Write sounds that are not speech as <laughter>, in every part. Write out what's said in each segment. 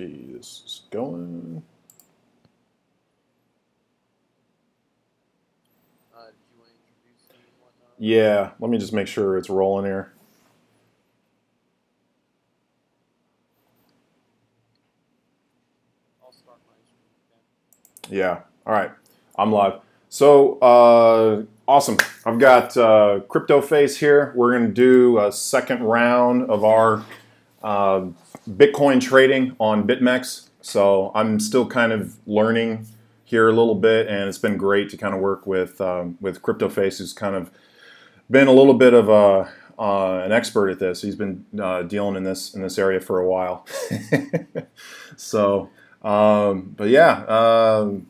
see, this is going. Uh, did you want to introduce me and whatnot? Yeah, let me just make sure it's rolling here. I'll start my stream. Yeah. All right. I'm live. So uh, awesome. I've got uh, Crypto Face here. We're going to do a second round of our uh, Bitcoin trading on BitMEX. So I'm still kind of learning here a little bit, and it's been great to kind of work with um, with Crypto Face, who's kind of been a little bit of a uh, an expert at this. He's been uh, dealing in this in this area for a while. <laughs> so, um, but yeah. Um,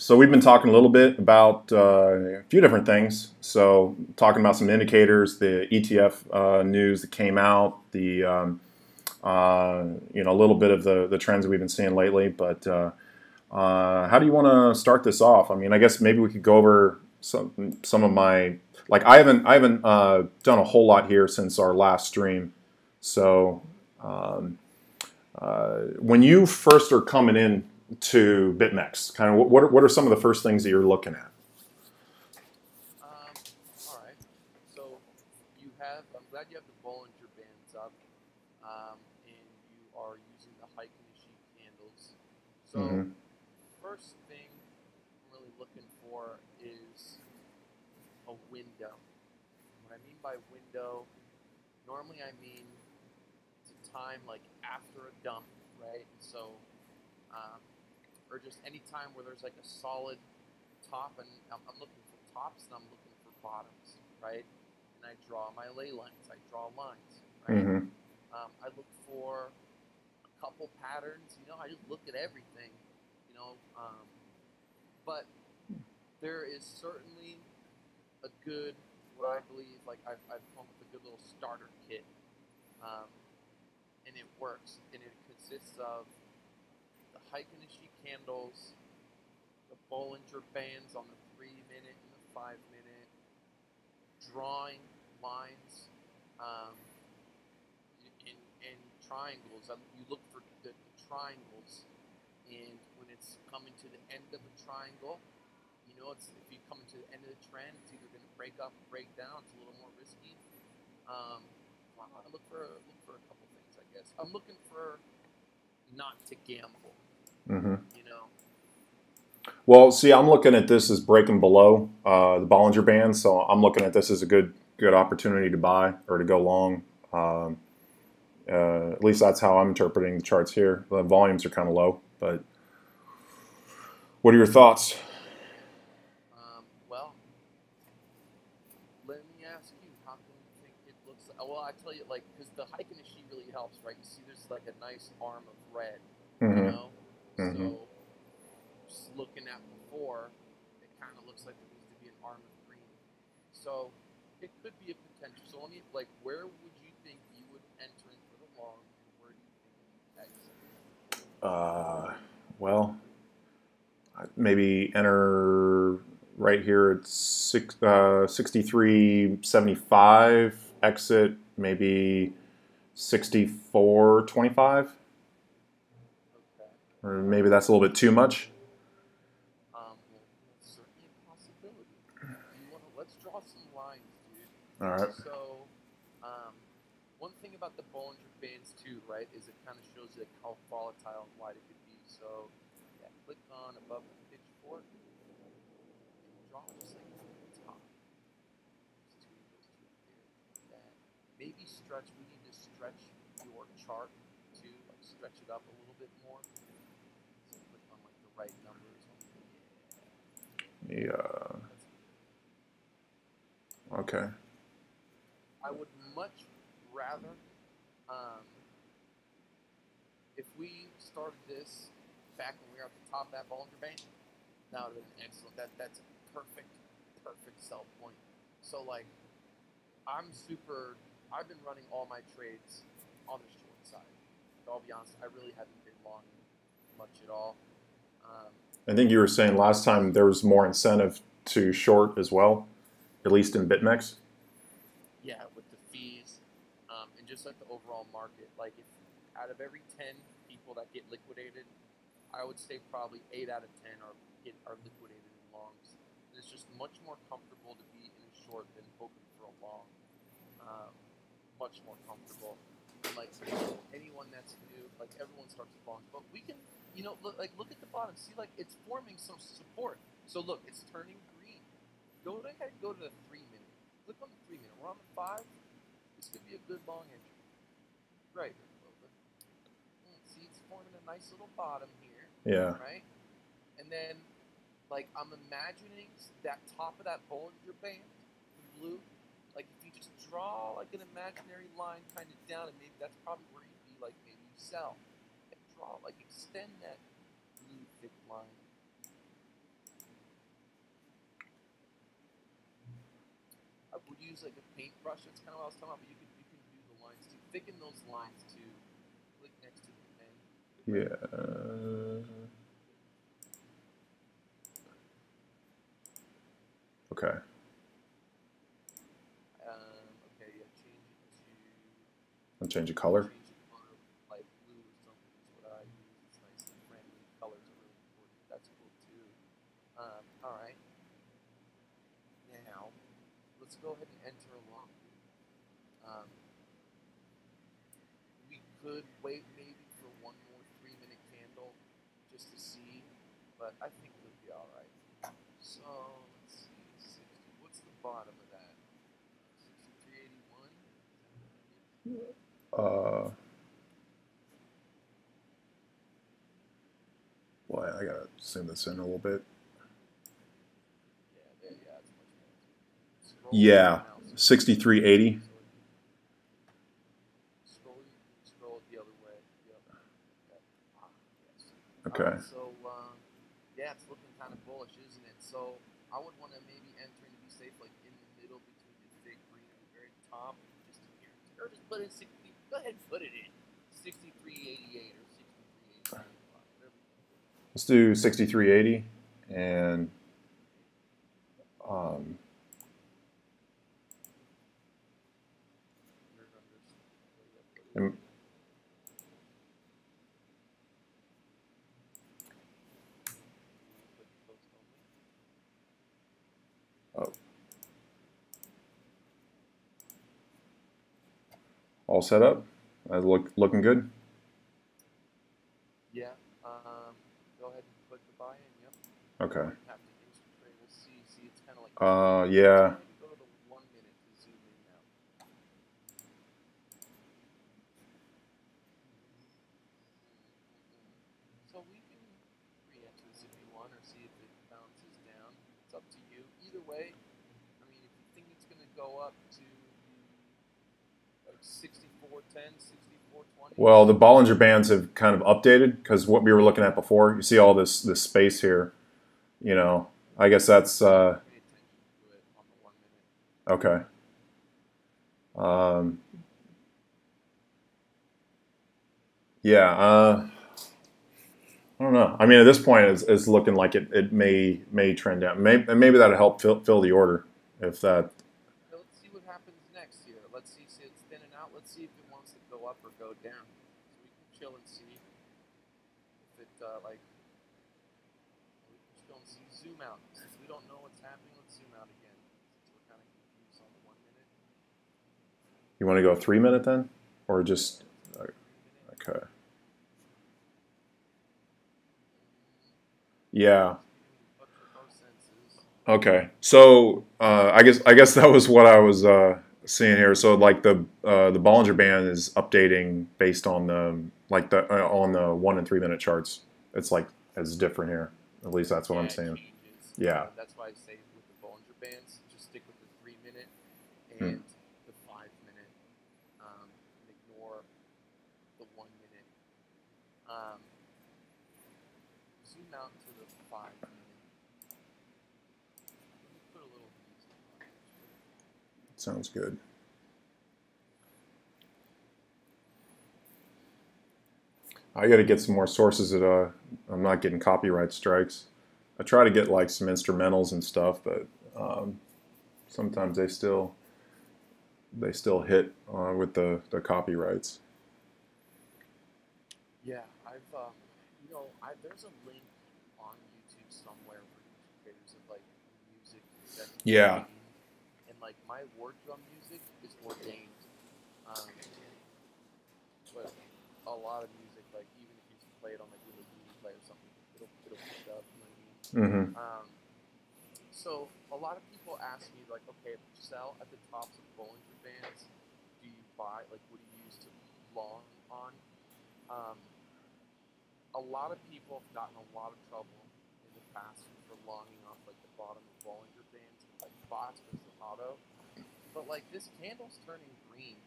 so we've been talking a little bit about uh, a few different things. So talking about some indicators, the ETF uh, news that came out, the um, you know a little bit of the the trends we've been seeing lately. But uh, uh, how do you want to start this off? I mean, I guess maybe we could go over some some of my like I haven't I haven't uh, done a whole lot here since our last stream. So um, when you first are coming in to BitMEX? Kind of what are, what are some of the first things that you're looking at? Um, all right. So you have. I'm glad you have the Bollinger Bands up, um, and you are using the Heikin Ashi candles. So Mhm. first thing I'm really looking for is a window. What I mean by window, normally I mean it's a time like after a dump, right? So, um, or just any time where there's like a solid top, and I'm, I'm looking for tops and I'm looking for bottoms, right? And I draw my ley lines, I draw lines, right? Mhm. Um, I look for couple patterns. You know, I just look at everything. You know, um, but there is certainly a good, what I believe, like I've, I've come with a good little starter kit, um, and it works. And it consists of the Heikin Ashi candles, the Bollinger bands on the three minute and the five minute, drawing lines. Um, triangles. You look for the, the triangles, and when it's coming to the end of a triangle, you know, it's if you come to the end of the trend, it's either going to break up or break down. It's a little more risky. Um, well, I look for look for a couple things, I guess. I'm looking for not to gamble. Mm-hmm. You know, Well, see, I'm looking at this as breaking below uh, the Bollinger Band, so I'm looking at this as a good good opportunity to buy or to go long. Um, uh, at least that's how I'm interpreting the charts here. The volumes are kind of low, but what are your thoughts? Um, well, let me ask you, how come you think it looks like? Well, I tell you, like, because the Heikin Ashi really helps, right? You see, there's like a nice arm of red, you Mhm. know. Mhm. So, just looking at before, it kind of looks like there needs to be an arm of green. So, it could be a potential. So, let me, like, where would you think you would enter in for the long, and where do you think you exit? Uh, well, maybe enter right here at six, uh, 63.75, exit maybe 64.25, Okay. or maybe that's a little bit too much. Um, well, that's certainly a possibility. Let's draw some lines, dude. All right. So, um, one thing about the Bollinger too, right, is it kind of shows you like how volatile and wide it could be. So, yeah, click on above the pitchfork and draw just like the top. Those two, those two here, like that. Maybe stretch. We need to stretch your chart too, like stretch it up a little bit more. So click on like the right numbers. Yeah. Yeah. Okay. I would much rather, um, if we started this back when we were at the top of that Bollinger Band, that would have been excellent. That that's a perfect, perfect sell point. So like, I'm super. I've been running all my trades on the short side. I'll be honest. I really haven't been long much at all. Um, I think you were saying last time there was more incentive to short as well, at least in BitMEX. yeah, with the fees, um, and just like the overall market. Like if out of every ten people that get liquidated, I would say probably eight out of ten are get are liquidated in longs. It's just much more comfortable to be in short than hoping for a long. Um, much more comfortable. And like anyone that's new, like everyone starts with longs, but we can, you know, look like look at the bottom. See, like it's forming some support. So look, it's turning green. Go ahead, go to the three minute. Click on the three minute. We're on the five. This could be a good long entry. Right. Mm, See, it's forming a nice little bottom here Yeah. right? And then, like, I'm imagining that top of that Bollinger Band, the blue. Like, if you just draw like an imaginary line kind of down, and maybe that's probably where you'd be like, maybe you sell. And draw, like, extend that blue thick line. I would use like a paintbrush. That's kind of what I was talking about. But you can you can do the lines too. Thicken those lines too. Click next to the pen. Yeah. Okay. Um, okay, yeah, change it to I'll change the color. change the color light blue or something is what I use. It's nice and friendly. Colors are really important. That's cool too. Um, all right. Now, let's go ahead and enter a. Um, we could wait maybe for one more three-minute candle just to see, but I think it'll be all right. So let's see, 60. What's the bottom of that? 6381. Uh, boy, I gotta zoom this in a little bit. Yeah, there, yeah, it's much better. Scroll Yeah, down now, so- 6380. Scroll, scroll the other way. Yep. Okay. So, um, yeah, it's looking kind of bullish, isn't it? So, I would want to maybe enter and be safe, like in the middle between the big green at the very top, just to here, or just put in 60. Go ahead and put it in 6388 or 6389. Whatever. Let's do 6380 and um, and Put post only. All set up. Uh, look, looking good. Yeah. Um, go ahead and put the buy in. Yep. Okay. Have to instant trade. We'll see. See, it's kind of like. Uh, yeah. Maybe go to the one minute to zoom in now. So we can re-enter this if you want, or see if it bounces down. It's up to you. Either way, I mean, if you think it's going to go up to like 6410, 6420. Well, the Bollinger Bands have kind of updated because what we were looking at before. You see all this this space here. You know, I guess that's uh, okay. Um, yeah. Uh, I don't know. I mean, at this point, it's, it's looking like it, it may may trend down. Maybe maybe that'll help fill, fill the order if that. Now, let's see what happens next here. Let's see, see it's thinning out. Let's see if it wants to go up or go down. So we can chill and see if it uh, like. We can chill and see. Zoom out. Since we don't know what's happening, let's zoom out again. Since we're kind of confused on the one minute. You want to go three minute then, or just okay? Yeah. But for both senses. Okay. So uh, I guess I guess that was what I was uh, seeing here. So like the uh, the Bollinger Band is updating based on the like the uh, on the one and three minute charts. It's like it's different here. At least that's what Yeah, I'm seeing. Yeah. That's why I say with the Bollinger Bands, just stick with the three minute Hmm. and the five minute. Um, and ignore the one minute. Um, zoom out to the five minute. Let me put a little music on it. Sounds good. I got to get some more sources that uh, I'm not getting copyright strikes. I try to get like some instrumentals and stuff, but um, sometimes they still they still hit uh, with the, the copyrights. Yeah, I've um, you know, I there's a link on YouTube somewhere for creators of like music Yeah. and like my word drum music is ordained. Um, but a lot of music, like even if you play it on like play or something, it'll it'll pick it up. You know what I mean? hmm Um, so a lot of people ask me like, okay, if you sell at the tops of Bollinger Bands, do you buy like what do you use to long on? Um, a lot of people have gotten a lot of trouble in the past for longing off like the bottom of Bollinger Bands, like Box versus Auto. But like this candle's turning green,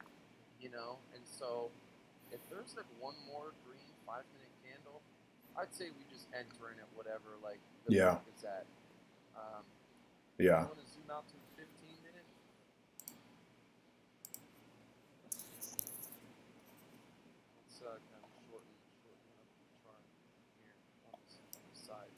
you know, and so if there's like one more green five minute candle, I'd say we just enter in at whatever like the Yeah. is at. Um, Yeah. You want to zoom out to 15 minutes? Let's uh, kind of shorten, shorten up the chart here on the, on the side.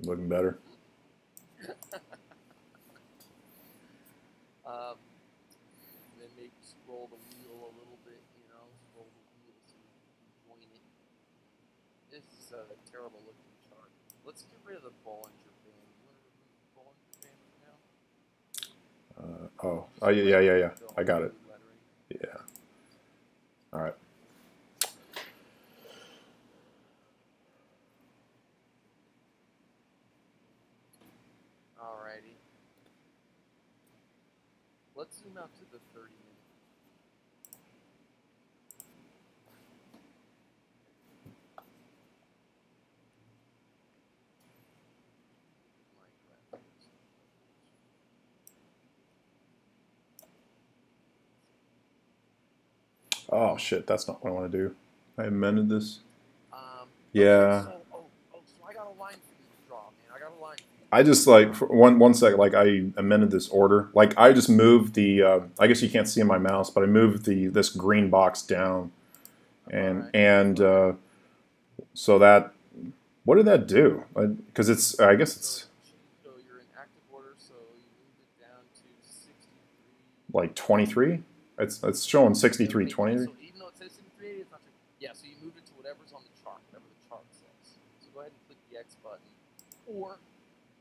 Looking better. Um, then maybe scroll the wheel a little bit, you know, scroll the wheel so you can join it. This is a terrible looking chart. Let's get rid of the Bollinger Band. You want to remove the Bollinger Band now? Uh, oh. Oh yeah, yeah, yeah, yeah. I got it. Yeah. All right. Alrighty. Let's zoom out to the 30 minute. Minecraft. Oh shit, that's not what I want to do. I amended this. Um, Yeah. Okay, so, oh, oh, so I got a line for you draw, man. I got a line. I just like for one one second, like I amended this order. Like I just moved the. Uh, I guess you can't see in my mouse, but I moved the this green box down, and Alright. and uh, so that. What did that do? Because it's. I guess it's So, so you're in active order, so you moved it down to 63. like twenty three. It's it's showing sixty three Okay, twenty. So even though it says 63, it's not true. Yeah, so you moved it to whatever's on the chart, whatever the chart says. So go ahead and click the X button. Or,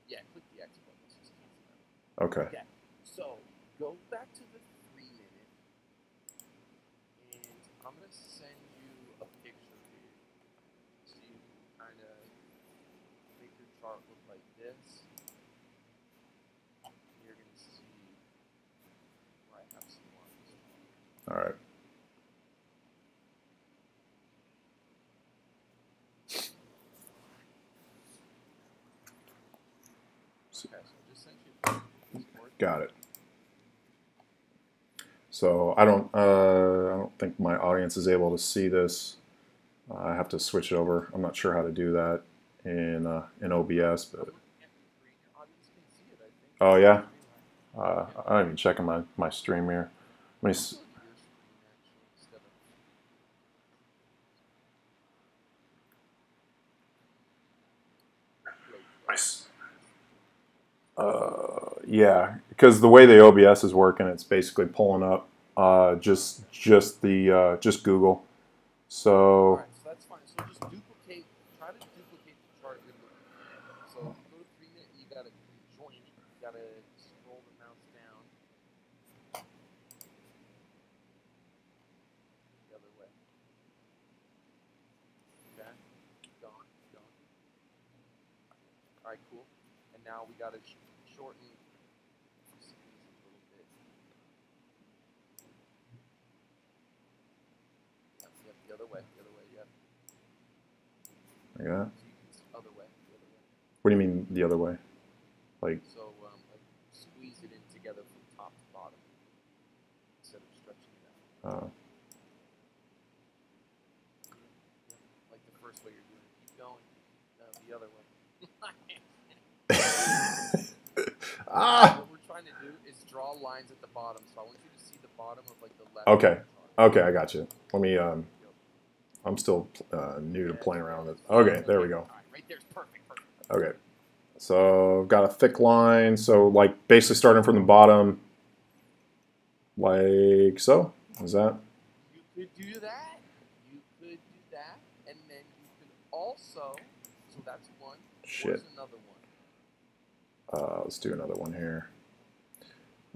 yeah, click the X button. Let's just cancel that. Okay. Okay, so go back to the three minute, and I'm gonna send you a picture here, so you can kind of make your chart look like this. You're gonna see where I have some lines. All right. Okay, so I just sent you a picture of Discord. Got it. So I don't. Uh, I don't think my audience is able to see this. I have to switch it over. I'm not sure how to do that in uh, in OBS, but looking at the screen. Your audience can see it, I think. Oh, yeah? Uh, I'm even checking my, my stream here. Let me. s- Look at your screen, actually, instead of- Nice. Uh, yeah, because the way the OBS is working, it's basically pulling up uh, just just the uh, just Google. So Alright, so that's fine. So just duplicate, try to duplicate the chart you're looking at. So go to three minute, you gotta join it. You gotta scroll the mouse down. The other way. Okay. Gone. Gone. Alright, cool. And now we gotta shorten squeeze it a little bit. Yep, yep, the other way, the other way, yep. yeah. So you can s- other way, the other way. What do you mean the other way? Like So um, like squeeze it in together from top to bottom instead of stretching it out. uh. Like the first way you're doing it. Keep going. No, the other way. <laughs> ah. what we're trying to do is draw lines at the bottom. So I want you to see the bottom of like the left. Okay. Okay, I got you. Let me. Um, I'm still uh, new to playing around with it. Okay, there we go. All right, right there's perfect, perfect. Okay. So I've got a thick line. So like basically starting from the bottom, like so. Is that? You could do that. You could do that, and then you could also. So that's one. Shit. Another one? Uh, let's do another one here.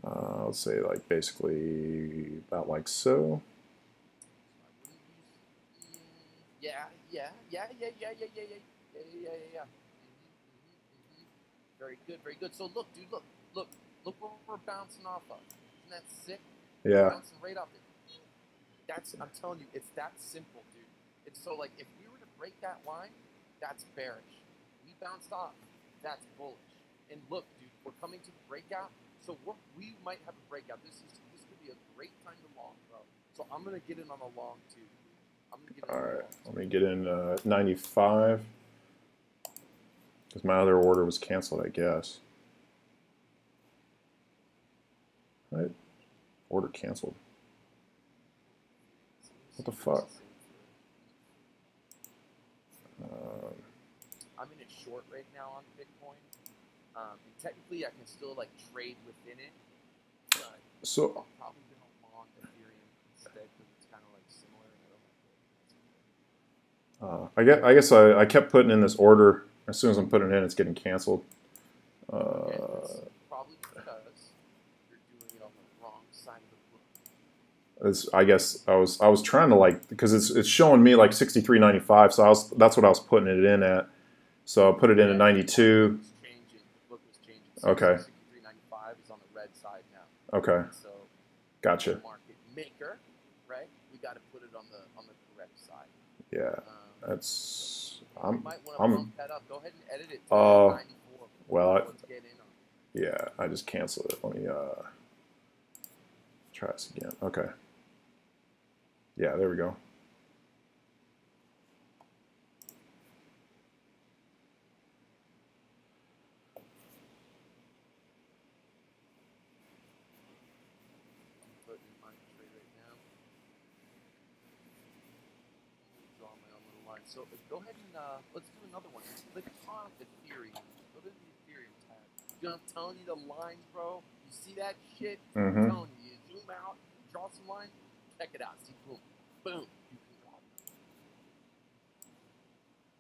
Uh, let's say like basically about like so. I wouldn't use. mm, Yeah, yeah, yeah, yeah, yeah, yeah, yeah, yeah, yeah, yeah, yeah, yeah. Mm-hmm, mm-hmm, mm-hmm. Very good, very good. So look, dude, look, look, look where we're bouncing off of. Isn't that sick? Yeah. Bouncing right off it. That's I'm telling you, it's that simple, dude. It's so like if we were to break that line, that's bearish. We bounced off, that's bullish. And look, dude, we're coming to the breakout, so we're, we might have a breakout. This is this could be a great time to long, bro. So I'm gonna get in on a long too. I'm gonna get in All on a right. long. Let me get in uh, 95 because my other order was canceled. I guess. Right. Order canceled. What the fuck? Um, I'm in a short right now on Bitcoin. Um, and technically, I can still like trade within it, but so I'm probably gonna long Ethereum instead because it's kind of like similar. And I don't like it. Uh, I guess, I guess I, I kept putting in this order. As soon as I'm putting it in, it's getting canceled. Uh, probably because you're doing it on the wrong side of the book. I guess I was I was trying to like because it's it's showing me like 63.95, so I was that's what I was putting it in at. So I put it in at 92. It's changing. The book was changing. Okay. 63.95 is on the red side now. Okay, So gotcha. market maker, right? We got to put it on the on the correct side. Yeah, that's I'm I'm. Oh, uh, well, I, yeah, I just canceled it. Let me uh, try this again. Okay. Yeah, there we go. So go ahead and uh, let's do another one. Let's click on Ethereum. Go to the Ethereum tab. You know, I'm telling you the lines, bro. You see that shit? I'm Mm-hmm. telling you, you zoom out, draw some lines, check it out. See, boom, boom. You can draw.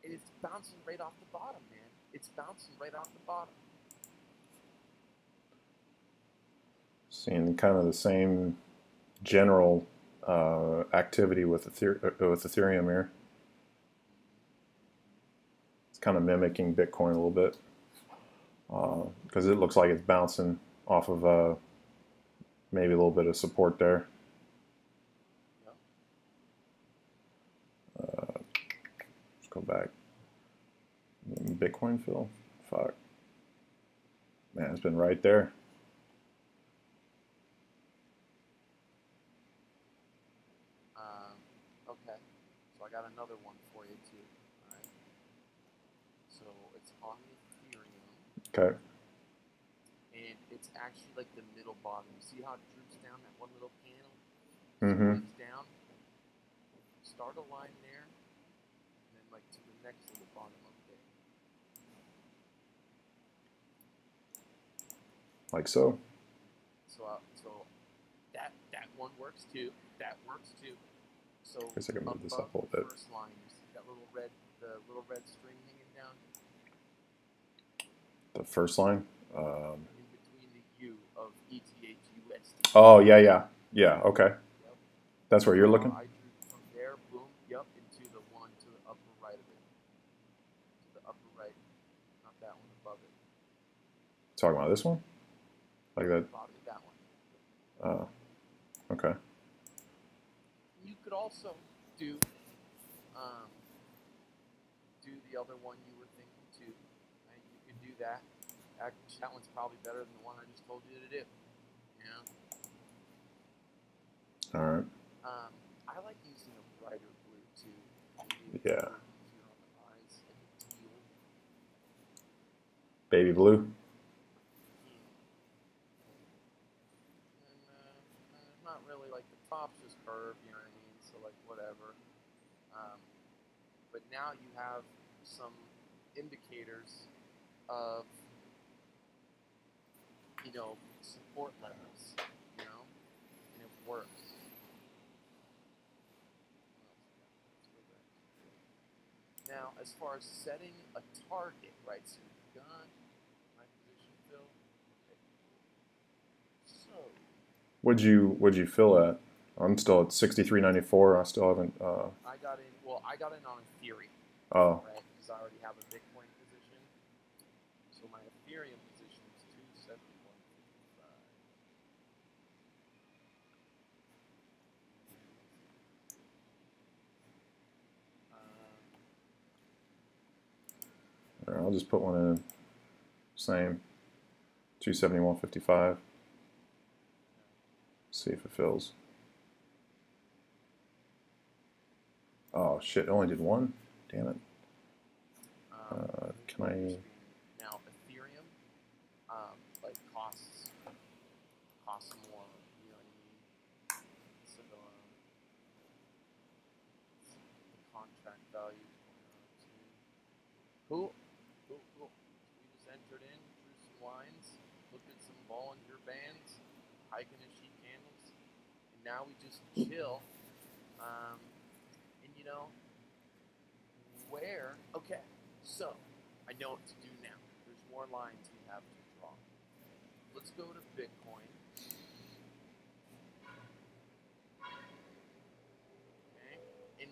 And it's bouncing right off the bottom, man. It's bouncing right off the bottom. Seeing kind of the same general uh, activity with Ether- uh, with Ethereum here. Kind of mimicking Bitcoin a little bit because it looks like it's bouncing off of uh, maybe a little bit of support there. Uh, let's go back. Bitcoin, Phil. Fuck. Man, it's been right there. Um, okay. So I got another one for you too. Alright. So it's on Ethereum Okay. and it's actually like the middle bottom. You see how it droops down that one little panel? Mm-hmm. It's down. Start a line there, and then like to the next little bottom up there. Like so. So uh, so that that one works too. That works too. So I Guess I can move this up a little bit. First line, you see that little red the little red string The first line. Um, in between the U of ETH USD. oh yeah, yeah, yeah. Okay, Yep. that's where you're looking. I there, boom, yep, into the one to the upper right of it. To the upper right, not that one above it. Talking about this one, like that. That one. Oh, okay. You could also do um, do the other one you were thinking too. Right? That. That one's probably better than the one I just told you to do. You know? All right. Um, I like using a brighter blue too. Maybe Yeah. a little easier on the eyes, like. Baby blue. And uh, not really like the top's just curved, you know what I mean? So like whatever. Um, but now you have some indicators of you know support levels, you know, and it works. Now, as far as setting a target, right? So your gun, my position fill. Okay. So What'd you What'd you fill at? I'm still at 6394. I still haven't. Uh, I got in. Well, I got in on Ethereum, oh, right? Because I already have a Bitcoin position. So my Ethereum position is two seventy one fifty five. all right, I'll just put one in. Same. 271.55. See if it fills. Oh shit! It only did one. Damn it. Um, Uh, can I? Now Ethereum, um, like costs costs more. You know what I mean? So um, the contract value is going up too. Cool, cool, cool. We just entered in, drew some lines, looked at some Bollinger Bands, Heikin Ashi candles, and now we just chill. Um, and you know where? Okay, so. I know what to do now. There's more lines we have to draw. Let's go to Bitcoin. Okay, and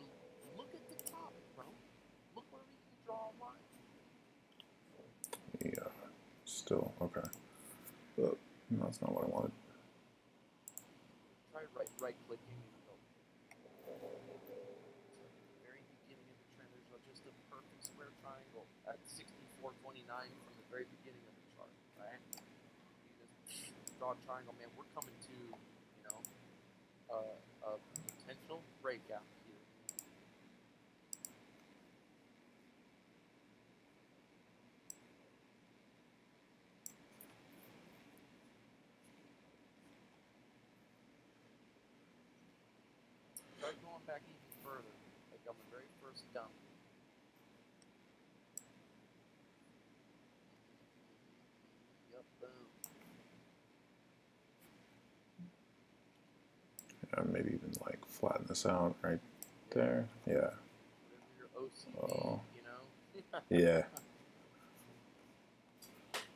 look at the top, bro. Look where we draw. Yeah. Still okay. But that's not what I wanted. Right clicking and go. Very beginning of the trend, there's just a perfect square triangle at 6429 from the very beginning of the chart, right? You just draw a triangle, man. We're coming to, you know, a, a potential breakout here. Try going back even further, like on the very first dump. Yep, boom. Yeah, maybe even like flatten this out right there. Yeah. Oh. you know. <laughs> Yeah.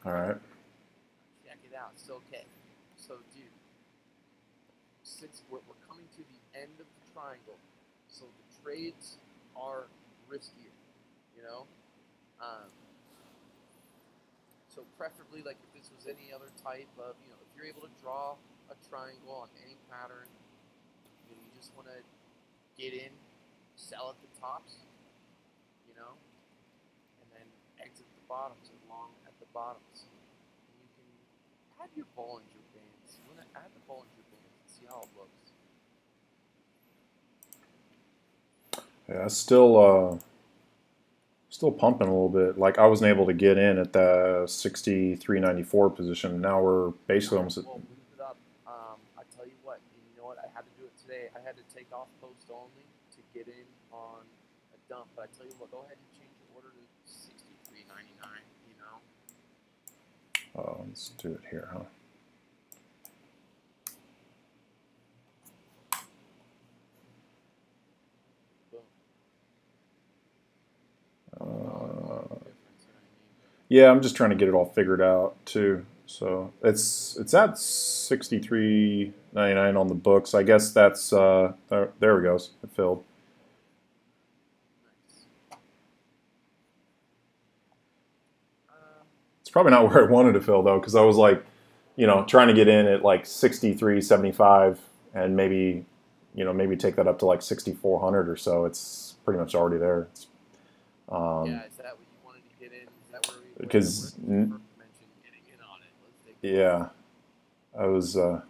All right. Check it out. So okay. So dude, since we're, we're coming to the end of the triangle, so the trades are riskier, you know. Um, so preferably, like if this was any other type of, you know, if you're able to draw a triangle on any pattern, you, know, you just want to get in, sell at the tops, you know, and then exit the bottoms and long at the bottoms. And you can add your Bollinger Bands. You want to add the Bollinger Bands and see how it looks. Yeah, still uh, still pumping a little bit. Like I wasn't able to get in at the 63.94 position. Now we're basically almost at had to take off post only to get in on a dump. But I tell you what, go ahead and change your order to sixty three ninety nine. You know, Uh, let's do it here, huh? Uh, difference, you know what I mean? yeah, I'm just trying to get it all figured out too. So it's it's at 63.99 on the books. I guess that's uh, there, there. It goes. It filled. It's probably not <laughs> where I wanted to fill though, because I was like, you know, trying to get in at like 63.75 and maybe, you know, maybe take that up to like 6,400 or so. It's pretty much already there. It's, um, yeah, is that what you wanted to get in? Is that where we? because where n- Kirk mentioned getting in on it. Let's take yeah, I was. Uh,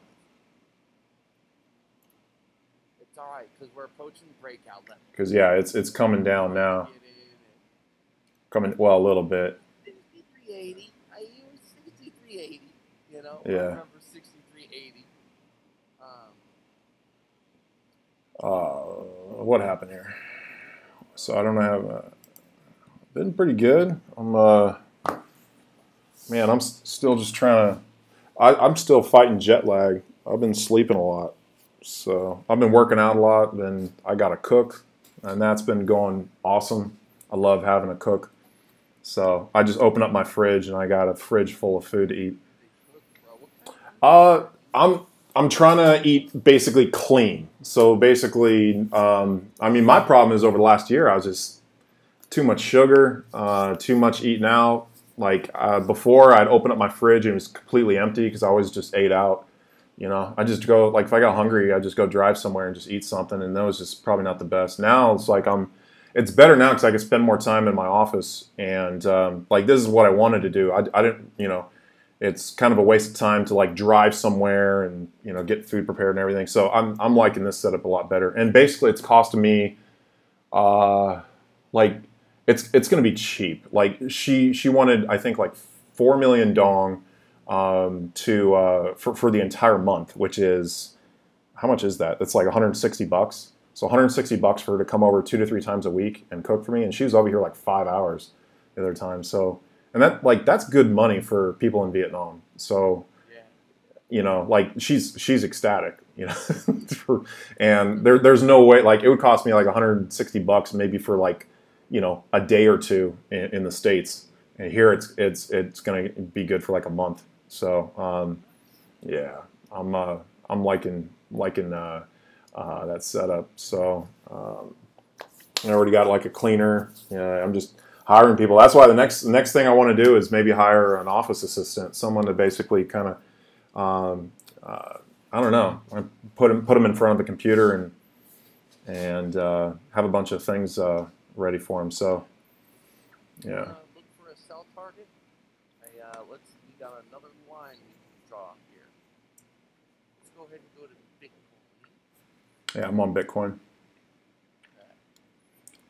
It's all right because we're approaching the breakout level. Because yeah, it's it's coming down now. Get in and Coming well a little bit. 6380. I use 6380. You know, Yeah. Remember 6380. Um, Uh, what happened here? So I don't have. Uh, been pretty good. I'm uh, man, I'm s- still just trying to. I, I'm still fighting jet lag. I've been sleeping a lot, so I've been working out a lot. Then I got to cook, and that's been going awesome. I love having a cook. So I just open up my fridge, and I got a fridge full of food to eat. Uh, I'm I'm trying to eat basically clean. So basically, um, I mean, my problem is over the last year, I was just too much sugar, uh, too much eating out. Like uh, before, I'd open up my fridge and it was completely empty because I always just ate out. You know, I just go like if I got hungry, I just go drive somewhere and just eat something, and that was just probably not the best. Now it's like I'm. It's better now because I can spend more time in my office, and um, like this is what I wanted to do. I, I didn't, you know, it's kind of a waste of time to like drive somewhere and you know get food prepared and everything. So I'm I'm liking this setup a lot better. And basically, it's costing me, uh, like it's it's going to be cheap. Like she she wanted I think like four million dong, um, to uh, for for the entire month, which is how much is that? That's like 160 bucks. So 160 bucks for her to come over two to three times a week and cook for me, and she was over here like five hours the other time. So and that like that's good money for people in Vietnam. So yeah. you know, like she's she's ecstatic, you know, <laughs> and there there's no way like it would cost me like 160 bucks maybe for like you know a day or two in, in the states, and here it's it's it's gonna be good for like a month. So um, yeah, I'm uh, I'm liking liking uh, uh, that setup. So um, I already got like a cleaner. Yeah, I'm just hiring people. That's why the next the next thing I want to do is maybe hire an office assistant, someone to basically kind of um, uh, I don't know, I put them put them in front of the computer and and uh, have a bunch of things uh, ready for them. So yeah, Uh, look for a target. Hey, uh, let's. We got another line we can draw here. Let's go ahead and go to Bitcoin. Yeah, I'm on Bitcoin.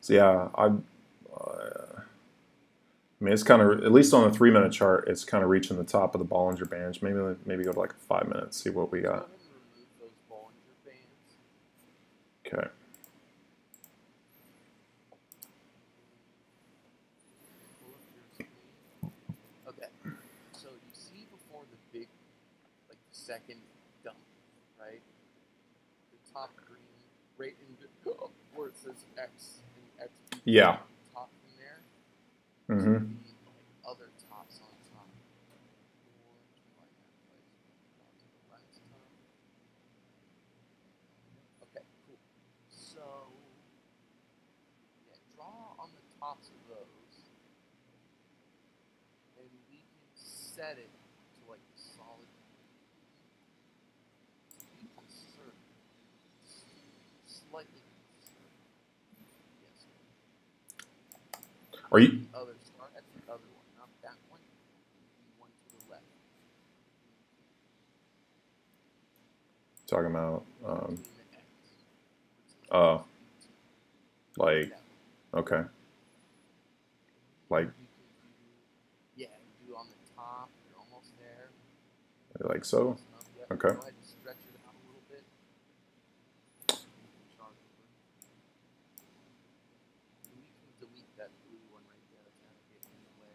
So yeah, I. Uh, I mean, it's kind of at least on the three minute chart, it's kind of reaching the top of the Bollinger Bands. Maybe maybe go to like five minutes, see what we got. ahead and remove those Bollinger Bands. Okay. Pull up your screen. Okay. So you see before the big, like the second dump, right? The top green, right in the, where it says X and X. Yeah. Top from there. Mm-hmm. Like, other tops on top. Or try that place. To the last top. Okay, cool. So yeah, draw on the tops of those, and we can set it to like solid. Be conservative. Slightly conservative. Yes. Are you? The other star. That's the other one, not that one. The one to the left. Talking about um, Between the X. Oh. like okay, like You do, yeah, do on the top. You're almost there. like so. Close enough, yep. Okay. Go ahead and stretch it out a little bit. Chart over. And you can delete that blue one right there. That's kind of getting in the way.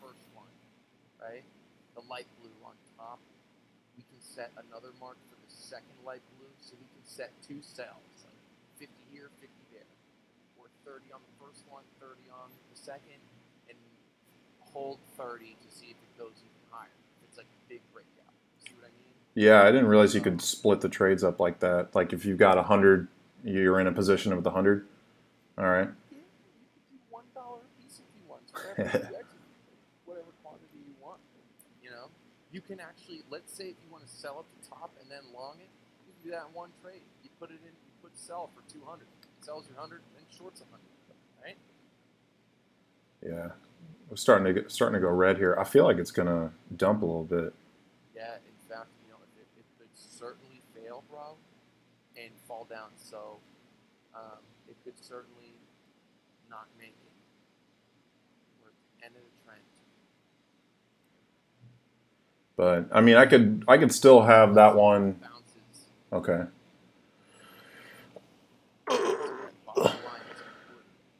first one, right? The light blue on top we can set another mark for the second light blue, so we can set two cells, like 50 here, 50 there, or 30 on the first one, 30 on the second, and hold 30 to see if it goes even higher. It's like a big breakout. See what I mean? Yeah, I didn't realize you could split the trades up like that. Like if you've got a hundred, you're in a position with a hundred. All right. Yeah, you could do one dollar a piece if you want, <laughs> so whatever, you execute, whatever quantity you want. You know, you can actually, let's say if you want to sell at the top and then long it, you can do that in one trade. You put it in, you put sell for 200, sells your 100, and shorts 100, right? Yeah. we're starting to get, starting to go red here. I feel like it's gonna dump a little bit. Yeah, in fact, you know, it, it could certainly fail, bro, and fall down. So um, it could certainly not make it. We're the end of the trend. But I mean, I could I could still have that one. Okay.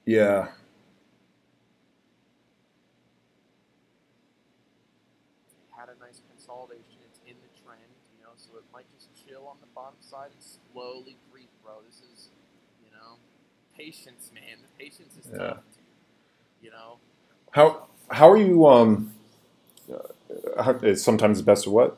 Yeah. had a nice consolidation. It's in the trend, you know, so it might just chill on the bottom side and slowly creep, bro. This is, you know, patience, man. The patience is Yeah. tough. You know. How how are you? Um. Uh, it's sometimes best of what?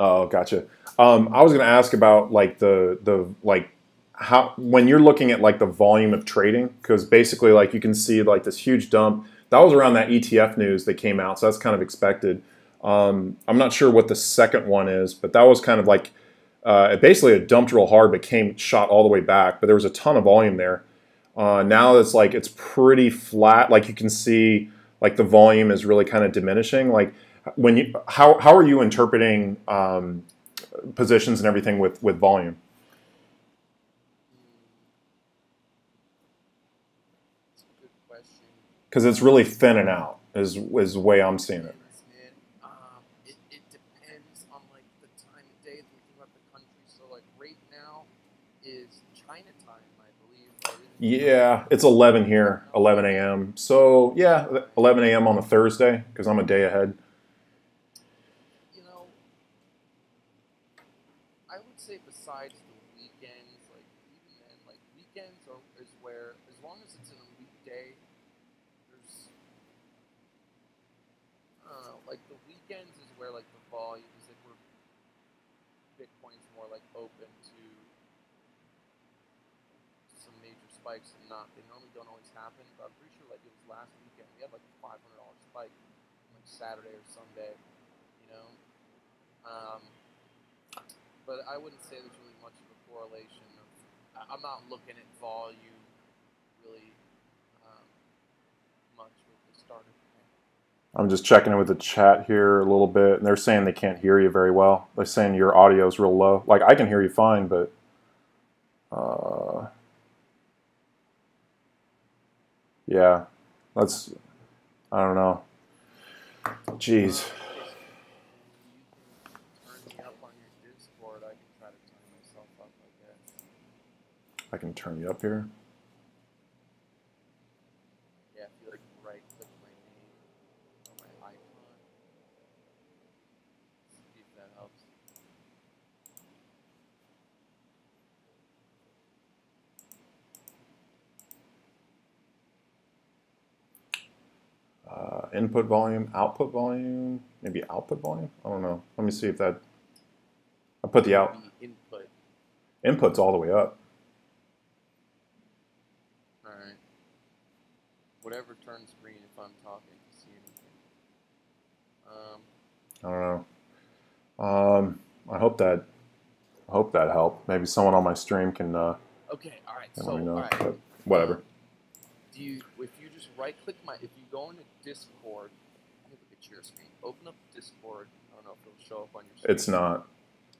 Oh, gotcha. Um, I was going to ask about like the the like how when you're looking at like the volume of trading because basically like you can see like this huge dump that was around that ETF news that came out, so that's kind of expected. Um, I'm not sure what the second one is, but that was kind of like uh, basically it dumped real hard, but came shot all the way back. But there was a ton of volume there. Uh, now it's like it's pretty flat. Like you can see, like the volume is really kind of diminishing. Like when you how how are you interpreting um, positions and everything with with volume? It's a good question. Because it's really thinning out. Is is the way I'm seeing it. Depends, man. Um, it, it depends on like the time of day that you think about the country. So like right now is China time, I believe. right? Yeah, it's 11 here, 11 a.m. So yeah, 11 a.m. on a Thursday because I'm a day ahead. you know, I would say besides the weekends, like even then, like weekends are is where as long as it's in a weekday, there's I don't know, like the weekends is where like the volume is like where Bitcoin's more like open to some major spikes and not they normally don't always happen, but I'm pretty sure like it was last weekend we had like a five hundred dollar spike on, like Saturday or Sunday, you know. Um, but I wouldn't say there's really much of a correlation. Of, I'm not looking at volume really um, much with the start of the. I'm just checking in with the chat here a little bit, and they're saying they can't hear you very well. They're saying your audio is real low. Like I can hear you fine, but uh, yeah, that's I don't know. Jeez. I can turn you up here. Yeah, if you like right click my name or my icon. See if that helps. Uh, input volume, output volume, maybe output volume. I don't know. Let me see if that. I put the out The input. inputs all the way up. Alright. Whatever turns green if I'm talking to see anything. Um, I don't know. Um, I hope that I hope that helped. Maybe someone on my stream can, uh, okay, alright, so, let me know. alright. But whatever. Do you, if you right click my, if you go into Discord, me look at your screen. Open up Discord. I don't know if it'll show up on your screen. It's not.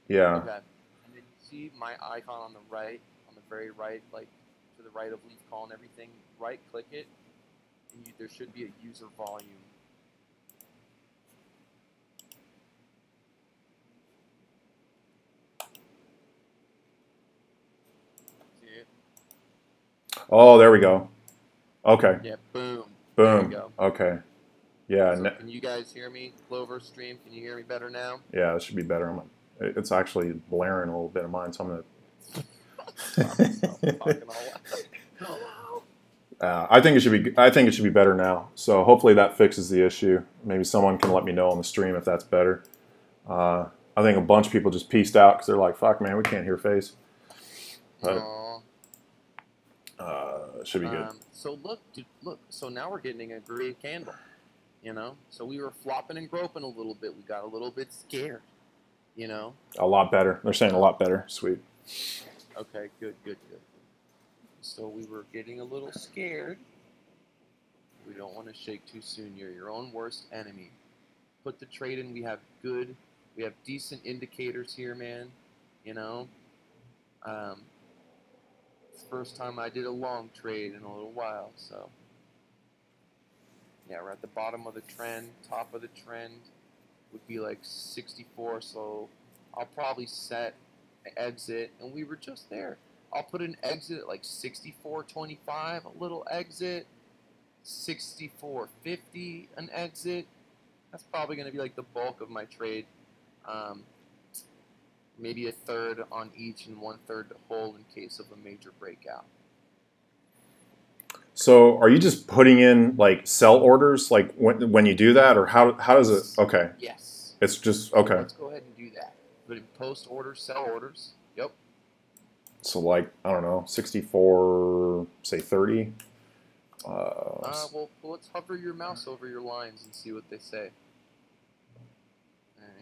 Yeah. Okay. And then you see my icon on the right, on the very right, like to the right of leaf call and everything. Right click it, and you, there should be a user volume. See it? Oh, there we go. Okay. Yeah. Boom. Boom. go. Okay. Yeah. So can you guys hear me? Clover stream. Can you hear me better now? yeah. It should be better. my- It's actually blaring a little bit of mine, so I'm gonna. Talking all Hello. Uh, I think it should be. I think it should be better now. So hopefully that fixes the issue. Maybe someone can let me know on the stream if that's better. Uh, I think a bunch of people just pieced out because they're like, "Fuck, man, we can't hear face." But uh, should be good. Um, so look, dude, look. So now we're getting a green candle. You know, so we were flopping and groping a little bit. We got a little bit scared. You know. A lot better. They're saying a lot better. Sweet. Okay. Good. Good. Good. So we were getting a little scared. We don't want to shake too soon. You're your own worst enemy. Put the trade in. We have good, we have decent indicators here, man. You know, um, the first time I did a long trade in a little while, so yeah, we're at the bottom of the trend. Top of the trend would be like 64, so I'll probably set an exit, and we were just there. I'll put an exit at like 64.25, a little exit, 64.50, an exit. That's probably going to be like the bulk of my trade. Um, maybe a third on each and one third to hold in case of a major breakout. So are you just putting in like sell orders like when when you do that or how how does it okay. Yes. It's just okay. Let's go ahead and do that. But in post orders, sell orders. Yep. So like I don't know, 64 say 30. Uh, Uh, well, let's hover your mouse over your lines and see what they say.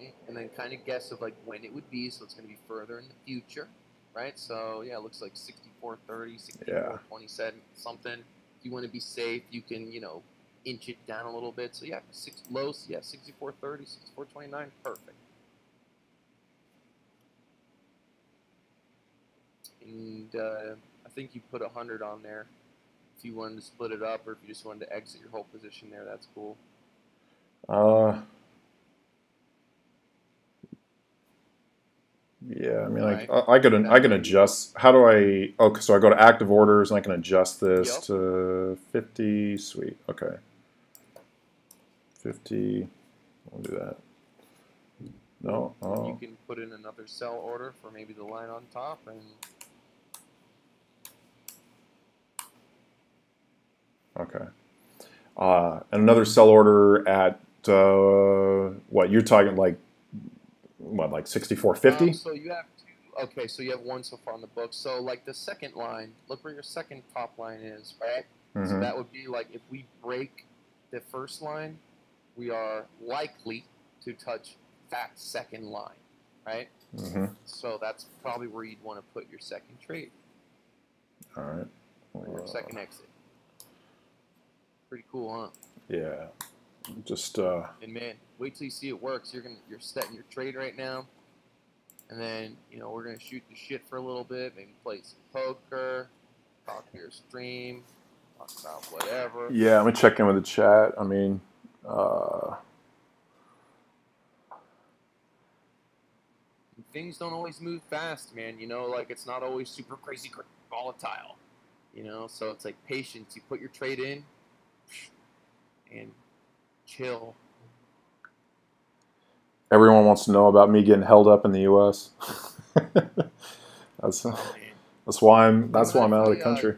Alright, and then kind of guess of like when it would be, so it's going to be further in the future, right? So yeah, it looks like 6430, 6427, something. If you want to be safe, you can, you know, inch it down a little bit. So yeah, six low, yeah, 6430, 6429, perfect. And uh, I think you put a hundred on there. If you wanted to split it up, or if you just wanted to exit your whole position there, that's cool. uh Yeah, I mean, like Alright. I, I could I can adjust. How do I? Okay, so I go to active orders and I can adjust this Yep. to fifty. Sweet. Okay. Fifty. I'll do that. No. You Oh. can put in another sell order for maybe the line on top, and Okay. Uh, and another sell order at uh, what you're talking like what like sixty four fifty? Um, so you have two. Okay, so you have one so far on the book. So like the second line, look where your second top line is, right? So Mm-hmm. that would be like if we break the first line, we are likely to touch that second line, right? Mm-hmm. So that's probably where you'd want to put your second trade All right. or your second exit. Pretty cool, huh? Yeah. Just uh, And man, wait till you see it works. You're gonna you're setting your trade right now, and then you know we're gonna shoot the shit for a little bit, maybe play some poker, talk to your stream, talk about whatever. yeah. Let me check in with the chat. I mean, uh, Things don't always move fast, man. You know, like it's not always super crazy volatile. You know, so it's like patience. You put your trade in, and chill. everyone wants to know about me getting held up in the U.S. <laughs> that's Oh, that's why I'm that's why I'm out of the uh, country.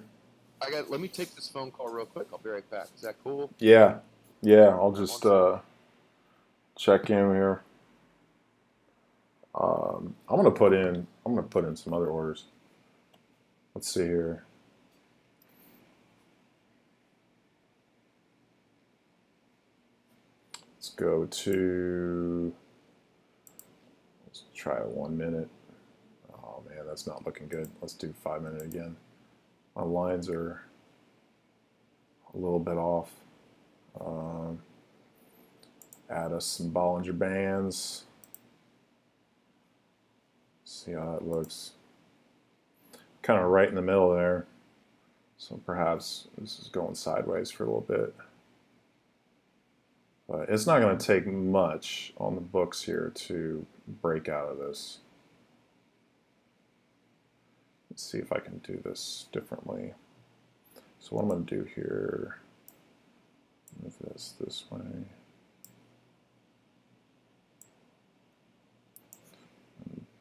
I got. Let me take this phone call real quick. I'll be right back. Is that cool? Yeah, yeah. I'll just uh, check in here. Um, I'm gonna put in. I'm gonna put in some other orders. Let's see here. Let's go to. Let's try one minute. Oh man, that's not looking good. Let's do five minute again. My lines are a little bit off. Um, add us some Bollinger Bands. See how that looks. Kind of right in the middle there. So perhaps this is going sideways for a little bit. But it's not going to take much on the books here to break out of this. Let's see if I can do this differently. So what I'm going to do here, move this this way.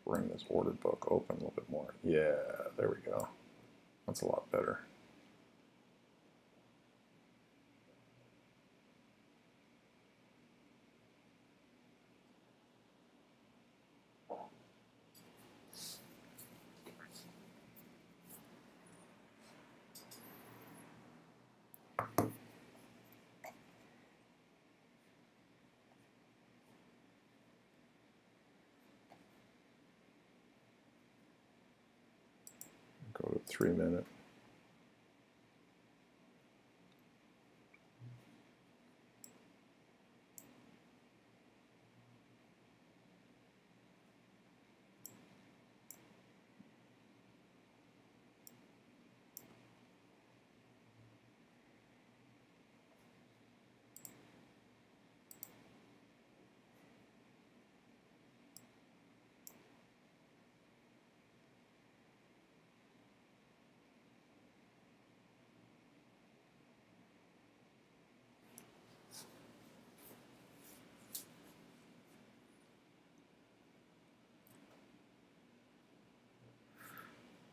Bring this ordered book open a little bit more. Yeah, there we go. That's a lot better. Go to three minute.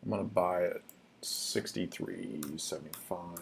I'm gonna buy at 63.75.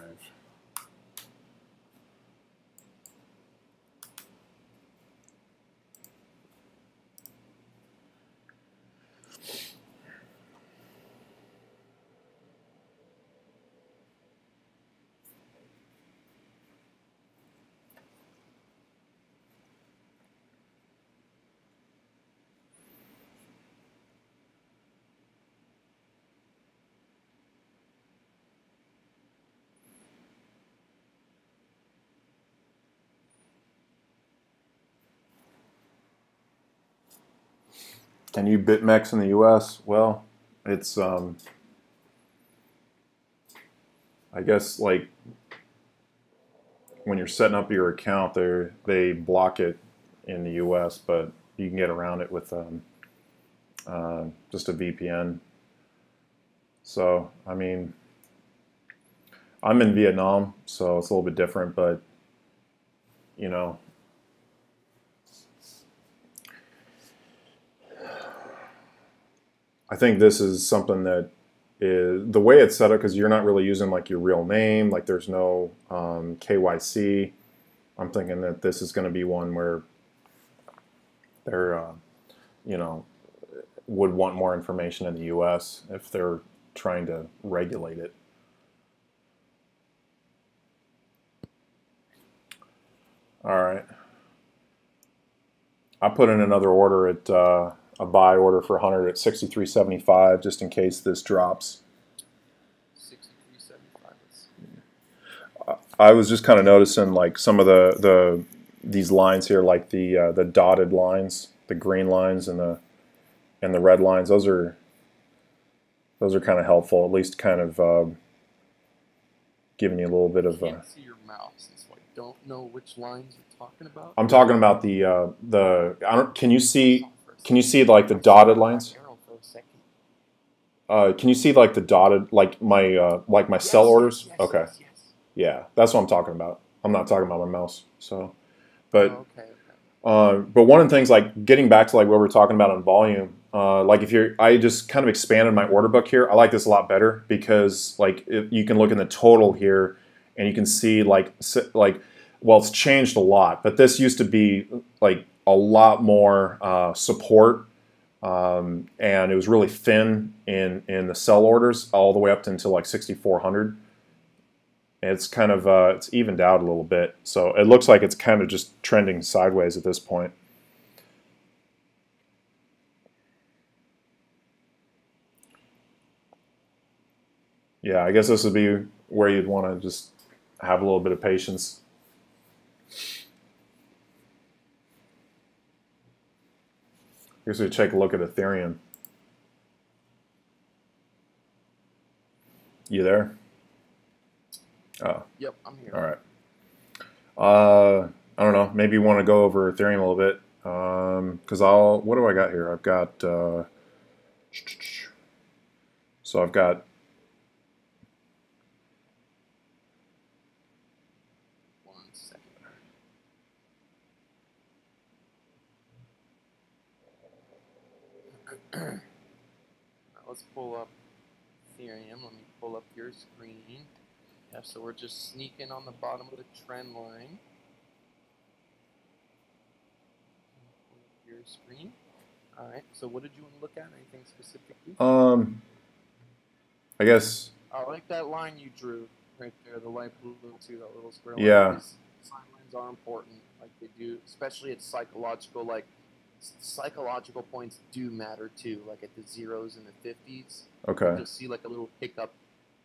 Can you BitMEX in the U.S.? Well, it's um, I guess like when you're setting up your account, they they block it in the U.S., but you can get around it with um, uh, just a VPN. So I mean, I'm in Vietnam, so it's a little bit different, but you know, I think this is something that is the way it's set up because you're not really using like your real name, like there's no um, KYC. I'm thinking that this is going to be one where they're, uh, you know, would want more information in the U.S. if they're trying to regulate it. All right. I put in another order at. Uh, a buy order for 100 at 63.75 just in case this drops. 63.75. I was just kind of noticing like some of the the these lines here, like the uh, the dotted lines, the green lines, and the and the red lines. Those are those are kind of helpful. At least kind of uh, giving you a little bit of. I Uh, see your mouse, so I don't know which lines you're talking about. I'm talking about the uh, the. I don't. Can you see? Can you see like the dotted lines? Arrow for a second. Uh, can you see like the dotted like my uh, like my sell Yes, orders? yes, Okay. yes. Yeah, that's what I'm talking about. I'm not talking about my mouse. So, but Oh, okay, okay. uh, but one of the things like getting back to like what we are talking about on volume, uh, like if you're, I just kind of expanded my order book here. I like this a lot better because like you can look in the total here, and you can see like like well it's changed a lot, but this used to be like a lot more uh, support. Um, and it was really thin in in the sell orders all the way up to until like 6400 it's kind of uh, it's evened out a little bit. So it looks like it's kind of just trending sideways at this point. Yeah i guess this would be where you'd want to just have a little bit of patience I guess we take a look at ethereum you there oh Yep, I'm here. All right. Uh, I don't know. Maybe you want to go over Ethereum a little bit. Because I'll. What do I got here? I've got. Uh, so I've got. One second. Now let's pull up Ethereum. Let me pull up your screen. Yeah, so we're just sneaking on the bottom of the trend line. Pull up Your screen. All right. So what did you want to look at? Anything specifically? Um. I guess. I like that line you drew right there, the light blue too, that little square line. Yeah. These sign lines are important, like they do, especially at psychological, like psychological points do matter too, like at the zeros and the fifties. Okay. You'll see like a little pickup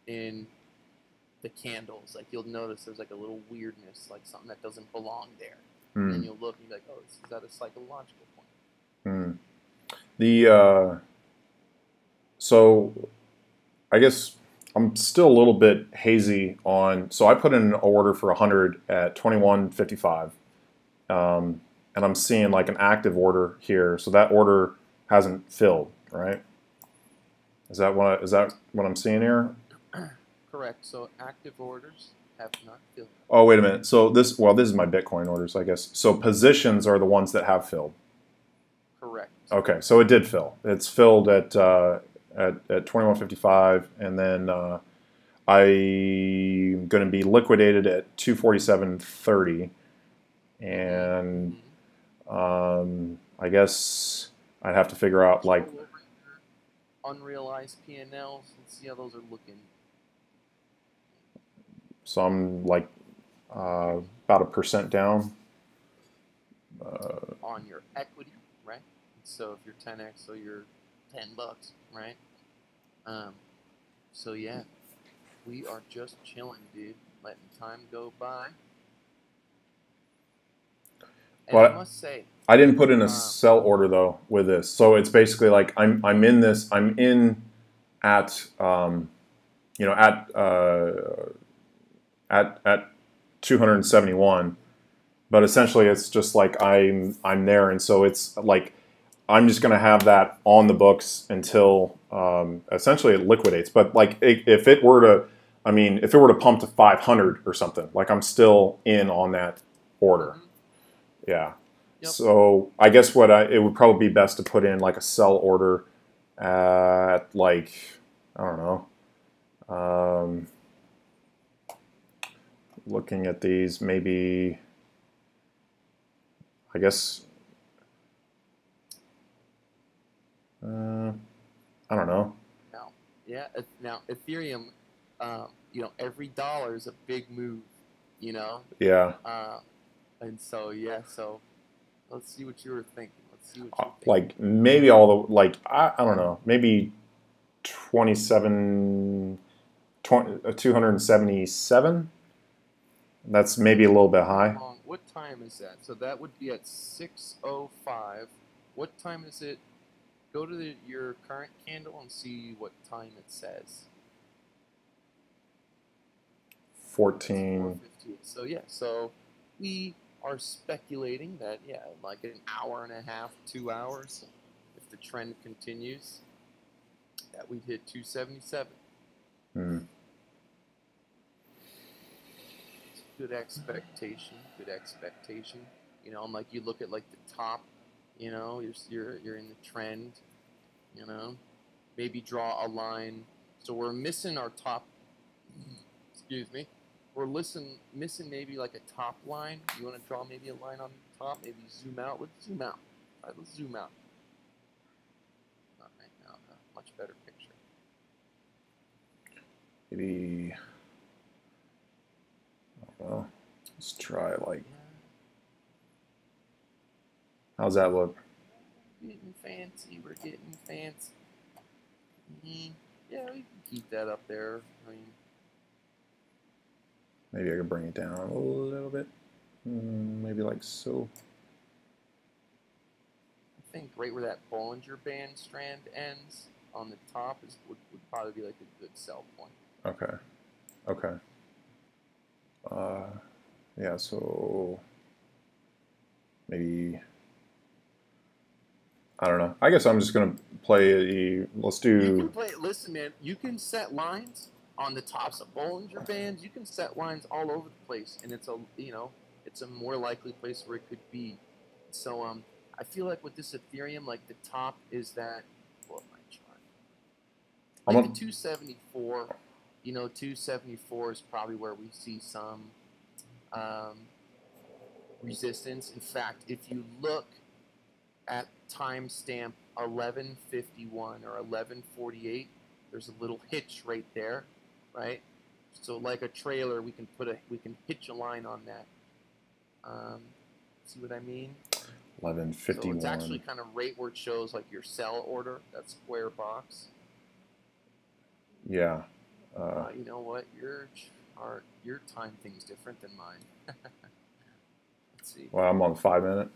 in the candles. Like you'll notice there's like a little weirdness, like something that doesn't belong there. And then Hmm. you'll look and be like, oh, is that a psychological point? Hmm. The. Uh, so, I guess I'm still a little bit hazy on. So I put in an order for 100 at 21.55, um, and I'm seeing like an active order here. So that order hasn't filled, right? Is that what I, is that what I'm seeing here? Correct. So active orders have not filled. Oh wait a minute. So this well this is my Bitcoin orders, I guess. So positions are the ones that have filled. Correct. Okay, so it did fill. It's filled at uh, at, at 21.55, and then uh, I'm going to be liquidated at 247.30, and um, I guess I'd have to figure out like Go over your unrealized P and see how those are looking. so I'm like uh, about a percent down. Uh, on your equity, right? So if you're 10x, so you're 10 bucks, right? Um, so yeah, we are just chilling, dude, letting time go by. And Well, I must say, I didn't put in a Uh, sell order though with this, so it's basically like I'm I'm in this I'm in at um, you know at uh, at at 271, but essentially it's just like I'm I'm there, and so it's like I'm just gonna have that on the books until um, essentially it liquidates. But like i if it were to, I mean, if it were to pump to 500 or something, like I'm still in on that order. Yeah. Yep. So I guess what I it would probably be best to put in like a sell order at like I don't know. Um, looking at these, maybe I guess uh, I don't know. now, yeah, now Ethereum, um, you know, every dollar is a big move, you know? Yeah, Uh, and so, yeah, so let's see what you were thinking. Let's see what you Uh, like maybe all the like I, I don't know, maybe 27 20, uh, 277 that's maybe a little bit high. What time is that? So that would be at 6:05. What time is it? Go to the, your current candle and see what time it says. 14 So yeah, so we are speculating that yeah, like an hour and a half, two hours, if the trend continues, that we'd hit 277. hmm. Good expectation. Good expectation. You know, and like you look at like the top. You know, you're you're you're in the trend. You know, maybe draw a line. So we're missing our top. Excuse me. We're listen missing maybe like a top line. You want to draw maybe a line on the top? Maybe zoom out. Let's zoom out. All right, let's zoom out. All right, now a much better picture. maybe know. let's try like how's that look getting fancy. We're getting fancy. Mhm. Yeah, we can keep that up there. I mean, maybe I could bring it down a little bit Hmm, maybe like so I think right where that Bollinger Band strand ends on the top is would, would probably be like a good sell point. okay okay uh, yeah so maybe I don't know I guess I'm just gonna play a, let's do. You can play. Listen, man. You can set lines on the tops of Bollinger Bands. You can set lines all over the place, and it's a you know it's a more likely place where it could be. So um, I feel like with this Ethereum, like the top is that. What trying? I'm Like the 274, you know, 274 is probably where we see some um, resistance. In fact, if you look at timestamp 1151 or 1148, there's a little hitch right there, right? So like a trailer, we can put a we can hitch a line on that. Um, see what I mean? So 1151 it's actually kind of right where it shows like your sell order, that square box. yeah uh, Uh, you know what? Your chart, your time thing's different than mine. <laughs> Let's see. well I'm on five minute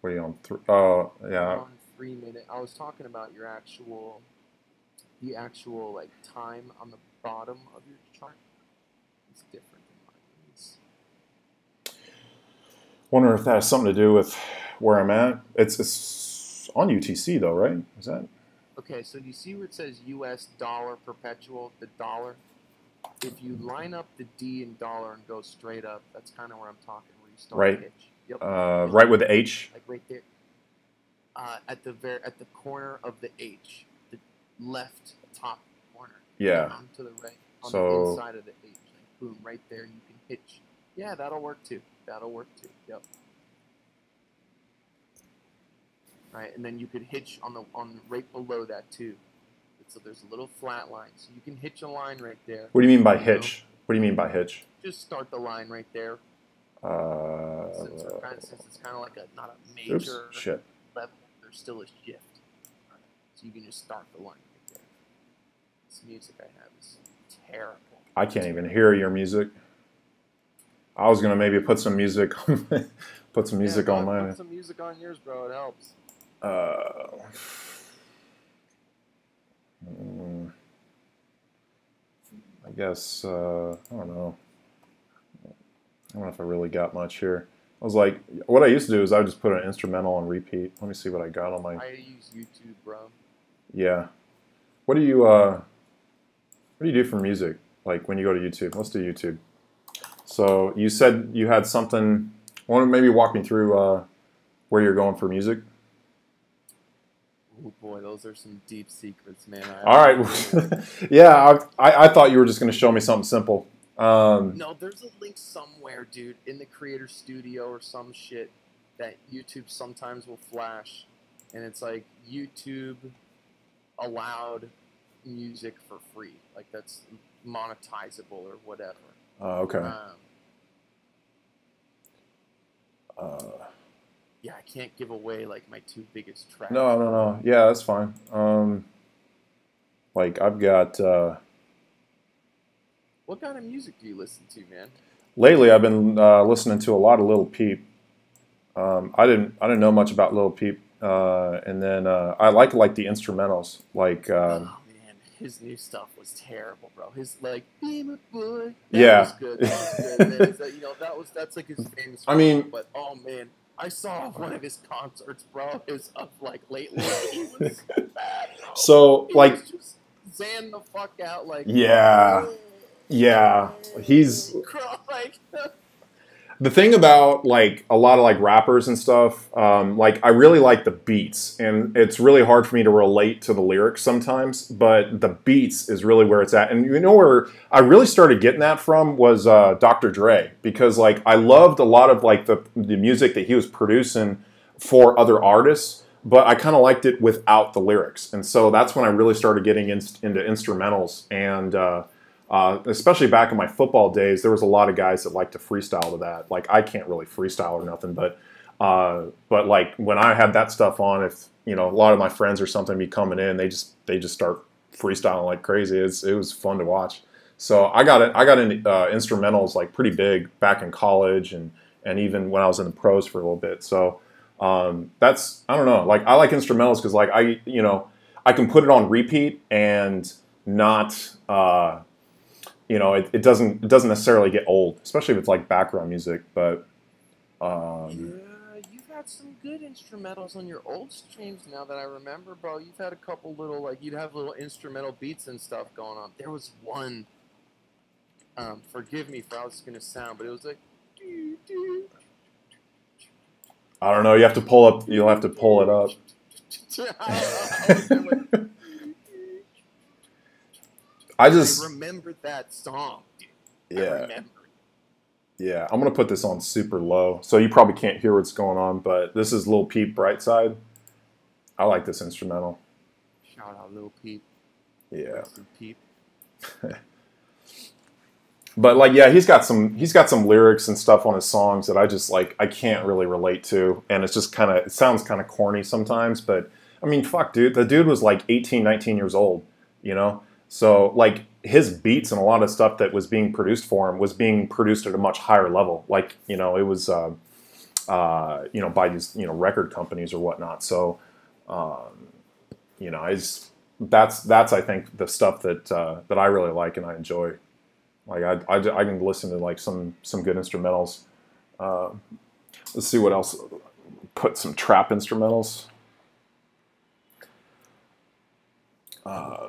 what you on three oh yeah On three minute. I was talking about your actual, the actual like time on the bottom of your chart. It's different than mine. It's, Wonder if that has something to do with where I'm at. It's, it's on UTC though, right? Is that okay, so you see where it says U.S. dollar perpetual, the dollar. If you line up the D in dollar and go straight up, that's kind of where I'm talking. Where you start Right. to hitch. Yep. uh, right with the H? like right there, uh, at the ver- at the corner of the H, the left top. Yeah. Down to the right on So- the inside of the H. Like boom, right there. You can hitch. Yeah, that'll work too. That'll work too. Yep. Right, and then you could hitch on the on right below that too. So there's a little flat line, so you can hitch a line right there. What do you mean by You know? hitch? What do you mean by hitch? Just start the line right there. Uh, Since, since it's kind of like a not a oops, major shit. level, there's still a shift. So you can just start the line. This music I have is terrible. I can't even hear your music. I was gonna maybe put some music <laughs> on, put some music yeah, on mine. Put some music on yours, bro. It helps. Uh, mm, I guess uh, I don't know. I don't know if I really got much here. I was like, what I used to do is I would just put an instrumental on repeat. Let me see what I got on my. I use YouTube, bro. Yeah. What do you uh what do you do for music? Like when you go to YouTube? Let's do YouTube. So you said you had something want to maybe walk me through uh where you're going for music? Oh boy, those are some deep secrets, man. I All right. <laughs> yeah, I, I I thought you were just going to show me something simple. Um No, there's a link somewhere, dude, in the creator studio or some shit that YouTube sometimes will flash, and it's like YouTube allowed music for free, like that's monetizable or whatever. uh, okay. Um, Uh, yeah, I can't give away like my two biggest tracks. no, no, no. Yeah, that's fine. Um like I've got uh What kind of music do you listen to, man? lately I've been uh, listening to a lot of Lil Peep. Um, I didn't I didn't know much about Lil Peep, uh, and then uh, I like like the instrumentals. Like um, oh his new stuff was terrible, bro. His like "Be my boy." That Yeah. was good. That was good. man. Uh, you know, that was that's like his famous. I mean- one, but oh man, I saw one of his concerts, bro. His up like lately. He was so <laughs> bad. Bro. so He like was just zan the fuck out, like Yeah. Oh, yeah, oh, he's <laughs> like <laughs> the thing about like a lot of like rappers and stuff. Um, like I really like the beats, and it's really hard for me to relate to the lyrics sometimes. But the beats is really where it's at, and you know where I really started getting that from was uh, Dr. Dre because like I loved a lot of like the the music that he was producing for other artists, but I kind of liked it without the lyrics, and so that's when I really started getting in, into instrumentals and. Uh, uh, especially back in my football days, there was a lot of guys that liked to freestyle to that. Like I can't really freestyle or nothing, but uh, but like when I had that stuff on, if you know a lot of my friends or something be coming in, they just they just start freestyling like crazy. It's, it was fun to watch. So I got it. I got in uh, instrumentals like pretty big back in college and and even when I was in the pros for a little bit. So um, that's I don't know. Like I like instrumentals because like I you know I can put it on repeat and not. Uh, you know, it, it doesn't it doesn't necessarily get old, especially if it's like background music. But um, Yeah, you've had some good instrumentals on your old streams now that I remember, bro. You've had a couple little like you'd have little instrumental beats and stuff going on. There was one. Um, forgive me for how it's gonna sound, but it was like. doo, doo, I don't know. You have to pull up. You'll have to pull it up. <laughs> I don't know, I was doing- I just I remember that song, dude. I yeah yeah. I'm gonna put this on super low, so you probably can't hear what's going on. But this is Lil Peep Brightside. I like this instrumental. Shout out Lil Peep. Yeah. Peep. <laughs> but like yeah he's got some he's got some lyrics and stuff on his songs that i just like i can't really relate to and it's just kind of it sounds kind of corny sometimes but i mean fuck dude the dude was like 18 19 years old you know so like his beats and a lot of stuff that was being produced for him was being produced at a much higher level like you know it was uh, uh, you know by these you know record companies or whatnot so um, you know it's that's that's i think the stuff that uh, that i really like and i enjoy like I, I, I can listen to like some some good instrumentals. Uh, let's see what else. Put some trap instrumentals. Uh,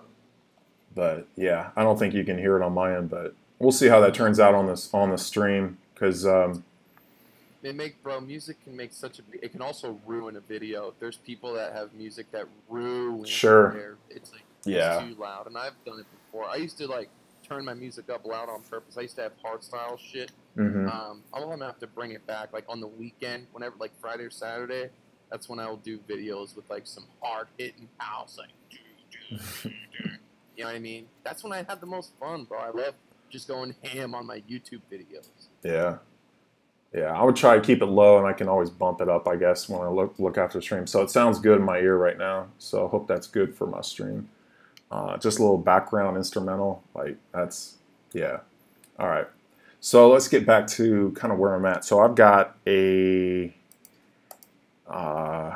but yeah, I don't think you can hear it on my end, but we'll see how that turns out on this on the stream because um, They make bro music can make such a it can also ruin a video. There's people that have music that ruin Sure. their it's like Yeah. It's too loud, and I've done it before. I used to like turn my music up loud on purpose. I used to have hardstyle shit. hmm Um, I'm gonna have to bring it back, like on the weekend, whenever, like Friday or Saturday. That's when I will do videos with like some hard hitting house, like. You know what I mean? That's when I had the most fun, bro. I love just going ham on my YouTube videos. Yeah. Yeah, I would try to keep it low, and I can always bump it up, I guess, when I look look after stream. So it sounds good in my ear right now. So I hope that's good for my stream. Uh, just a little background instrumental, like that's yeah. All right. So let's get back to kind of where I'm at. So I've got a uh,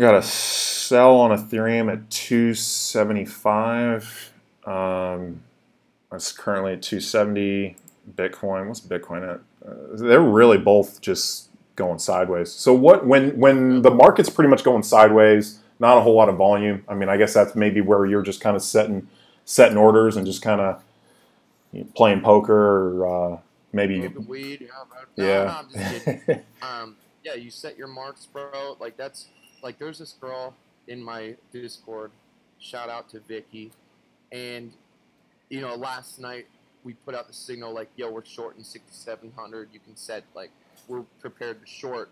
got a sell on Ethereum at 275. Um, it's currently at 270. Bitcoin, what's Bitcoin at? Uh, they're really both just going sideways. So what when when the market's pretty much going sideways, not a whole lot of volume. I mean, I guess that's maybe where you're just kind of setting setting orders and just kind of you know, playing poker or uh, maybe weed, yeah. No, yeah. no, <laughs> um, yeah, you set your marks, bro. Like that's like there's this girl in my Discord. Shout out to Vicky, and you know last night we put out the signal like, yo, we're shorting 6,700. You can set like we're prepared to short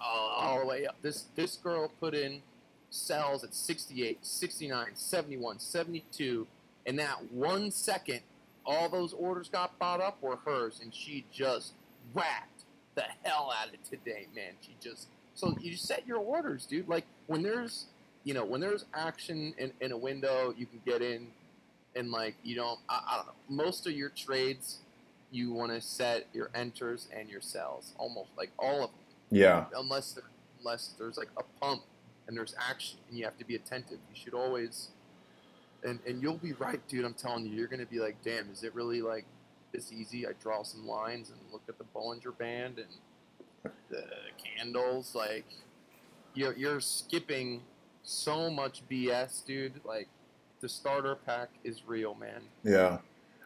all, all the way up. This this girl put in sells at 68, 69, 71, 72, and that one second, all those orders got bought up were hers, and she just whacked the hell out of today, man. She just so you set your orders, dude. Like when there's you know when there's action in, in a window, you can get in, and like you don't I, I don't know most of your trades. You want to set your enters and your sells, almost like all of them yeah, unless there, unless there's like a pump and there's action and you have to be attentive. You should always and and you'll be right, dude. I'm telling you, you're gonna be like, damn, is it really like this easy? I draw some lines and look at the Bollinger Band and the candles. Like you're you're skipping so much BS, dude. Like the starter pack is real, man. Yeah.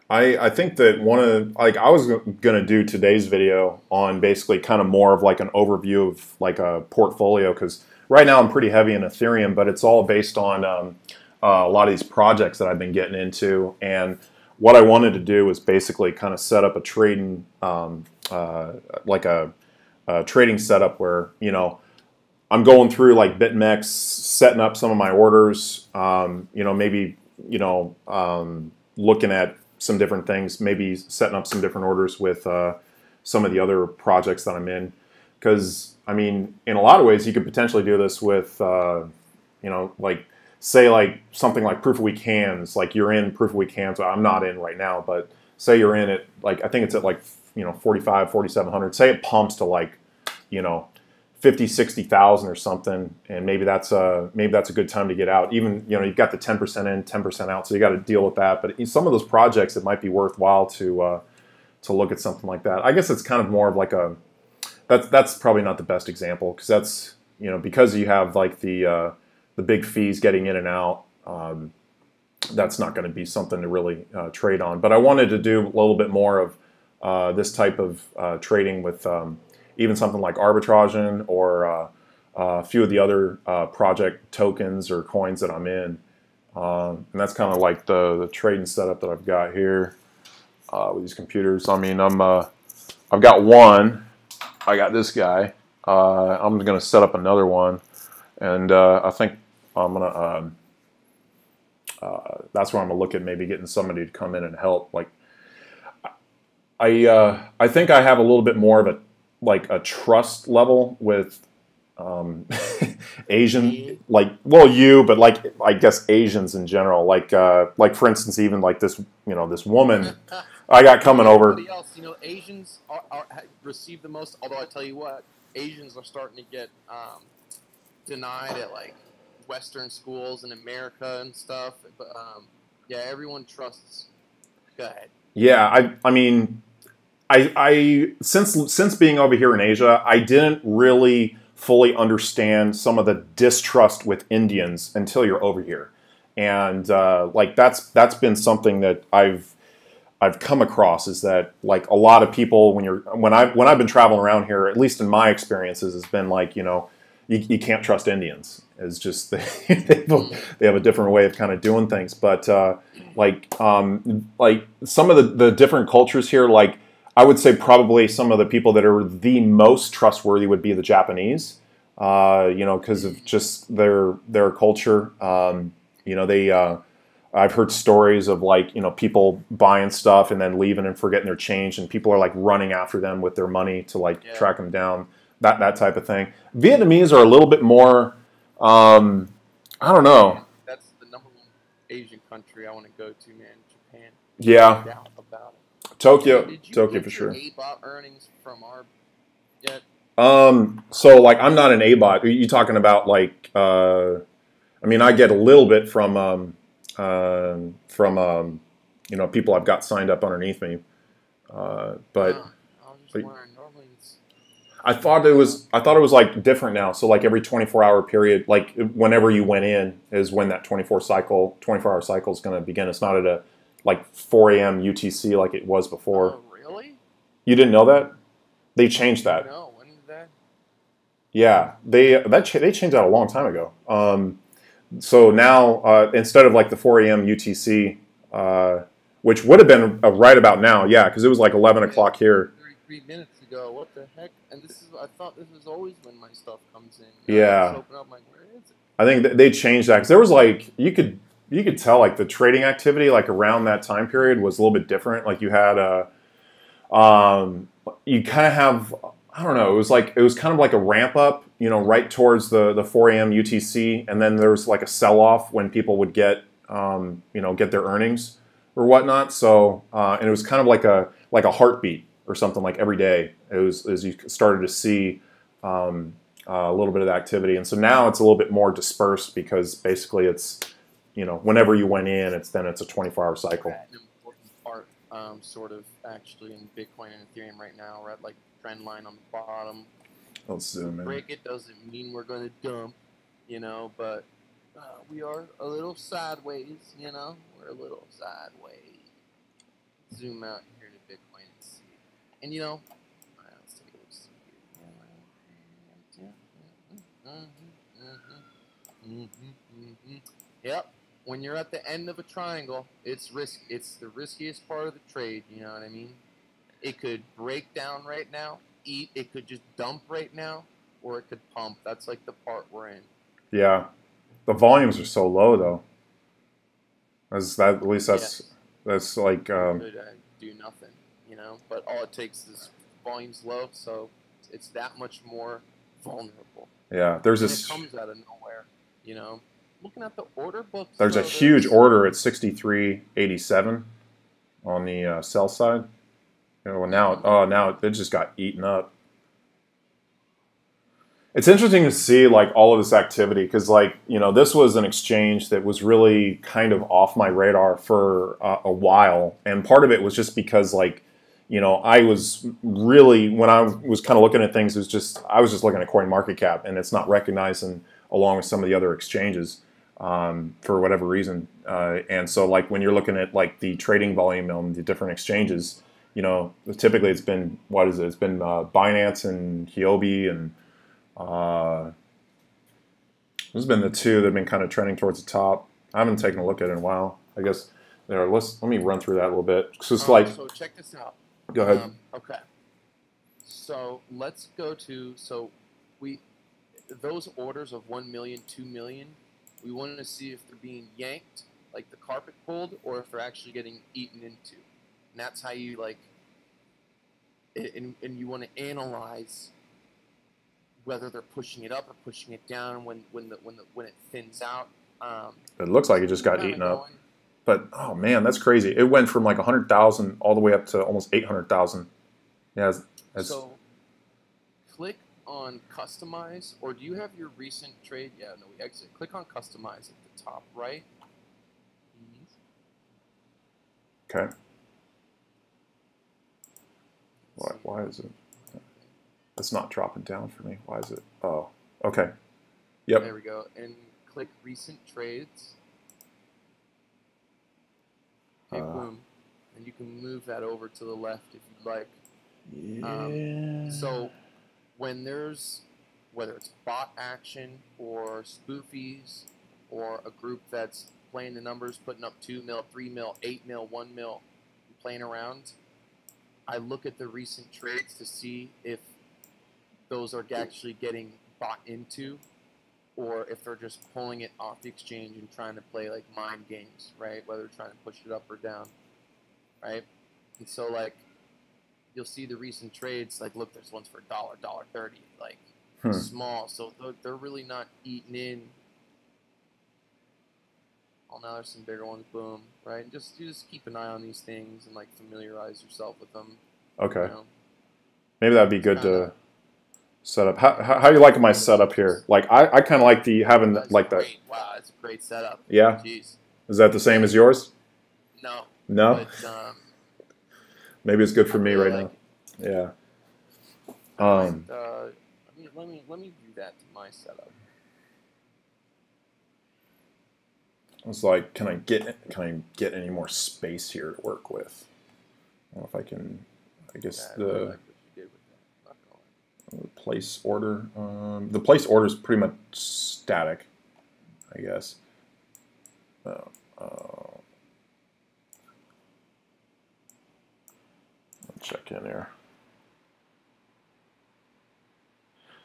I, I think that one of like I was to do today's video on basically kind of more of like an overview of like a portfolio because right now I'm pretty heavy in Ethereum, but it's all based on um, uh, a lot of these projects that I've been getting into. And what I wanted to do was basically kind of set up a trading um, uh, like a, a trading setup where you know I'm going through like BitMEX, setting up some of my orders. Um, you know, maybe you know um, looking at some different things, maybe setting up some different orders with uh, some of the other projects that I'm in. Because I mean, in a lot of ways, you could potentially do this with, uh, you know, like say like something like proof of weak hands. Like you're in proof of weak hands. I'm not in right now, but say you're in it. Like I think it's at like you know 45, 4700. Say it pumps to like you know 50, 60,000 or something, and maybe that's a maybe that's a good time to get out. Even you know you've got the 10% in, 10% out, so you got to deal with that. But some of those projects, it might be worthwhile to uh, to look at something like that. I guess it's kind of more of like a that's that's probably not the best example because that's you know because you have like the uh, the big fees getting in and out. Um, that's not going to be something to really uh, trade on. But I wanted to do a little bit more of uh, this type of uh, trading with. Um, even something like arbitraging or uh, uh, a few of the other uh, project tokens or coins that I'm in. Um, and that's kind of like the, the trading setup that I've got here uh, with these computers. I mean, I'm I've got one. I got this guy. I'm going to set up another one, and I think I'm going to. Um, that's where I'm gonna look at maybe getting somebody to come in and help. Like, I I think I have a little bit more of a like a trust level with um, <laughs> Asian, like well, you, but like I guess Asians in general. Like uh, like for instance, even like this, you know, this woman <laughs> I got coming over. Else, you know, Asians are, are, receive the most. Although I tell you what, Asians are starting to get um, denied at like Western schools in America and stuff. But um, yeah, everyone trusts. Go ahead. Yeah, I I mean I, I since since being over here in Asia, I didn't really fully understand some of the distrust with Indians until you're over here, and uh, like that's that's been something that I've I've come across is that like a lot of people when you're when I when I've been traveling around here, at least in my experiences, has been like you know you, you can't trust Indians. It's just <laughs> they, they, have a, they have a different way of kind of doing things. But uh, like um, like some of the, the different cultures here, like I would say probably some of the people that are the most trustworthy would be the Japanese. Uh, you know, because of just their their culture. Um, you know, they. Uh, I've heard stories of like you know people buying stuff and then leaving and forgetting their change, and people are like running after them with their money to like Yeah. track them down. That that type of thing. Vietnamese are a little bit more. Um, I don't know. That's the number one Asian country I want to go to, man. Japan. Yeah, No about it. Tokyo, Did you Tokyo get for sure. ABOT earnings from our yet? Um, so like I'm not an ABOT. Are you talking about like? Uh, I mean, I get a little bit from um, um from um, you know people I've got signed up underneath me, uh, but. I was just but- wondering. Normally, it's I thought it was I thought it was like different now. So like every 24 hour period, like whenever you went in is when that 24 cycle 24 hour cycle is going to begin. It's not at a like 4 a.m. UTC like it was before. Oh, really? You didn't know that? They changed that. No. When did that? Yeah, they that they changed that a long time ago. Um, so now uh, instead of like the 4 a.m. UTC, uh, which would have been uh, right about now, yeah, because it was like 11 o'clock here. 33 minutes ago. What the heck? And this is. I thought this was always when my stuff comes in. I Yeah. open up, like, where is it? I think th- they changed that because there was like you could you could tell like the trading activity like around that time period was a little bit different. Like you had a um, you kind of have I don't know it was like it was kind of like a ramp up you know right towards the the 4 a.m. UTC and then there was like a sell off when people would get um, you know get their earnings or whatnot. So uh, and it was kind of like a like a heartbeat or something like every day. It was as you started to see. Um, uh, a little bit of activity. And so now it's a little bit more dispersed because basically it's, you know, whenever you went in, it's then it's a 24 hour cycle. An important part, um, sort of, actually, in Bitcoin and Ethereum right now. We're at like trend line on the bottom. Let's zoom in. Break it doesn't mean we're going to dump, you know, but uh, we are a little sideways, you know. We're a little sideways. Zoom out here to Bitcoin and see. And you know, all right, let's take a look. See here. Yep. When you're at the end of a triangle, it's risk. It's the riskiest part of the trade. You know what I mean? It could break down right now, eat. It could just dump right now, or it could pump. That's like the part we're in. Yeah. The volumes are so low though. As that, at least that's, Yes. that's like, um, could uh, do nothing, you know. But all it takes is volume's low, so it's that much more vulnerable. Yeah, there's this, comes out of nowhere, you know. Looking at the order books, there's a huge there's- order at 6387 on the uh, sell side. You know, now, oh, now it just got eaten up. It's interesting to see like all of this activity because like you know this was an exchange that was really kind of off my radar for uh, a while, and part of it was just because like you know I was really when I was kind of looking at things it was just I was just looking at coin market cap and it's not recognizing along with some of the other exchanges um, for whatever reason, uh, and so like when you're looking at like the trading volume on the different exchanges, you know typically it's been what is it? It's been uh, Binance and Huobi and uh, those have been the two that have been kind of trending towards the top. I haven't taken a look at it in a while. I guess there. Let's let me run through that a little bit. So it's like, so check this out. Go ahead. Um, okay. So let's go to so we those orders of 1 million, 2 million, we want to see if they're being yanked, like the carpet pulled, or if they're actually getting eaten into. And that's how you like and, and you want to analyze whether they're pushing it up or pushing it down when when the when the when it thins out. Um, it looks like it just got eaten up. But oh man, that's crazy. It went from like hundred thousand all the way up to almost eight hundred thousand. Yeah, it's, it's, So, click on customize, or do you have your recent trade? Yeah, no, we exit. Click on customize at the top right. okay. Why, why is it? It's not dropping down for me. Why is it? Oh, okay. Yep. There we go. And click recent trades. Okay, Uh. boom. And you can move that over to the left if you'd like. Yeah. Um, So, when there's whether it's bot action or spoofies or a group that's playing the numbers, putting up two mil, three mil, eight mil, one mil, playing around. I look at the recent trades to see if those are actually getting bought into or if they're just pulling it off the exchange and trying to play like mind games, right? Whether trying to push it up or down, right? And so like you'll see the recent trades, like look, there's ones for a dollar, dollar thirty, like Hmm. small. So they're, they're really not eating in. Oh, now there's some bigger ones. Boom, right? And Just you just keep an eye on these things and like familiarize yourself with them. Okay. You know? Maybe that'd be good to Kinda- up. How, how, how you like my setup here? Like I, I kind of like the having That's like that. great. Wow, it's a great setup. Yeah. Jeez. Is that the same as yours? No. No. But, um, Maybe it's good for me really right like now. Yeah. I Um. uh, let me let me let me do that to my setup. I was like, can I get can I get any more space here to work with? I don't know if I can. I guess Yeah, the, like what you did with that. Not gonna lie. the place order. Um, the place order is pretty much static. I guess. Uh, uh, check in here.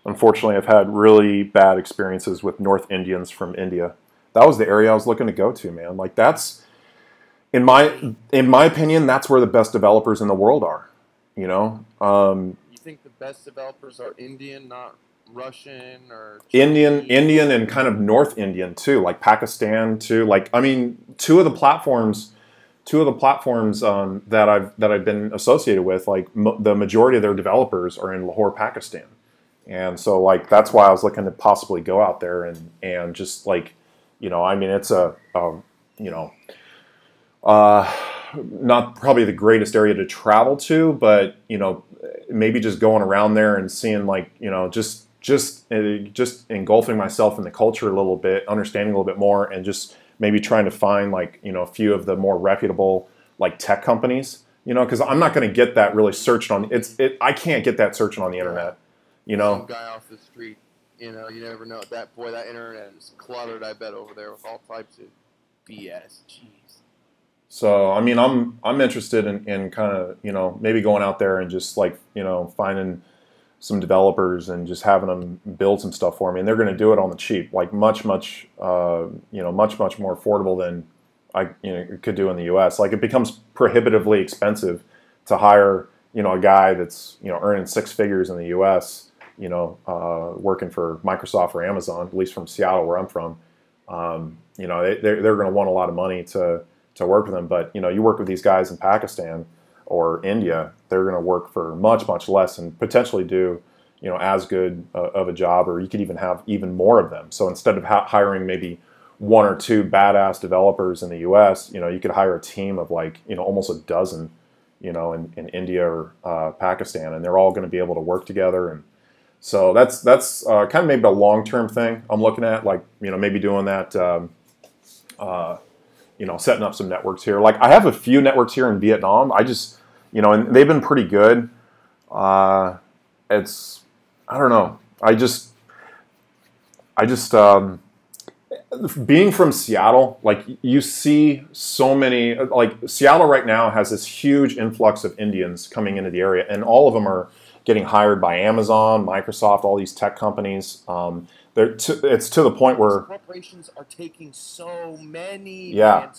Unfortunately, I've had really bad experiences with North Indians from India. That was the area I was looking to go to, man. Like that's in my in my opinion, that's where the best developers in the world are. You know, um, think the best developers are Indian, not Russian or Indian, Chinese? Indian, and kind of North Indian too, like Pakistan too. Like I mean, two of the platforms, two of the platforms um, that I've that I've been associated with, like the majority of their developers are in Lahore, Pakistan, and so like that's why I was looking to possibly go out there and and just like, you know, I mean, it's a, um, you know, uh, not probably the greatest area to travel to, but you know, maybe just going around there and seeing like you know just just uh, just engulfing myself in the culture a little bit, understanding a little bit more, and just maybe trying to find like you know a few of the more reputable like tech companies. You know, because I'm not going to get that really searched on it's it. I can't get that searching on the internet. You Some know, guy off the street. You know, you never know. That boy, that internet is cluttered. I bet over there with all types of BS. Jeez. So I mean, I'm I'm interested in, in kind of you know maybe going out there and just like you know finding some developers and just having them build some stuff for me, and they're going to do it on the cheap, like much much uh, you know much much more affordable than I you know could do in the U.S. Like it becomes prohibitively expensive to hire you know a guy that's you know earning six figures in the U.S. You know uh, working for Microsoft or Amazon, at least from Seattle where I'm from. Um, you know they, they're, they're going to want a lot of money to to work with them. But you know, you work with these guys in Pakistan or India, they're going to work for much much less and potentially do you know as good uh, of a job, or you could even have even more of them. So instead of ha- hiring maybe one or two badass developers in the U.S., you know, you could hire a team of like you know almost a dozen, you know, in, in India or uh, Pakistan, and they're all going to be able to work together and. So that's that's uh, kind of maybe a long term thing I'm looking at, like you know maybe doing that um, uh, you know, setting up some networks here. Like I have a few networks here in Vietnam. I just, you know, and they've been pretty good. Uh, it's, I don't know. I just, I just, um, being from Seattle, like you see so many, like Seattle right now has this huge influx of Indians coming into the area, and all of them are getting hired by Amazon, Microsoft, all these tech companies. Um, to, it's to the point where corporations are taking so many. Yeah.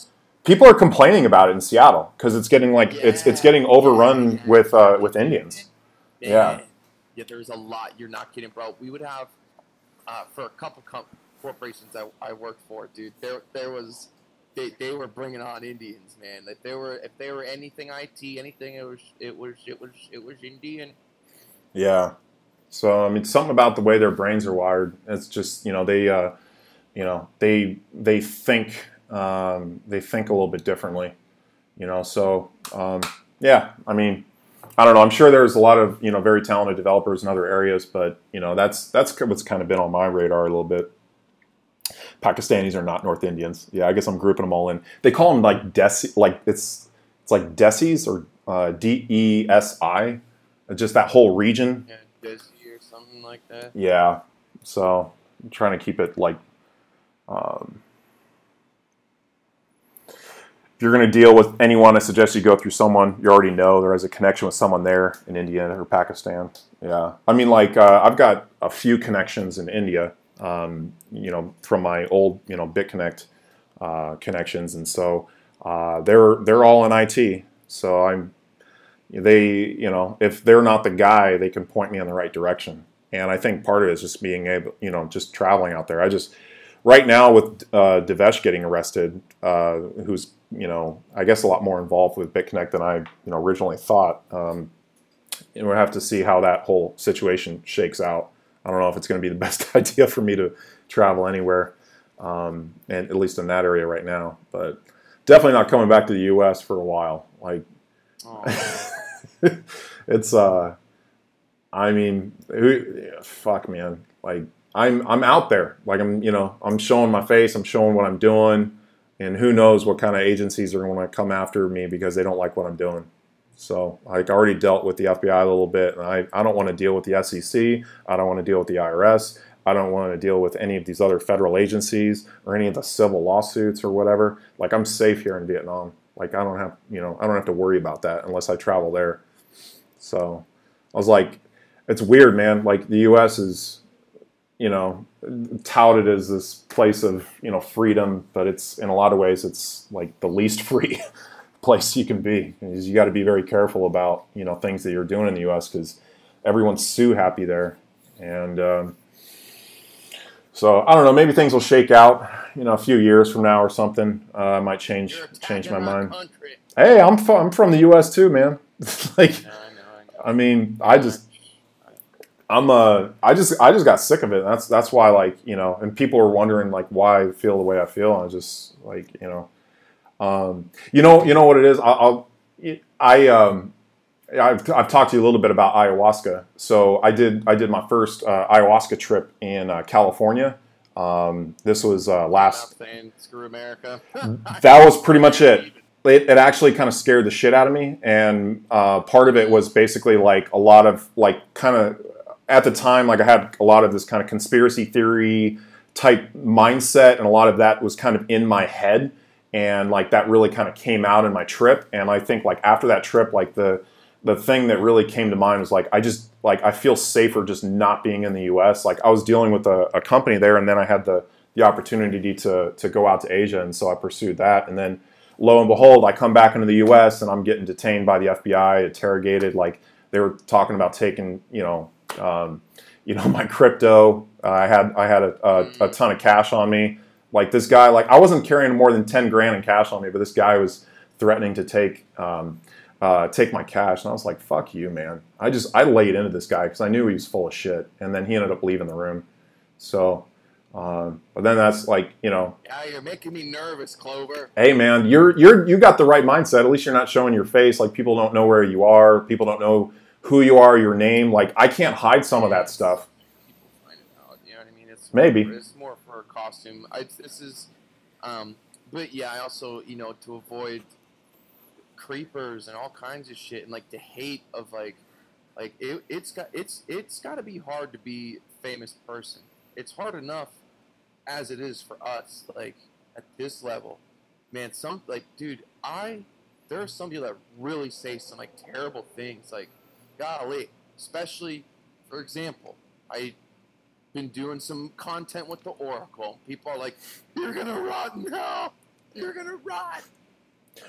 people are complaining about it in Seattle because it's getting like it's it's getting overrun yeah, with uh, with Indians. Man. Yeah. Yeah, there's a lot. You're not kidding, bro. We would have uh, for a couple com- corporations I, I worked for, dude. There there was they, they were bringing on Indians, man. If they were if they were anything IT, anything it was it was it was it was Indian. Yeah. So I mean, something about the way their brains are wired. It's just you know they uh, you know they they think um, they think a little bit differently. You know, so um, yeah. I mean, I don't know. I'm sure there's a lot of you know very talented developers in other areas, but you know that's that's what's kind of been on my radar a little bit. Pakistanis are not North Indians. Yeah, I guess I'm grouping them all in. They call them like Desi, like it's it's like Desis or uh, D E S I, just that whole region. Yeah, something like that. Yeah, So I'm trying to keep it like. Um, if you're going to deal with anyone, I suggest you go through someone you already know. There is a connection with someone there in India or Pakistan. Yeah, I mean, like uh, I've got a few connections in India. Um, you know, from my old you know BitConnect uh, connections, and so uh, they're they're all in IT. So I'm they you know if they're not the guy, they can point me in the right direction. And I think part of it is just being able you know just traveling out there. I just right now with uh, Divyesh getting arrested, uh, who's you know I guess a lot more involved with BitConnect than I you know originally thought. Um, and we'll have to see how that whole situation shakes out. I don't know if it's going to be the <laughs> best idea for me to travel anywhere, um, and at least in that area right now. But definitely not coming back to the U.S. for a while. Like, <laughs> it's uh, I mean, who, fuck, man. Like, I'm I'm out there. Like, I'm you know, I'm showing my face. I'm showing what I'm doing, and who knows what kind of agencies are going to come after me because they don't like what I'm doing. So like I already dealt with the FBI a little bit, and I, I don't want to deal with the SEC. I don't want to deal with the IRS. I don't want to deal with any of these other federal agencies or any of the civil lawsuits or whatever. Like I'm safe here in Vietnam. Like I don't have, you know, I don't have to worry about that unless I travel there. So I was like, it's weird, man. Like the U.S. is, you know, touted as this place of, you know, freedom, but it's in a lot of ways it's like the least <laughs> free place you can be. You got to be very careful about, you know, things that you're doing in the U.S. because everyone's sue happy there, and um, so I don't know. Maybe things will shake out. You know, a few years from now or something, uh, I might change change my mind. Country. Hey, I'm from, I'm from the U.S. too, man. <laughs> like, No, I know, I know. I mean, I just I'm uh I just I just got sick of it. That's that's why like you know, and people were wondering like why I feel the way I feel. And I just like you know, um, you know you know what it is. I'll, I'll I um I've, I've talked to you a little bit about ayahuasca. So I did I did my first uh, ayahuasca trip in uh, California. Um, this was uh, last saying screw America. <laughs> that was pretty much it. It, it actually kind of scared the shit out of me, and uh, part of it was basically like a lot of like kind of at the time like I had a lot of this kind of conspiracy theory type mindset, and a lot of that was kind of in my head, and like that really kind of came out in my trip, and I think like after that trip, like the the thing that really came to mind was like I just like I feel safer just not being in the U.S. Like I was dealing with a, a company there, and then I had the the opportunity to to go out to Asia, and so I pursued that, and then lo and behold, I come back into the U.S. and I'm getting detained by the FBI, interrogated. Like they were talking about taking, you know, um, you know, <laughs> my crypto. Uh, I had I had a, a, a ton of cash on me. Like this guy, like I wasn't carrying more than ten grand in cash on me, but this guy was threatening to take um, uh, take my cash, and I was like, "Fuck you, man!" I just I laid into this guy because I knew he was full of shit, and then he ended up leaving the room. So, um, but then that's like you know, yeah, you're making me nervous, Clover. hey man, you're you're you got the right mindset. At least you're not showing your face. Like people don't know where you are. People don't know who you are, your name. Like I can't hide some of that stuff. People find it out. You know what I mean? It's Maybe. it's more for a costume. I, this is, um, but yeah, I also you know to avoid creepers and all kinds of shit and like the hate of like like it, it's got it's it's got to be hard to be a famous person. It's hard enough as it is for us like at this level. Man, some like dude, I there are some people that really say some like terrible things like golly, especially for example, I've been doing some content with the Oracle. People are like, "You're gonna rot in hell. You're gonna rot."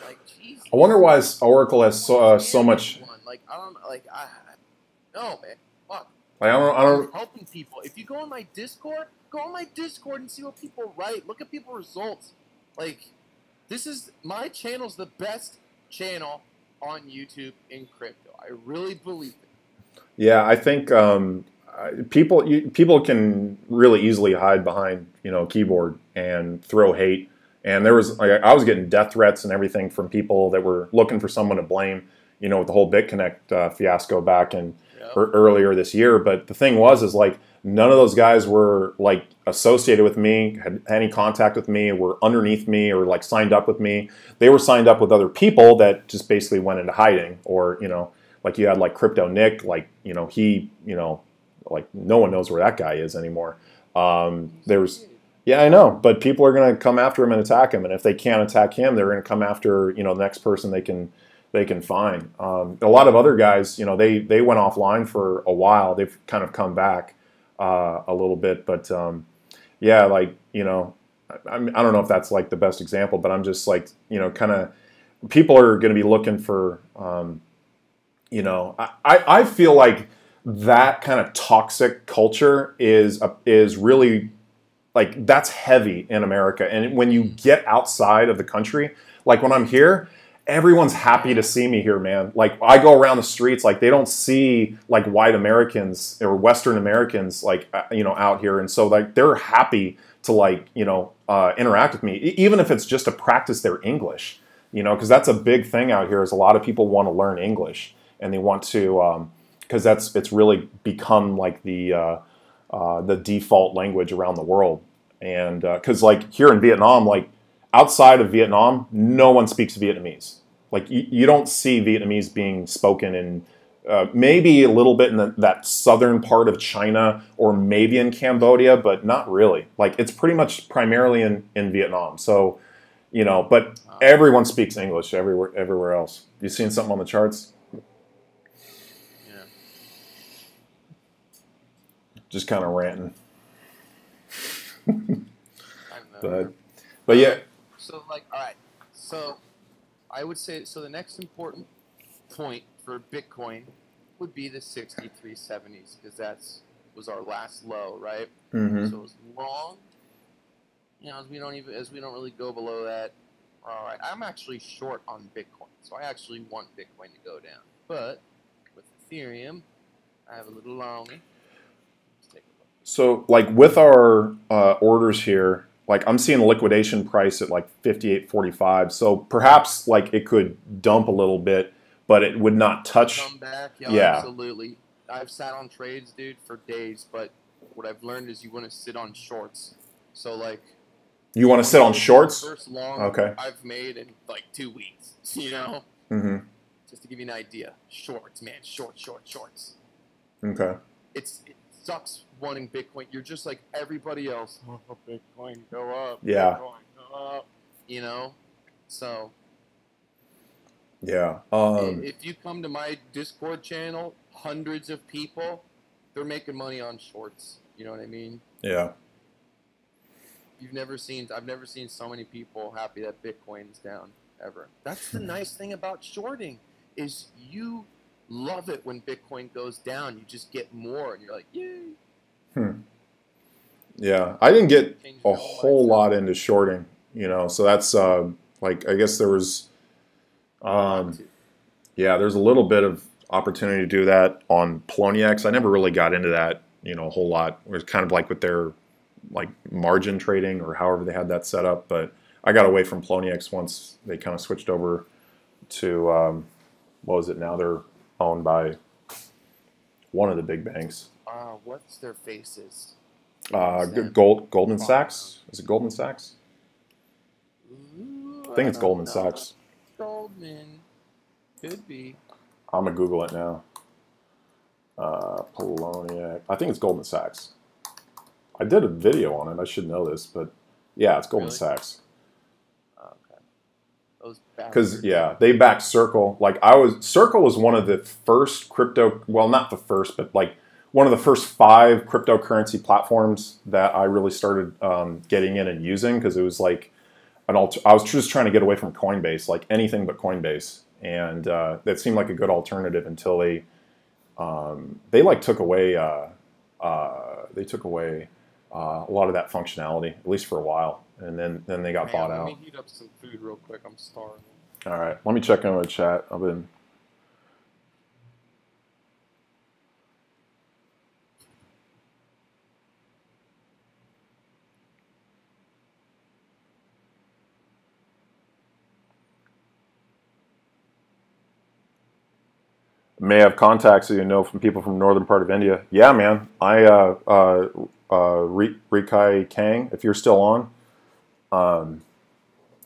Like, Jesus. I wonder why Oracle has so, uh, so much. Like, I don't like. I no man. Fuck. Like, I don't. I I'm don't. helping people. If you go on my Discord, go on my Discord and see what people write. Look at people results. Like, this is my channel's the best channel on YouTube in crypto. I really believe it. Yeah, I think um, people you, people can really easily hide behind you know a keyboard and throw hate. And there was like, I was getting death threats and everything from people that were looking for someone to blame. You know, with the whole BitConnect uh, fiasco back in ear- earlier this year. But the thing was, is like none of those guys were like associated with me, had any contact with me, were underneath me, or like signed up with me. They were signed up with other people that just basically went into hiding, or you know, like you had like Crypto Nick, like you know he, you know, like no one knows where that guy is anymore. Um, there's yeah, I know, but people are going to come after him and attack him, and if they can't attack him, they're going to come after you know the next person they can they can find. Um, a lot of other guys, you know, they they went offline for a while. They've kind of come back uh, a little bit, but um, yeah, like you know, I, I don't know if that's like the best example, but I'm just like you know, kind of people are going to be looking for, um, you know, I I feel like that kind of toxic culture is a, is really like that's heavy in America, and when you get outside of the country, like when I'm here everyone's happy to see me here, man. Like I go around the streets, like they don't see like white Americans or Western Americans like uh, you know out here, and so like they're happy to like you know uh, interact with me, even if it's just to practice their English. You know, because that's a big thing out here. Is a lot of people want to learn English and they want to because um, that's it's really become like the uh, uh, the default language around the world. And because uh, like here in Vietnam, like outside of Vietnam, no one speaks Vietnamese. Like you, you don't see Vietnamese being spoken in uh, maybe a little bit in the, that southern part of China or maybe in Cambodia, but not really. Like it's pretty much primarily in, in Vietnam. So, you know, but everyone speaks English everywhere everywhere else. You seen something on the charts? Yeah. Just kind of ranting. <laughs> but, but yeah. So like, all right. So I would say so. The next important point for Bitcoin would be the 6370s because that's was our last low, right? Mm-hmm. So as long, you know, as we don't even as we don't really go below that. All right, I'm actually short on Bitcoin, so I actually want Bitcoin to go down. But with Ethereum, I have a little longer. So, like with our uh, orders here, like I'm seeing a liquidation price at like 58.45. So perhaps like it could dump a little bit, but it would not touch. Come back, yeah, yeah, absolutely. I've sat on trades, dude, for days, but what I've learned is you want to sit on shorts. So like, you want to sit on shorts? First long okay. I've made in like two weeks. <laughs> You know. Mm-hmm. Just to give you an idea, shorts, man, shorts, shorts, shorts. Okay. It's it sucks wanting Bitcoin. You're just like everybody else. <laughs> Oh, Bitcoin go up. Yeah. Bitcoin go up. You know, so. Yeah. Um, if you come to my Discord channel, hundreds of people, they're making money on shorts. You know what I mean? Yeah. You've never seen. I've never seen so many people happy that Bitcoin's down ever. That's the <laughs> nice thing about shorting is you love it when Bitcoin goes down. You just get more, and you're like, yay. Hmm. Yeah, I didn't get a whole lot into shorting, you know. So that's uh, like I guess there was, um, yeah, there's a little bit of opportunity to do that on Poloniex. I never really got into that, you know, a whole lot. It was kind of like with their like margin trading or however they had that set up. But I got away from Poloniex once they kind of switched over to um, what was it now? They're owned by one of the big banks. Uh, what's their faces? Uh, Gold, Goldman Sachs. Is it Goldman Sachs? Ooh, I think it's Goldman know. Sachs. Goldman. Could be. I'm gonna Google it now. Uh, Polonia. I think it's Goldman Sachs. I did a video on it. I should know this, but yeah, it's Goldman really? Sachs because yeah, they backed Circle. Like I was, Circle was one of the first crypto. Well, not the first, but like one of the first five cryptocurrency platforms that I really started um, getting in and using because it was like an alter- I was just trying to get away from Coinbase, like anything but Coinbase, and uh, that seemed like a good alternative until they um, they like took away uh, uh, they took away uh, a lot of that functionality at least for a while, and then then they got Man, bought let out. Let me heat up some food real quick. I'm starving. All right, let me check in the chat. I've been. May have contacts that you know from people from northern part of India. Yeah, man. I uh, uh, uh, Rikai Kang, if you're still on, um,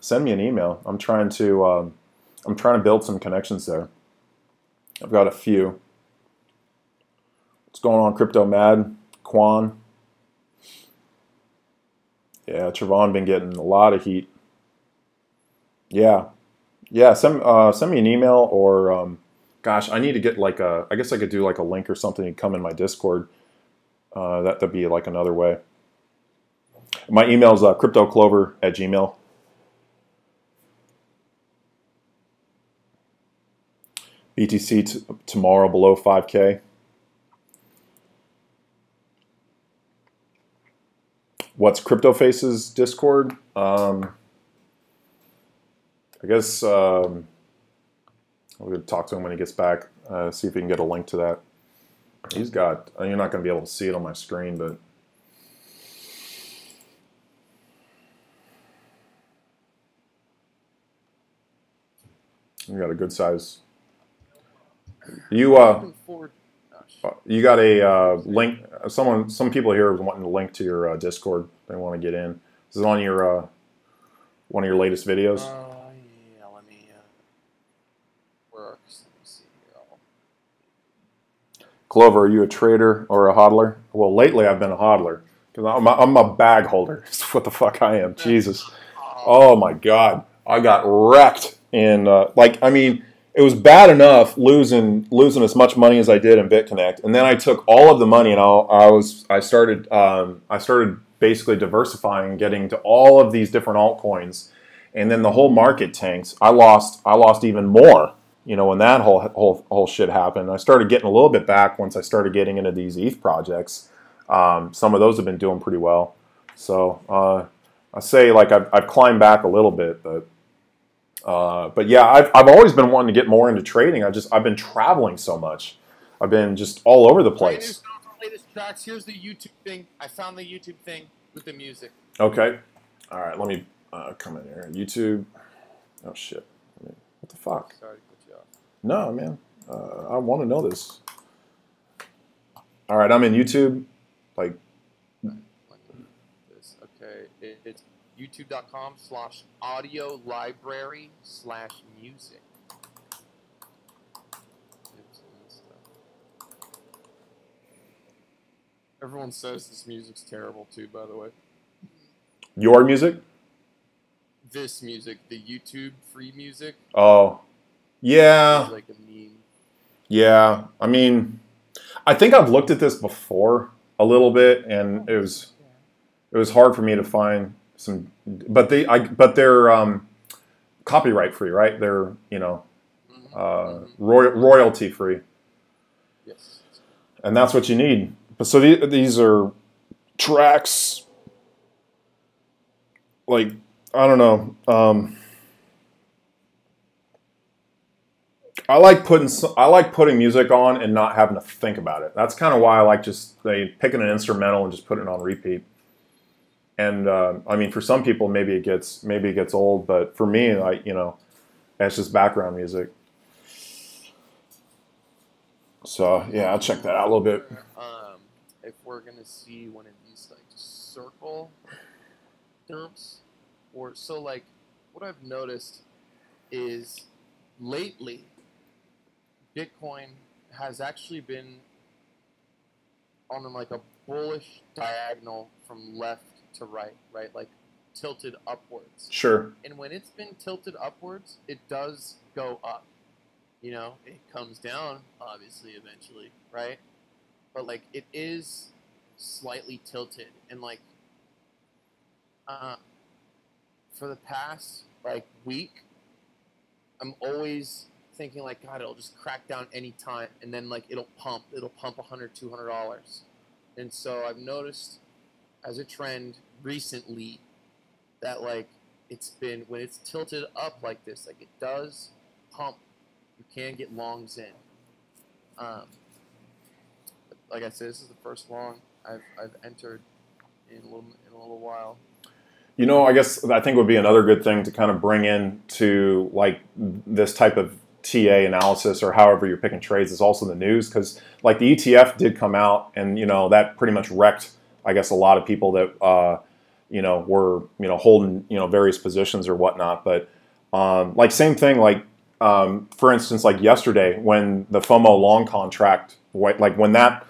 send me an email. I'm trying to um, I'm trying to build some connections there. I've got a few. What's going on, Crypto Mad? Quan. Yeah, Trevon been getting a lot of heat. Yeah, yeah. Send uh, send me an email or, um, gosh, I need to get like a. I guess I could do like a link or something and come in my Discord. Uh, that would be like another way. My email is uh, cryptoclover at gmail. BTC tomorrow below 5K. What's Crypto Faces Discord? Um, I guess um, we're going to talk to him when he gets back, uh, see if he can get a link to that. He's got, uh, you're not going to be able to see it on my screen, but you got a good size. You uh, uh, you got a uh, link. Someone, some people here are wanting a link to your uh, Discord. They want to get in. This Is on your uh, one of your latest videos? Uh, yeah, let me. Uh, where are, let me see here. I'll- Clover, are you a trader or a hodler? Well, lately I've been a hodler because I'm, a- I'm a bag holder. <laughs> What the fuck I am. Jesus. Oh my god, I got wrecked in uh, like I mean it was bad enough losing losing as much money as I did in BitConnect, and then I took all of the money and I, I was I started um, I started basically diversifying, getting to all of these different altcoins, and then the whole market tanks. I lost I lost even more. You know when that whole whole whole shit happened, I started getting a little bit back once I started getting into these ETH projects. Um, some of those have been doing pretty well. So uh, I say like I've, I've climbed back a little bit, but uh, but yeah, I've, I've always been wanting to get more into trading. I just I've been traveling so much. I've been just all over the place. latest tracks. Here's the YouTube thing. I found the YouTube thing with the music. Okay, all right. Let me uh, come in here. YouTube. Oh shit. What the fuck? Sorry to cut you off. No, man. Uh, I want to know this. All right, I'm in YouTube. Like. Okay, it, it's youtube.com slash audio library slash music. Oops, and stuff. Everyone says this music's terrible too, by the way. your music. This music, the YouTube free music, Oh, yeah. like a meme. Yeah, I mean, I think I've looked at this before a little bit, and it was it was hard for me to find some. But they, I, but they're um, copyright free, right? They're you know Mhm, uh, mhm. roy- royalty free, Yes. and that's what you need. But so the, these are tracks, like I don't know. Um, I like putting I like putting music on and not having to think about it. That's kind of why I like just they picking an instrumental and just putting it on repeat. And uh, I mean, for some people, maybe it gets maybe it gets old, but for me, like you know, it's just background music. So yeah, I'll check that out a little bit. Um, if we're gonna see one of these like circle dumps, or so like what I've noticed is lately Bitcoin has actually been on like a bullish diagonal from left to right, right, like tilted upwards. Sure. And when it's been tilted upwards, it does go up. You know, it comes down, obviously, eventually, right? But like, it is slightly tilted, and like, uh, for the past like week, I'm always thinking like, God, it'll just crack down any time, and then like it'll pump, it'll pump 100 200 dollars, and so I've noticed as a trend recently that like it's been when it's tilted up like this, like it does pump. You can get longs in. Um, like I said, this is the first long I've, I've entered in a little in a little while. You know, I guess I think would be another good thing to kind of bring in to like this type of TA analysis or however you're picking trades is also the news because like the ETF did come out and you know that pretty much wrecked I guess a lot of people that uh, you know were you know holding you know various positions or whatnot. But um, like same thing like um, for instance like yesterday when the FOMO long contract like when that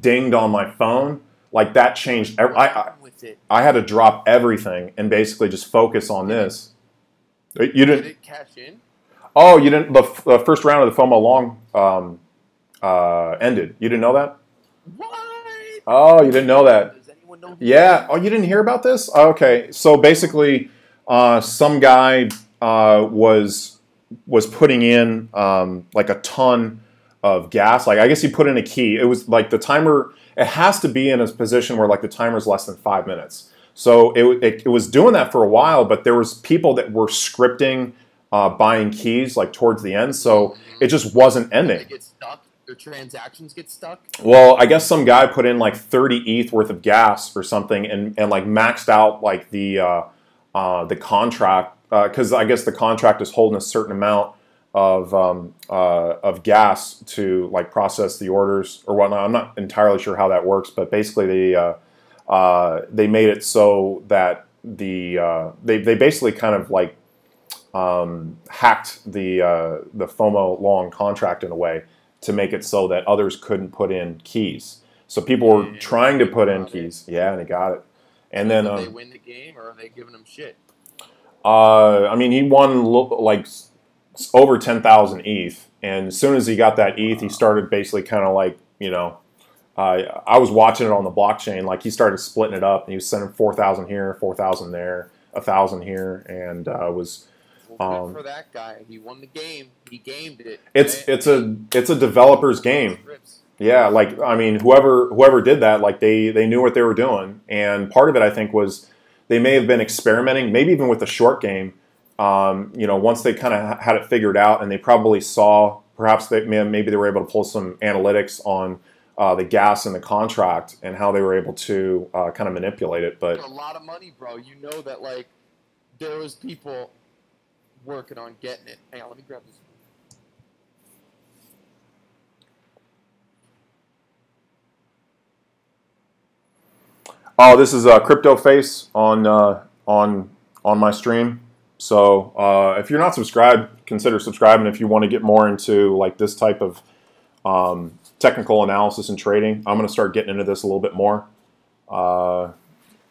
dinged on my phone, like that changed. I, I wrong with it? I had to drop everything and basically just focus on this. You Did didn't? it cash in? Oh, you didn't. The, f- the first round of the FOMO long um, uh, ended. You didn't know that? What? Oh, you didn't know that? Does anyone know? Yeah. Oh, you didn't hear about this? Okay. So basically, uh, some guy uh, was was putting in um, like a ton of gas. Like I guess he put in a key. It was like the timer. It has to be in a position where like the timer's less than five minutes. So it, it, it was doing that for a while, but there was people that were scripting uh, buying keys like towards the end. So it just wasn't ending. They get stuck. Their transactions get stuck. Well, I guess some guy put in like 30 ETH worth of gas or something, and, and like maxed out like the uh, uh, the contract because I guess the contract is holding a certain amount of um, uh, of gas to like process the orders or whatnot. I'm not entirely sure how that works, but basically they uh, uh, they made it so that the uh, they they basically kind of like um, hacked the uh, the FOMO long contract in a way to make it so that others couldn't put in keys. So people were trying to put in it. keys. Yeah, and he got it. And then, Did they um, win the game, or are they giving him shit? uh, I mean, he won lo- like over ten thousand ETH, and as soon as he got that ETH, he started basically kind of like you know. Uh, I was watching it on the blockchain. Like he started splitting it up, and he was sending four thousand here, four thousand there, a thousand here, and uh, was Um, for that guy. He won the game. He gamed it. it's right? it's a it's a developer's game. Yeah, like I mean, whoever whoever did that, like they they knew what they were doing, and part of it I think was they may have been experimenting, maybe even with the short game. Um, you know, once they kind of had it figured out, and they probably saw perhaps they maybe they were able to pull some analytics on uh, the gas in the contract and how they were able to uh, kind of manipulate it. But a lot of money, bro. You know that like there was people working on getting it. Hang on, let me grab this. Oh, this is uh, Crypto Face on uh, on on my stream. So uh, if you're not subscribed, consider subscribing if you want to get more into like this type of um, technical analysis and trading. I'm going to start getting into this a little bit more, uh,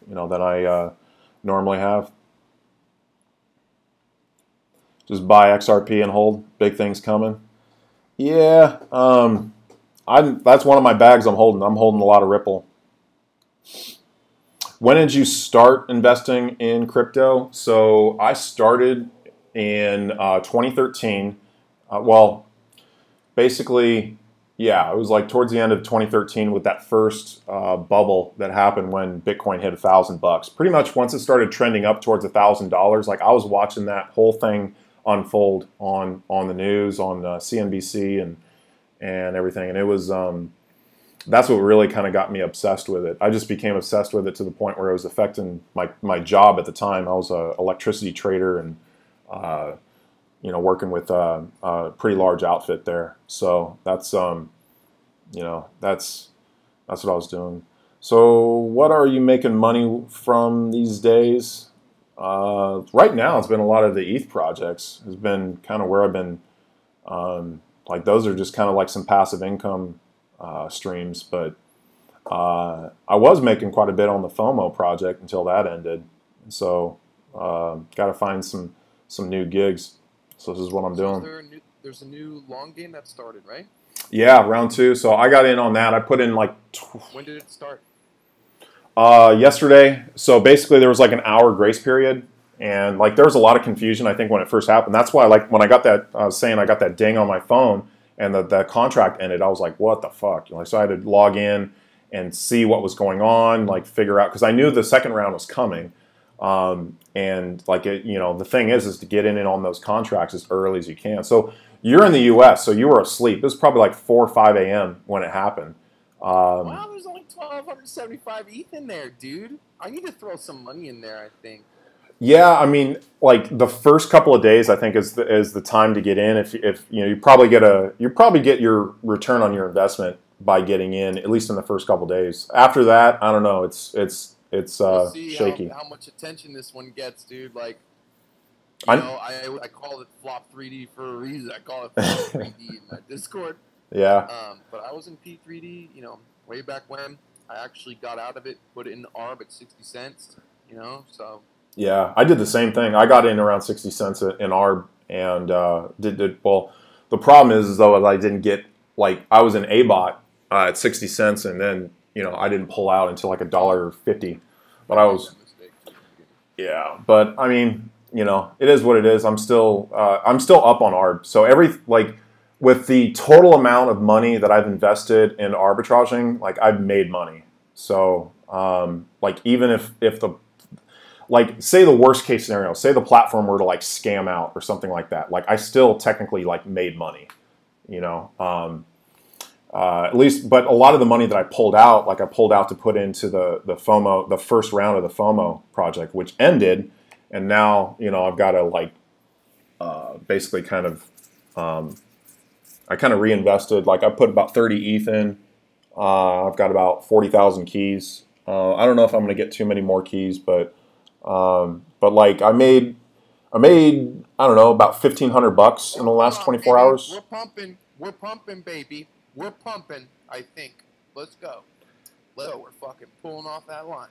you know, than I uh, normally have. Just buy XRP and hold. Big things coming. Yeah, um, I'm. That's one of my bags I'm holding. I'm holding a lot of Ripple. When did you start investing in crypto? So I started in uh, 2013. Uh, well, basically, yeah, it was like towards the end of 2013 with that first uh, bubble that happened when Bitcoin hit a thousand bucks. Pretty much once it started trending up towards a thousand dollars, like I was watching that whole thing unfold on on the news on uh, CNBC and and everything, and it was. Um, that's what really kind of got me obsessed with it. I just became obsessed with it to the point where it was affecting my, my job at the time. I was a electricity trader and uh, you know working with a, a pretty large outfit there. So that's um, you know that's that's what I was doing. So what are you making money from these days? Uh, right now, it's been a lot of the ETH projects. Has been kind of where I've been. Um, like those are just kind of like some passive income uh, streams, but uh, I was making quite a bit on the FOMO project until that ended. So uh, got to find some some new gigs. So this is what I'm So doing. a new, there's a new long game that started, right? Yeah, round two. So I got in on that. I put in like When did it start? Uh, yesterday, so basically there was like an hour grace period, and like there was a lot of confusion. I think when it first happened, that's why like when I got that uh, saying, I got that ding on my phone, and the, the contract ended. I was like, what the fuck? Like, so I had to log in and see what was going on, like figure out because I knew the second round was coming. Um, and like it, you know, the thing is, is to get in and on those contracts as early as you can. So you're in the U.S., so you were asleep. It was probably like four or five a.m. when it happened. Um, well, 575 ETH in there, dude. I need to throw some money in there, I think. Yeah, I mean, like the first couple of days, I think is the, is the time to get in. If, if you know, you probably get a you probably get your return on your investment by getting in at least in the first couple days. After that, I don't know. It's it's it's uh, we'll shaky. How, how, much attention this one gets, dude? Like, you I'm, know, I I call it flop 3D for a reason. I call it <laughs> flop 3D in my Discord. Yeah. Um, but I was in P3D, you know, way back when. I actually got out of it, put it in the ARB at 60 cents, you know, so. Yeah, I did the same thing. I got in around 60 cents in ARB and uh, did, did, well, the problem is, though, I didn't get, like, I was in ABOT uh, at 60 cents and then, you know, I didn't pull out until like a dollar 50. But I was, yeah, but I mean, you know, it is what it is. I'm still, uh, I'm still up on ARB. So every, like, with the total amount of money that I've invested in arbitraging, like I've made money. So um, like even if if the like say the worst case scenario, say the platform were to like scam out or something like that, like I still technically like made money, you know. Um, uh, at least, but a lot of the money that I pulled out, like I pulled out to put into the the FOMO, the first round of the FOMO project, which ended, and now you know I've got to like uh, basically kind of um, I kind of reinvested. Like I put about 30 ETH in. Uh, I've got about 40,000 keys. Uh, I don't know if I'm going to get too many more keys, but um, but like I made I made I don't know about 1,500 bucks in the last 24 hours. We're pumping. We're pumping, baby. We're pumping. I think. Let's go. Let's go. We're fucking pulling off that line.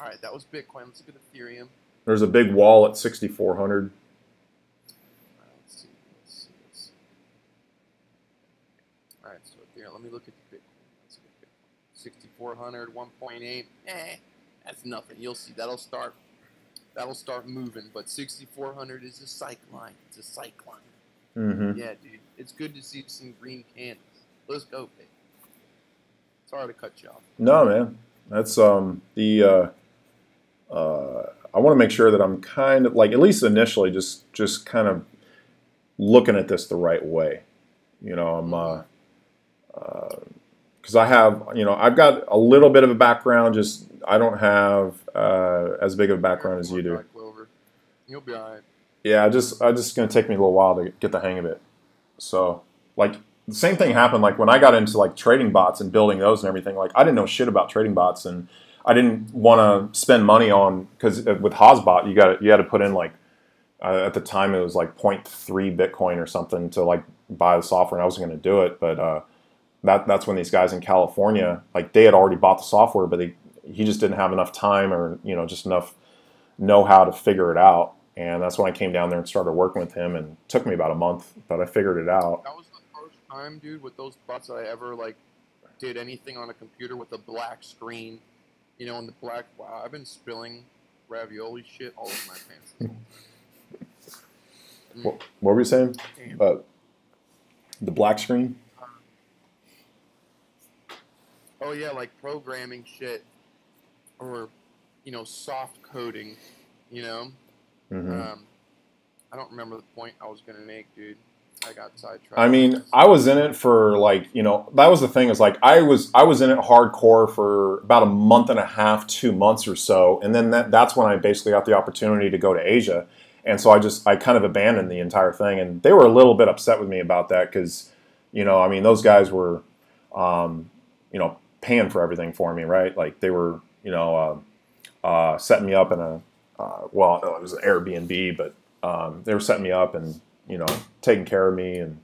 All right, that was Bitcoin. Let's look at Ethereum. There's a big wall at 6,400. Let me look at the Bitcoin. Let's look at Bitcoin. 6,400, 1.8. Eh, that's nothing. You'll see. That'll start. That'll start moving. But 6,400 is a cycline. It's a cycline. Mm-hmm. Yeah, dude. It's good to see some green candles. Let's go, baby. Sorry to cut you off. No, man. That's um the. Uh, uh, I want to make sure that I'm kind of like at least initially just just kind of looking at this the right way. You know, I'm. Uh, mm-hmm because uh, I have, you know, I've got a little bit of a background. Just I don't have uh, as big of a background as you do. You'll be alright. Yeah, just I just gonna take me a little while to get the hang of it. So, like the same thing happened. Like when I got into like trading bots and building those and everything. Like I didn't know shit about trading bots, and I didn't want to spend money on because uh, with Haasbot you got you had to put in like uh, at the time it was like 0.3 Bitcoin or something to like buy the software, and I wasn't going to do it, but uh, that that's when these guys in California, like they had already bought the software, but they, he just didn't have enough time or you know just enough know how to figure it out. And that's when I came down there and started working with him, and it took me about a month, but I figured it out. That was the first time, dude, with those bots that I ever like did anything on a computer with a black screen, you know, and the black. Wow, I've been spilling ravioli shit all over my pants. mm. <laughs> what, what, were you saying? Uh, the black screen. Oh yeah, like programming shit, or you know, soft coding. You know, mm-hmm. um, I don't remember the point I was gonna make, dude. I got sidetracked. I mean, I was in it for like you know that was the thing is like I was I was in it hardcore for about a month and a half, two months or so, and then that that's when I basically got the opportunity to go to Asia, and so I just I kind of abandoned the entire thing, and they were a little bit upset with me about that because you know I mean those guys were um, you know paying for everything for me, right? Like they were, you know, uh, uh, setting me up in a, uh, well, it was an Airbnb, but um, they were setting me up and, you know, taking care of me and,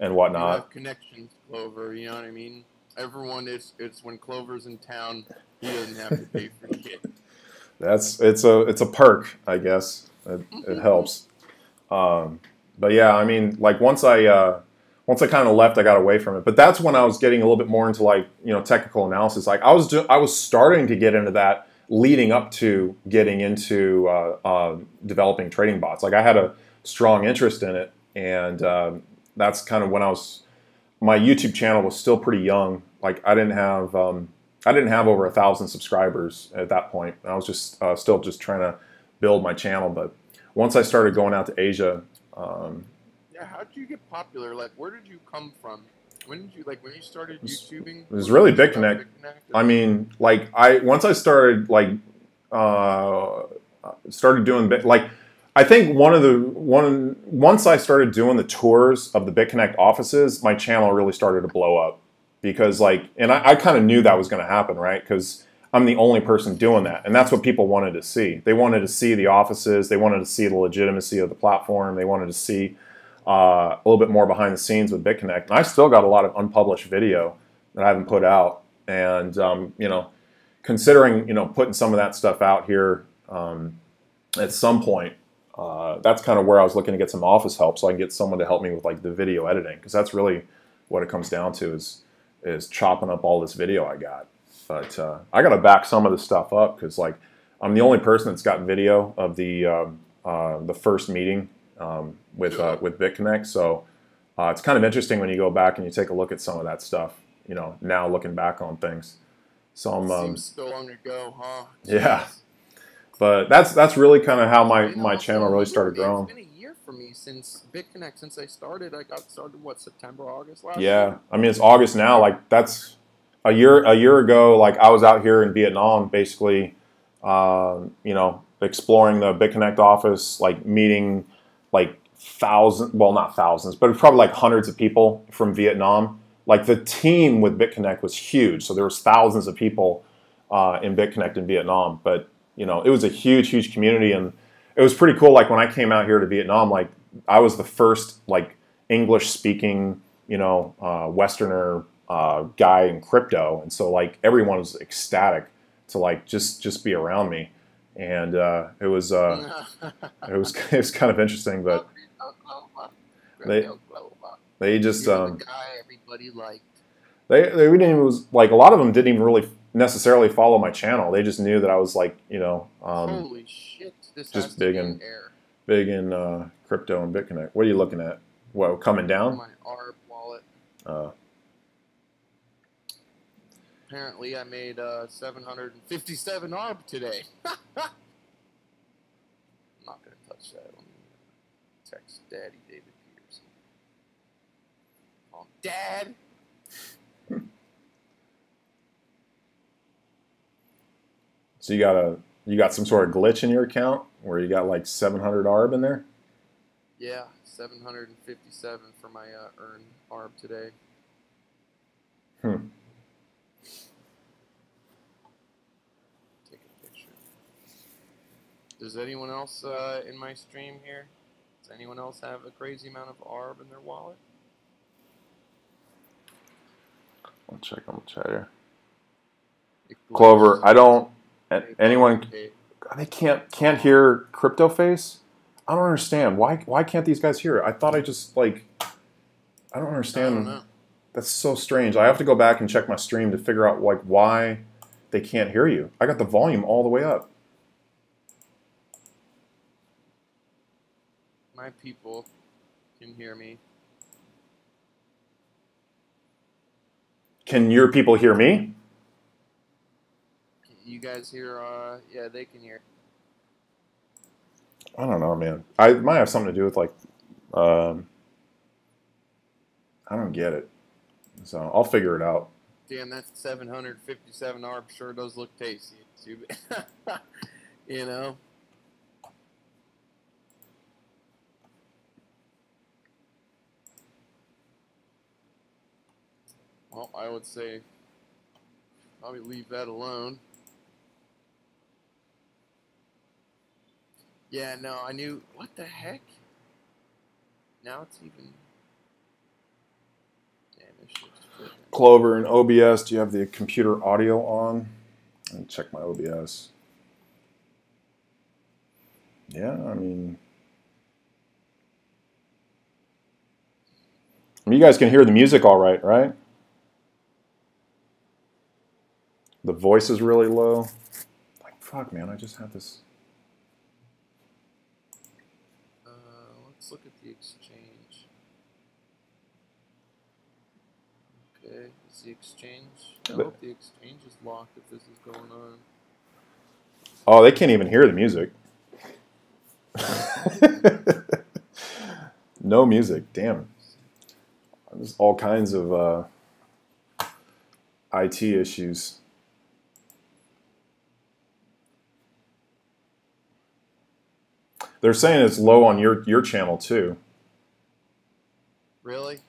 and whatnot. You have connections, Clover, you know what I mean? Everyone, it's, it's when Clover's in town, he doesn't have to pay for shit. <laughs> That's, it's a, it's a perk, I guess. It, it helps. Um, but yeah, I mean, like once I, uh, once I kind of left, I got away from it. But that's when I was getting a little bit more into like you know technical analysis. Like I was do- I was starting to get into that leading up to getting into uh, uh, developing trading bots. Like I had a strong interest in it, and um, that's kind of when I was. My YouTube channel was still pretty young. Like I didn't have um, I didn't have over a thousand subscribers at that point. I was just uh, still just trying to build my channel. But once I started going out to Asia, um, how did you get popular? Like, where did you come from? When did you like when you started YouTubing? It was really BitConnect. I mean, like I once I started like uh, started doing bit like I think one of the one once I started doing the tours of the BitConnect offices, my channel really started to blow up because like, and I, I kind of knew that was going to happen, right? Because I'm the only person doing that, and that's what people wanted to see. They wanted to see the offices, they wanted to see the legitimacy of the platform, they wanted to see uh, a little bit more behind the scenes with BitConnect. And I still got a lot of unpublished video that I haven't put out, and um, you know, considering you know putting some of that stuff out here um, at some point, uh, that's kind of where I was looking to get some office help, so I can get someone to help me with like the video editing, because that's really what it comes down to is is chopping up all this video I got. But uh, I got to back some of this stuff up because like I'm the only person that's got video of the um, uh, the first meeting um, with uh, with BitConnect. So uh, it's kind of interesting when you go back and you take a look at some of that stuff. You know, now looking back on things. So I'm um, Seems so long ago, huh? Yeah. but that's that's really kind of how my my channel really started growing. It's been a year for me since BitConnect. Since I started, I got started what September, August last year. Yeah, year. I mean it's August now. Like that's a year a year ago. Like I was out here in Vietnam, basically, um, you know, exploring the BitConnect office, like meeting like thousands, well not thousands, but probably like hundreds of people from Vietnam. Like the team with BitConnect was huge, so there was thousands of people uh, in BitConnect in Vietnam. But you know, it was a huge, huge community, and it was pretty cool. Like when I came out here to Vietnam, like I was the first like English speaking, you know, uh, Westerner uh, guy in crypto, and so like everyone was ecstatic to like just just be around me, and uh, it was uh, <laughs> it was <laughs> it was kind of interesting, but They- they just um, the guy everybody liked. they they didn't even was like a lot of them didn't even really necessarily follow my channel. They just knew that I was like you know um, Holy shit! This just big and- air. big in uh, crypto and BitConnect. What are you looking at? What coming down? My ARB wallet. Uh, Apparently, I made uh, 757 ARB today. <laughs> I'm not gonna touch that. Let me text Daddy David Peterson. Oh, Dad. <laughs> so you got a you got some sort of glitch in your account where you got like 700 ARB in there. Yeah, 757 for my uh, earn ARB today. Hmm. Take a picture. Does anyone else uh, in my stream here? Does anyone else have a crazy amount of ARB in their wallet? I'll check on the chat here. Clover. I don't. Anyone they can't can't hear crypto face. I don't understand why why can't these guys hear it? I thought I just like I don't I understand. don't know. That's so strange. I have to go back and check my stream to figure out like why they can't hear you. I got the volume all the way up. My people can hear me. Can your people hear me? You guys hear? Uh, yeah, they can hear. I don't know, man. I might have something to do with like um I don't get it. So I'll figure it out. Damn, that 757 ARB sure does look tasty. <laughs> You know. Well, I would say probably leave that alone. Yeah, no, I knew. What the heck? Now it's even. Damn. Clover and OBS, do you have the computer audio on? And check my OBS. Yeah, I mean, I mean, you guys can hear the music all right, right? The voice is really low. Like, fuck, man, I just had this. Uh, let's look at the exchange. Okay, is the exchange? I But- hope the exchange is locked if this is going on. Oh, they can't even hear the music. <laughs> no music. Damn. There's all kinds of uh, IT issues. They're saying it's low on your your channel too. Really?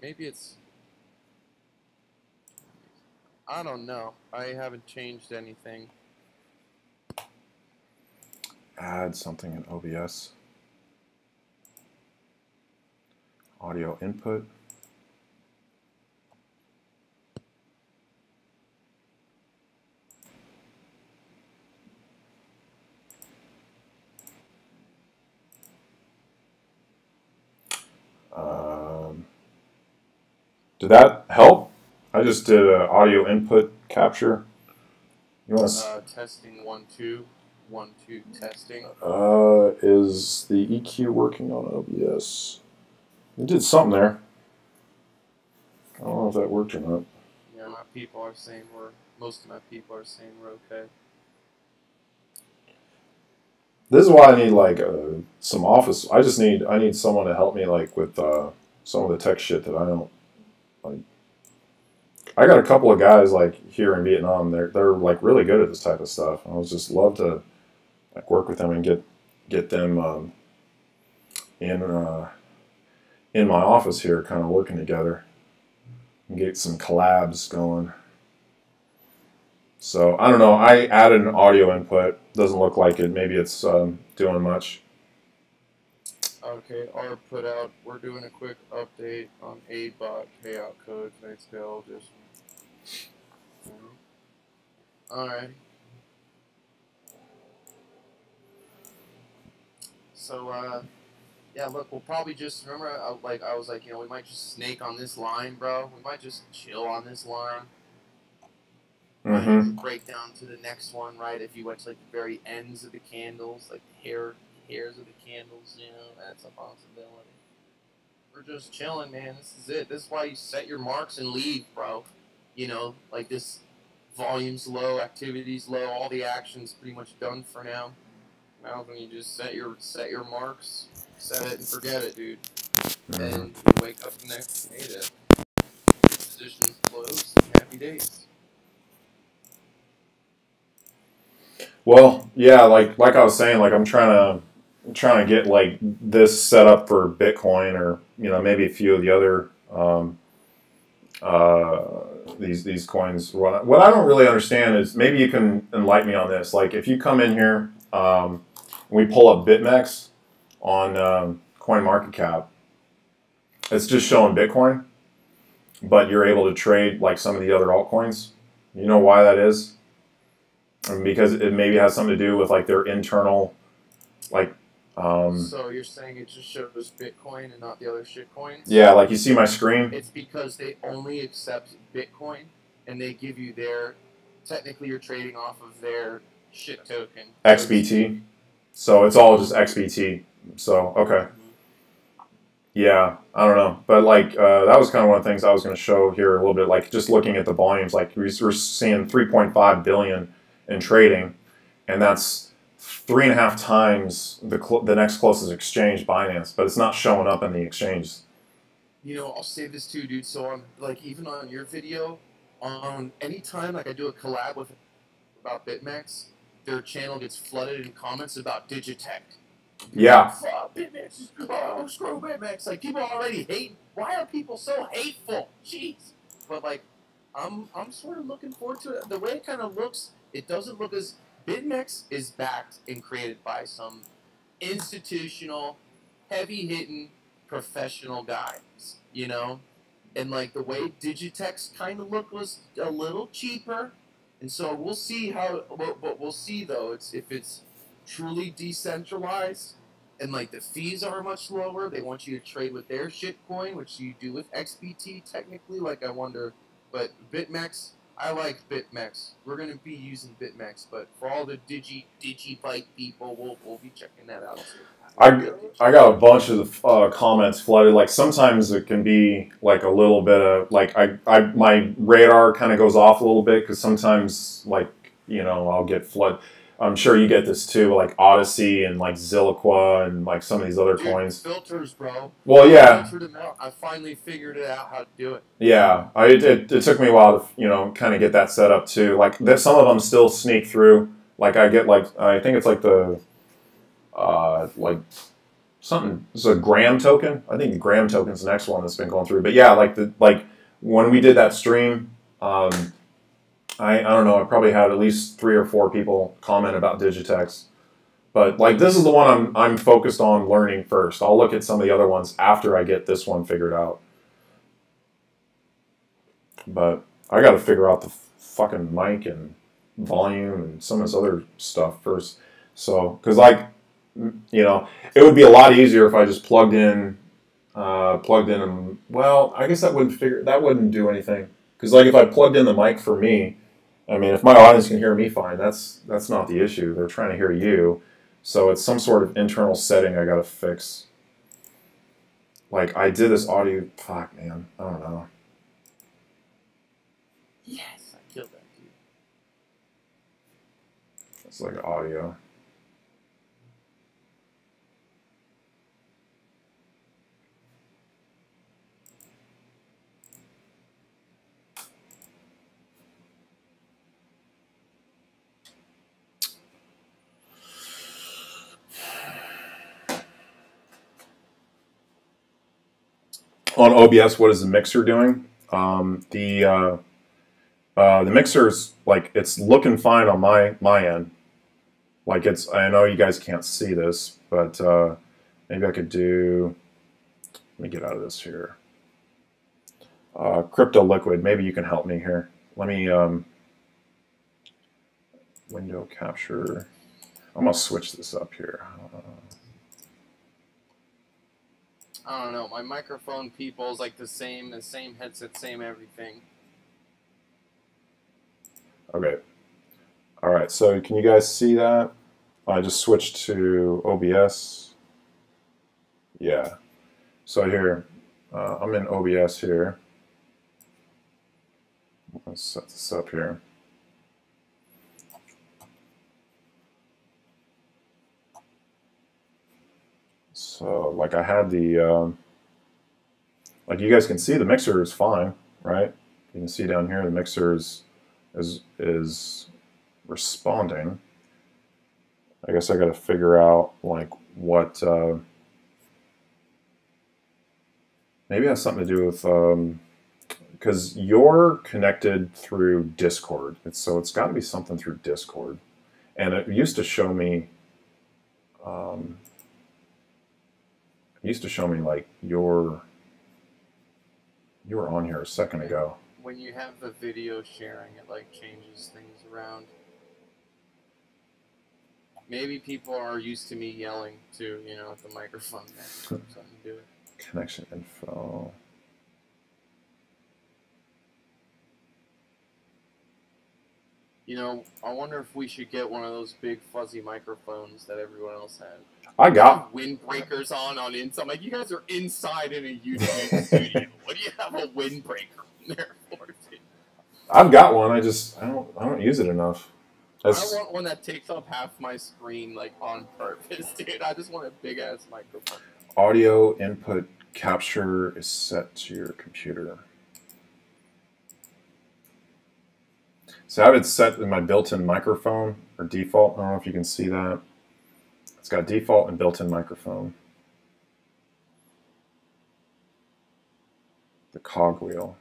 Maybe it's. I don't know. I haven't changed anything. Add something in OBS. Audio input. Um, did that help? I just did an audio input capture. You want to uh, testing one two one two testing. Uh, is the EQ working on OBS? It did something there. I don't know if that worked or not. Yeah, my people are saying we're most of my people are saying we're okay. This is why I need like uh, some office. I just need I need someone to help me like with uh, some of the tech shit that I don't like. I got a couple of guys like here in Vietnam. They're they're like really good at this type of stuff. I would just love to like work with them and get get them um, in uh, in my office here, kind of working together and get some collabs going. So I don't know. I added an audio input. Doesn't look like it. Maybe it's um, doing much. Okay, R put out. We're doing a quick update on AidBot payout code. Thanks, Dale. Just. Alright. So, uh, yeah, look, we'll probably just remember, uh, like I was like, you know, we might just snake on this line, bro. We might just chill on this line. Right? Mm-hmm. Break down to the next one, right? If you went to like the very ends of the candles, like the hair hairs of the candles, you know, that's a possibility. We're just chilling, man. This is it. This is why you set your marks and leave, bro. You know, like this volume's low, activity's low, all the action's pretty much done for now. Now when you just set your set your marks, set it and forget it, dude. And you wake up the next day to positions closed, happy days. Well, yeah, like like I was saying, like I'm trying to I'm trying to get like this set up for Bitcoin or you know maybe a few of the other um, uh, these these coins. What, I don't really understand is maybe you can enlighten me on this. Like if you come in here, um, we pull up BitMEX on um, CoinMarketCap, it's just showing Bitcoin, but you're able to trade like some of the other altcoins. You know why that is? Because it maybe has something to do with like their internal, like, um, so you're saying it just shows Bitcoin and not the other shit coins? yeah, like you see my screen. It's because they only accept Bitcoin and they give you their. Technically, you're trading off of their shit token. XBT. So it's all just XBT. So okay, yeah, I don't know, but like uh, that was kind of one of the things I was going to show here a little bit. Like just looking at the volumes, like we're seeing 3.5 billion in trading, and that's three and a half times the cl- the next closest exchange, Binance, but it's not showing up in the exchange. You know, I'll say this too, dude. So on like even on your video, on any time like I do a collab with about BitMEX, their channel gets flooded in comments about Digitex. Yeah, Fuck BitMEX. is- Oh, screw BitMEX. Like people already hate. Why are people so hateful? Jeez. But like, I'm I'm sort of looking forward to it. The way it kind of looks, it doesn't look as BitMEX is backed and created by some institutional, heavy hitting, professional guys. You know, and like the way Digitex kind of looked was a little cheaper. And so we'll see how. What, what we'll see though, it's if it's truly decentralized and like the fees are much lower. They want you to trade with their shitcoin, which you do with XBT technically. Like I wonder, but BitMEX, I like BitMEX. We're gonna be using BitMEX, but for all the Digi DigiByte people, we'll we'll be checking that out too. I, I got a bunch of uh, comments flooded. Like sometimes it can be like a little bit of like I, I my radar kind of goes off a little bit because sometimes like you know I'll get flood. I'm sure you get this too, like Odyssey and like Zilliqa and like some of these other Dude, coins. filters, bro. Well, yeah. I finally figured it out how to do it. yeah. I, it, it, took me a while to you know kind of get that set up too. Like there's some of them still sneak through. Like I get like I think it's like the uh like something. It's a gram token. I think the gram token's the next one that's been going through. But yeah, like the like when we did that stream, um, I I don't know. I probably had at least three or four people comment about Digitex. But like this is the one I'm I'm focused on learning first. I'll look at some of the other ones after I get this one figured out. But I got to figure out the fucking mic and volume and some of this other stuff first. So, because like, you know, it would be a lot easier if I just plugged in uh, plugged in. Well, I guess that wouldn't figure. That wouldn't do anything. Because like if I plugged in the mic for me, I mean, if my audience can hear me fine, that's that's not the issue. They're trying to hear you, so it's some sort of internal setting I got to fix. Like I did this audio. Fuck, man. I don't know. Yes, I killed that dude. It's like audio. On OBS, what is the mixer doing? Um, the uh, uh, the mixer's like it's looking fine on my my end. Like it's, I know you guys can't see this, but uh, maybe I could do. Let me get out of this here. Uh, Crypto Liquid, maybe you can help me here. Let me um, window capture. I'm gonna switch this up here. Uh, I don't know. My microphone people is like the same, the same headset, same everything. Okay. All right. So can you guys see that? I just switched to OBS. Yeah. So here, uh, I'm in OBS here. Let's set this up here. So like I had the, um, like you guys can see the mixer is fine, right? You can see down here the mixer is, is, is responding. I guess I got to figure out like what, uh, maybe it has something to do with, because um, you're connected through Discord. It's, so it's got to be something through Discord. And it used to show me, um, used to show me like your you were on here a second ago. When you have the video sharing, it like changes things around. Maybe people are used to me yelling too, you know, at the microphone. <laughs> something to do it. Connection info. You know, I wonder if we should get one of those big fuzzy microphones that everyone else has. I got windbreakers on on inside. Like you guys are inside in a YouTube <laughs> studio. What do you have a windbreaker in there for? Dude? I've got one. I just I don't I don't use it enough. That's... I want one that takes up half my screen like on purpose, <laughs> dude. I just want a big ass microphone. Audio input capture is set to your computer. So I it set in my built-in microphone or default. I don't know if you can see that. It's got default and built-in microphone. The cogwheel.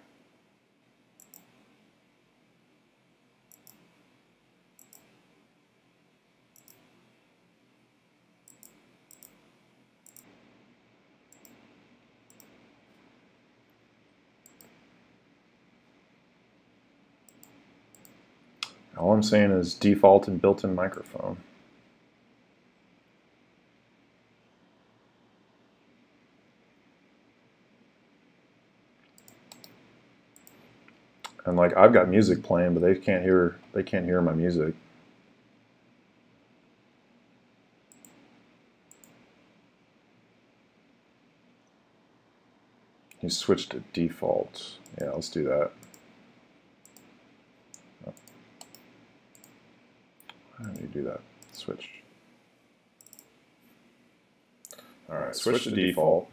All I'm saying is default and built-in microphone. And like I've got music playing, but they can't hear they can't hear my music. You switch to default. Yeah, let's do that. How do you do that? Switch. All right, switch, switch to default.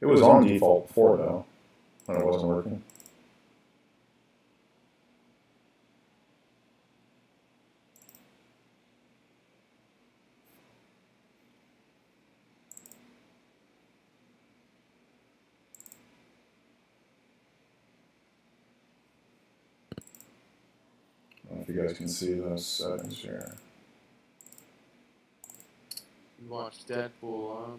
It was, on default before though, when it wasn't working. if you guys can see those settings here. You watched Deadpool, huh?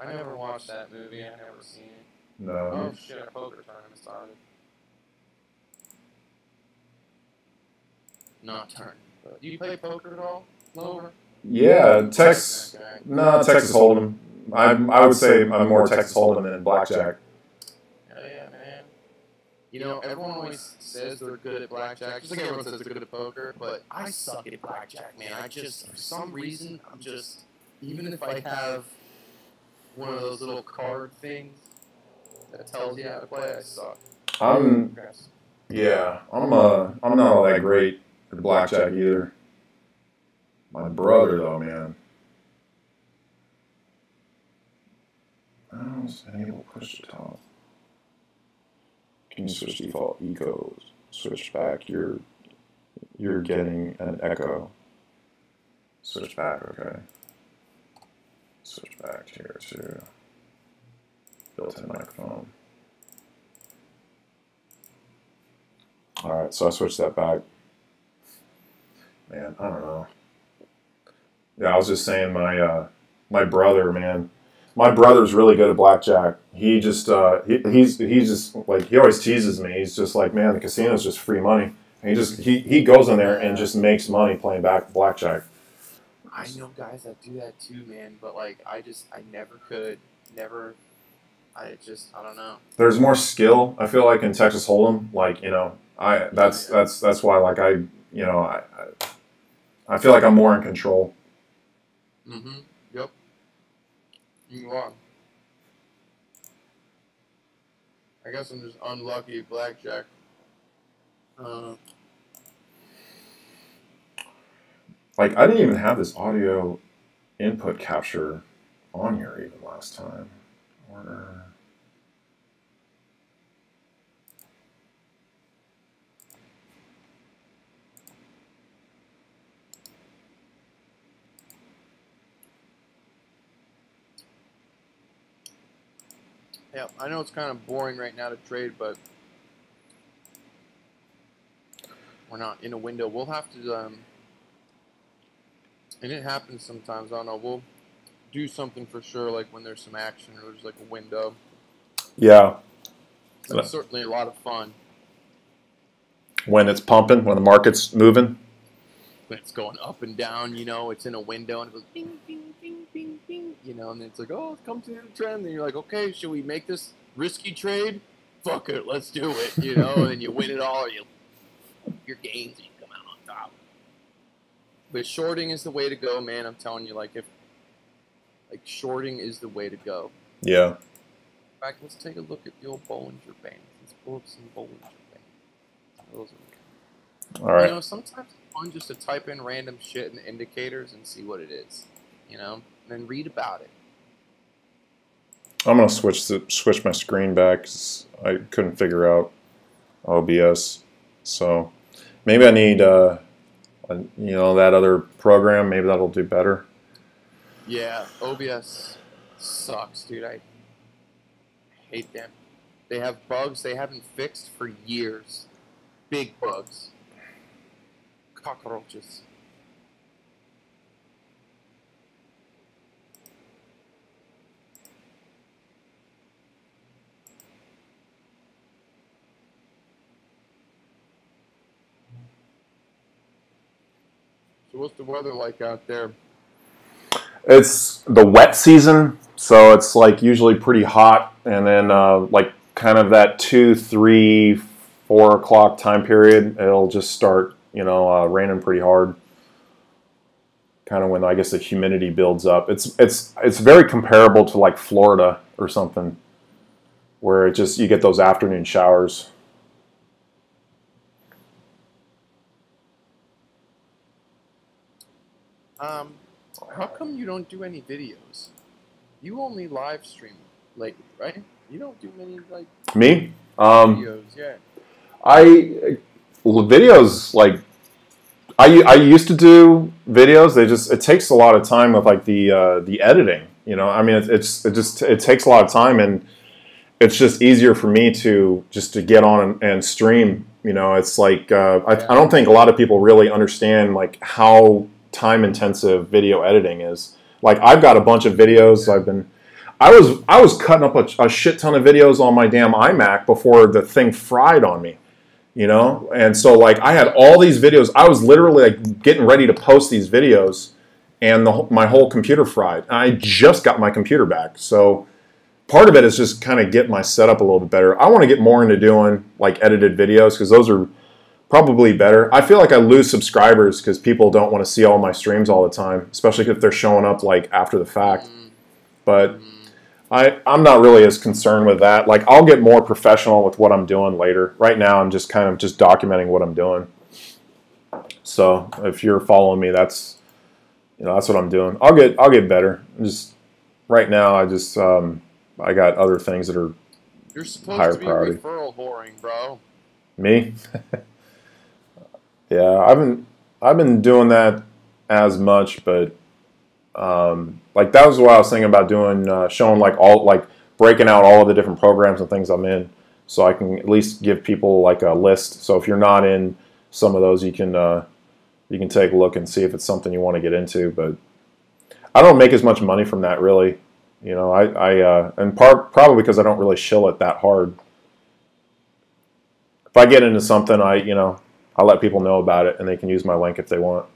I never watched that movie. I never seen it. No. Oh shit! A poker tournament started. Not tournament. But do you play poker at all, Lower? Yeah, Tex. Okay. No, Texas Hold'em. I I would say I'm more Texas Hold'em than blackjack. Hell yeah, man. You know, everyone always says they're good at blackjack, just like everyone says they're good at poker, but I suck at blackjack, man. I just, for some reason, I'm just, even if I have one of those little card things that tells you how to play, I suck. I'm yeah. I'm uh I'm not all that great at blackjack either. My brother though, man. I was enable push to top. Can you switch default ecos? Switch back. You're you're getting an echo. Switch back. Okay. Switch back here to built-in microphone. All right, so I switched that back. Man, I don't know. Yeah, I was just saying my uh, my brother, man, my brother's really good at blackjack. He just uh, he, he's he's just like he always teases me. He's just like, man, the casino's just free money. And he just he, he goes in there and just makes money playing back blackjack. I know guys that do that too, man, but like, I just, I never could, never, I just, I don't know. There's more skill. I feel like in Texas Hold'em, like you know, I that's that's that's why like I you know I I, I feel like I'm more in control. Mm-hmm. You. I guess I'm just unlucky blackjack. Uh, Like I didn't even have this audio input capture on here even last time. Or yeah, I know it's kind of boring right now to trade, but we're not in a window. We'll have to, um, and it happens sometimes. I don't know. We'll do something for sure, like when there's some action or there's like a window. yeah, It's certainly a lot of fun. when it's pumping, when the market's moving. when it's going up and down, you know, it's in a window and it goes bing, bing, you know, and then it's like, oh, it comes to the trend. And you're like, okay, should we make this risky trade? Fuck it, let's do it, you know, <laughs> and you win it all or you your gains and you come out on top. But shorting is the way to go, man. I'm telling you, like, if, like, shorting is the way to go. Yeah. In fact, let's take a look at the old Bollinger Bands. Let's pull up some Bollinger Bands. Those are All right. you know, sometimes it's fun just to type in random shit in the indicators and see what it is. You know, and then read about it. I'm gonna switch the, switch my screen back 'cause I couldn't figure out OBS. So maybe I need uh, a, you know that other program. Maybe that'll do better. Yeah, OBS sucks, dude. I hate them. They have bugs they haven't fixed for years. Big bugs. Cockroaches. So what's the weather like out there? It's the wet season, so it's like usually pretty hot, and then uh, like kind of that two, three, four o'clock time period, it'll just start you know uh, raining pretty hard. Kind of when I guess the humidity builds up. It's it's it's very comparable to like Florida or something, where it just you get those afternoon showers. Um, how come you don't do any videos? You only live stream lately, right? You don't do many like Me, um, videos, yeah. I well, videos like I I used to do videos. They just it takes a lot of time with like the uh, the editing. You know, I mean, it, it's it just it takes a lot of time, and it's just easier for me to just to get on and, and stream. You know, it's like uh, I, I don't think a lot of people really understand like how time intensive video editing is. Like I've got a bunch of videos I've been I was I was cutting up a, a shit ton of videos on my damn iMac before the thing fried on me, you know. And so like I had all these videos. I was literally like getting ready to post these videos, and the, my whole computer fried. I just got my computer back, so part of it is just kind of get my setup a little bit better. I want to get more into doing like edited videos because those are probably better. I feel like I lose subscribers because people don't want to see all my streams all the time, especially if they're showing up like after the fact. But I, I'm not really as concerned with that. Like I'll get more professional with what I'm doing later. Right now I'm just kind of just documenting what I'm doing. So if you're following me, that's you know that's what I'm doing. I'll get I'll get better. Just right now I just um, I got other things that are You're supposed Higher to be priority. referral whoring, bro. Me? <laughs> yeah, I've been I've been doing that as much, but um, like that was what I was thinking about doing, uh, showing like all like breaking out all of the different programs and things I'm in, so I can at least give people like a list. So if you're not in some of those, you can uh, you can take a look and see if it's something you want to get into. But I don't make as much money from that really. You know, I, I uh, and part probably because I don't really shill it that hard. If I get into something, I you know I let people know about it, and they can use my link if they want.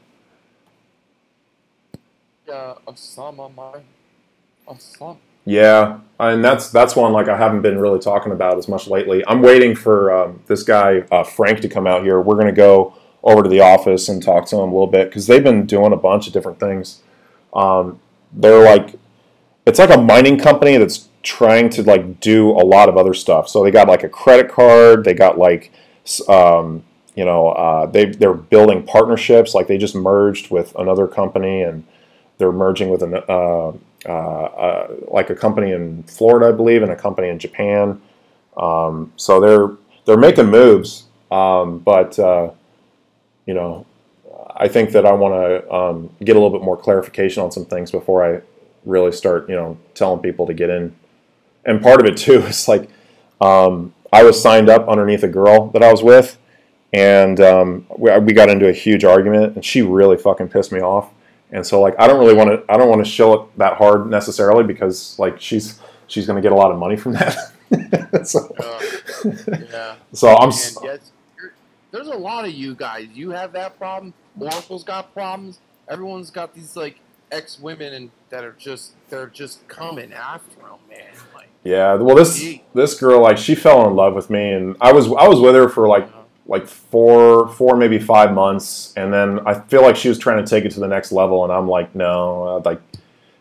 Yeah, Osama, my Osama. Yeah, and that's that's one like I haven't been really talking about as much lately. I'm waiting for um, this guy uh, Frank to come out here. We're gonna go over to the office and talk to him a little bit because they've been doing a bunch of different things. Um, they're like, it's like a mining company that's trying to like do a lot of other stuff. So they got like a credit card. They got like, um, you know, uh, they they're building partnerships. Like they just merged with another company and they're merging with an uh, uh, uh, like a company in Florida, I believe, and a company in Japan. Um, so they're they're making moves, um, but uh, you know, I think that I want to um, get a little bit more clarification on some things before I really start, you know, telling people to get in. And part of it too <laughs> is like um, I was signed up underneath a girl that I was with, and um, we, we got into a huge argument, and she really fucking pissed me off. And so like I don't really want to I don't want to show it that hard necessarily because like she's she's going to get a lot of money from that. <laughs> so, Yeah. yeah. so I'm And yes, there's a lot of you guys. You have that problem. Oracle's got problems. Everyone's got these like ex women and that are just they're just coming after them, man. Like, yeah. Well, this Gee. this girl like she fell in love with me, and I was I was with her for like like four four maybe five months, and then I feel like she was trying to take it to the next level, and I'm like no, like,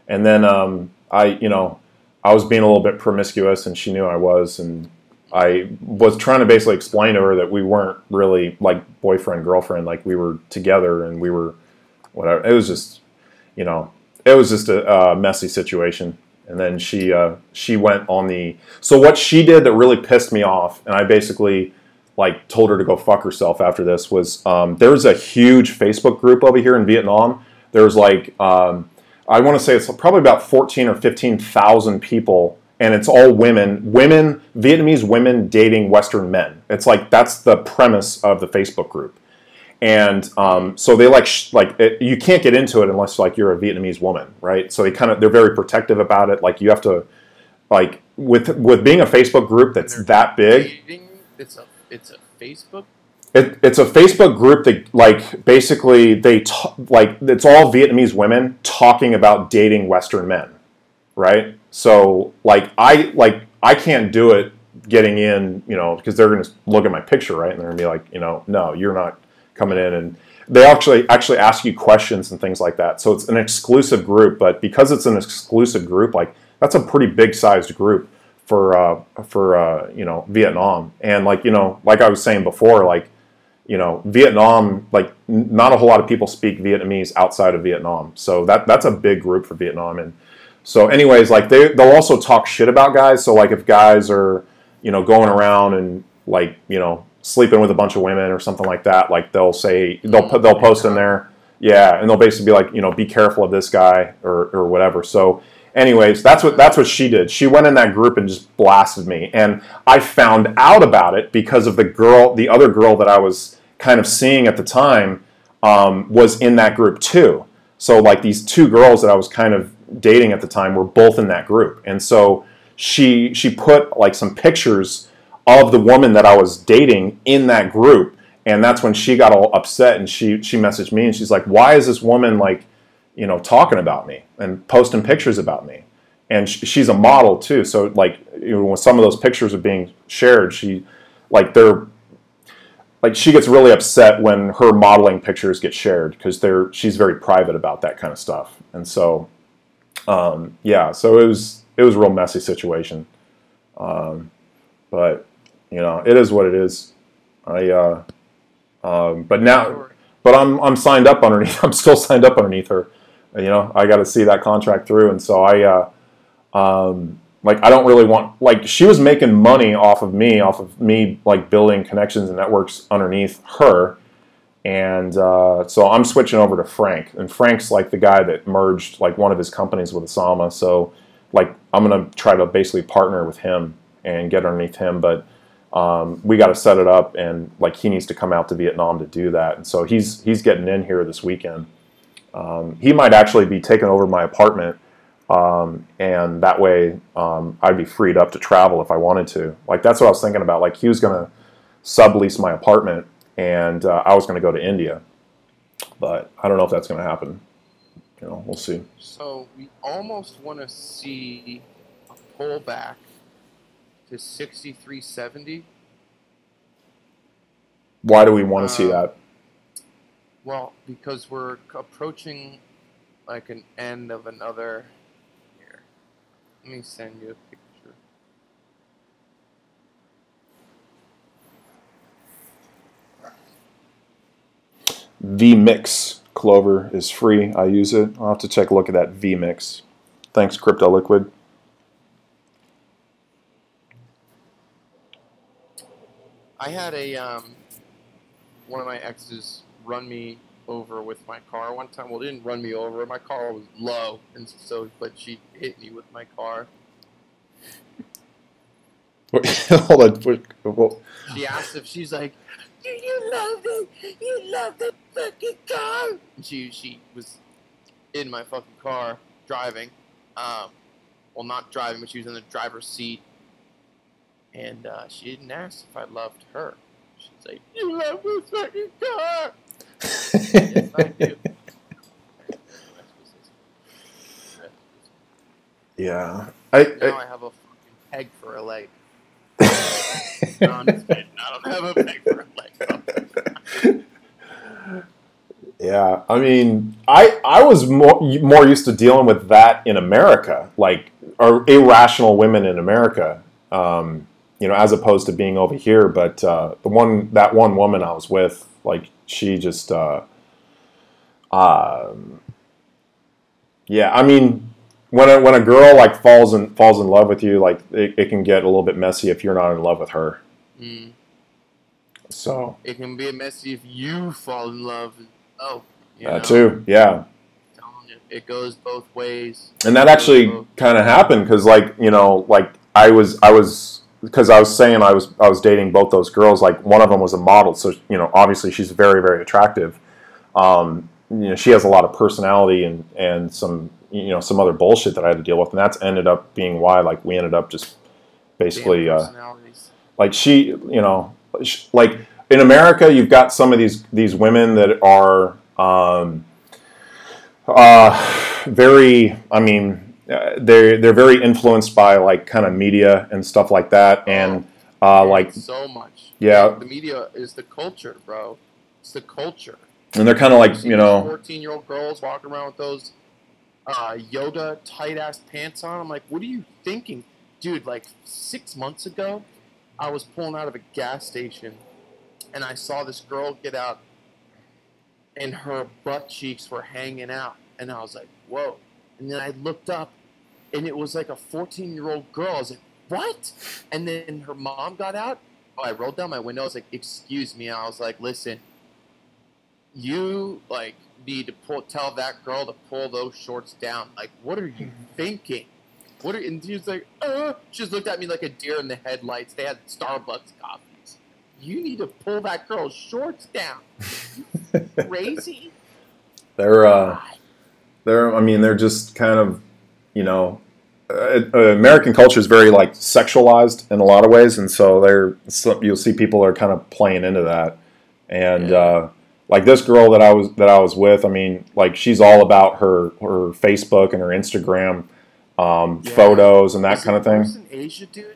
and then um I you know I was being a little bit promiscuous, and she knew I was, and I was trying to basically explain to her that we weren't really like boyfriend girlfriend, like we were together and we were whatever. It was just you know it was just a, uh messy situation. And then she uh, she went on the so what she did that really pissed me off, and I basically like told her to go fuck herself after this was um, there was a huge Facebook group over here in Vietnam. There's like um, I want to say it's probably about fourteen or fifteen thousand people, and it's all women, women Vietnamese women dating Western men. It's like that's the premise of the Facebook group, and um, so they like sh- like it, you can't get into it unless like you're a Vietnamese woman, right? So they kind of they're very protective about it. Like you have to like with with being a Facebook group that's that big. dating. It's a it's a Facebook. It, it's a Facebook group that, like, basically they ta- like it's all Vietnamese women talking about dating Western men, right? So, like, I like I can't do it getting in, you know, because they're going to look at my picture, right, and they're going to be like, you know, no, you're not coming in, and they actually actually ask you questions and things like that. So it's an exclusive group, but because it's an exclusive group, like that's a pretty big sized group for uh, for uh, you know Vietnam, and like you know, like I was saying before, like you know, Vietnam, like n- not a whole lot of people speak Vietnamese outside of Vietnam. So that that's a big group for Vietnam. And so anyways, like they they'll also talk shit about guys. So like if guys are, you know, going around and like, you know, sleeping with a bunch of women or something like that, like they'll say they'll put they'll post in there. Yeah, and they'll basically be like, you know, be careful of this guy or or whatever. So anyways, that's what that's what she did. She went in that group and just blasted me, and I found out about it because of the girl, the other girl that I was kind of seeing at the time, um, was in that group too. So like these two girls that I was kind of dating at the time were both in that group, and so she she put like some pictures of the woman that I was dating in that group, and that's when she got all upset and she she messaged me and she's like, why is this woman like, you know, talking about me and posting pictures about me? And sh- she's a model too, so like you know, when some of those pictures are being shared, she like they're like she gets really upset when her modeling pictures get shared because they're she's very private about that kind of stuff. And so um, yeah so it was it was a real messy situation. Um, but you know it is what it is. I uh, um, but now but i'm i'm signed up underneath <laughs> i'm still signed up underneath her you know i got to see that contract through. And so i uh, um, like I don't really want like she was making money off of me, off of me like building connections and networks underneath her, and uh, so I'm switching over to Frank, and Frank's like the guy that merged like one of his companies with Asama, so like I'm gonna try to basically partner with him and get underneath him, but. Um, we got to set it up, and like he needs to come out to Vietnam to do that, and so he's he's getting in here this weekend. Um, he might actually be taking over my apartment um, and that way um, I'd be freed up to travel if I wanted to. Like that's what I was thinking about. Like he was going to sublease my apartment, and uh, I was going to go to India, but I don't know if that's going to happen. You know, we'll see. So we almost want to see a pullback to 63.70. Why do we want to see Um, that? Well, because we're approaching like an end of another. year. let me send you a picture. vMix Clover is free. I use it. I'll have to take a look at that vMix. Thanks, Crypto Liquid. I had a um, one of my exes run me over with my car one time. Well, didn't run me over. My car was low, and so but she hit me with my car. <laughs> Hold on. well, She asked if she's like, "Do you love the you love the fucking car?" And she she was in my fucking car driving, um, well not driving, but she was in the driver's seat, and uh, she didn't ask if I loved her. She's like, "You love this fucking car." Yes, I do. <laughs> yeah. I, Now I I have a fucking peg for a leg. <laughs> No, I'm just kidding. I don't have a peg for a leg. <laughs> Yeah, I mean, I I was more more used to dealing with that in America, like or irrational women in America, um, you know, as opposed to being over here. But uh, the one that one woman I was with, like, she just, uh, um, yeah, I mean, when a, when a girl like falls in falls in love with you, like it, it can get a little bit messy if you're not in love with her. Mm. So It can be messy if you fall in love. Oh, you that know, too, yeah. it goes both ways. and that actually kind of happened because like you know like i was i was because i was saying i was i was dating both those girls like one of them was a model so you know obviously she's very very attractive. Um, you know she has a lot of personality and and some you know some other bullshit that i had to deal with and that's ended up being why like we ended up just basically uh, like she you know sh- like in america you've got some of these these women that are um, uh, very i mean uh, they're they're very influenced by like kind of media and stuff like that and uh, like so much. yeah. the media is the culture, bro. It's the culture. and they're kind of like you know fourteen-year-old girls walking around with those uh, yoga tight-ass pants on. I'm like, what are you thinking, dude? Like six months ago, I was pulling out of a gas station, and I saw this girl get out, and her butt cheeks were hanging out, and I was like, whoa. And then I looked up, and it was like a 14-year-old girl. I was like, what? And then her mom got out. I rolled down my window. I was like, excuse me. I was like, listen, you like need to pull tell that girl to pull those shorts down. Like, what are you <laughs> thinking? What are and she was like, uh she just looked at me like a deer in the headlights. They had Starbucks coffees. You need to pull that girl's shorts down. <laughs> Crazy? they're uh, God. they're I mean they're just kind of you know uh, uh, American culture is very like sexualized in a lot of ways, and so they're so you'll see people are kind of playing into that, and Yeah. uh, like this girl that I was that I was with, I mean, like she's all about her her Facebook and her Instagram um, Yeah. photos and that kind of thing. in Asia, dude?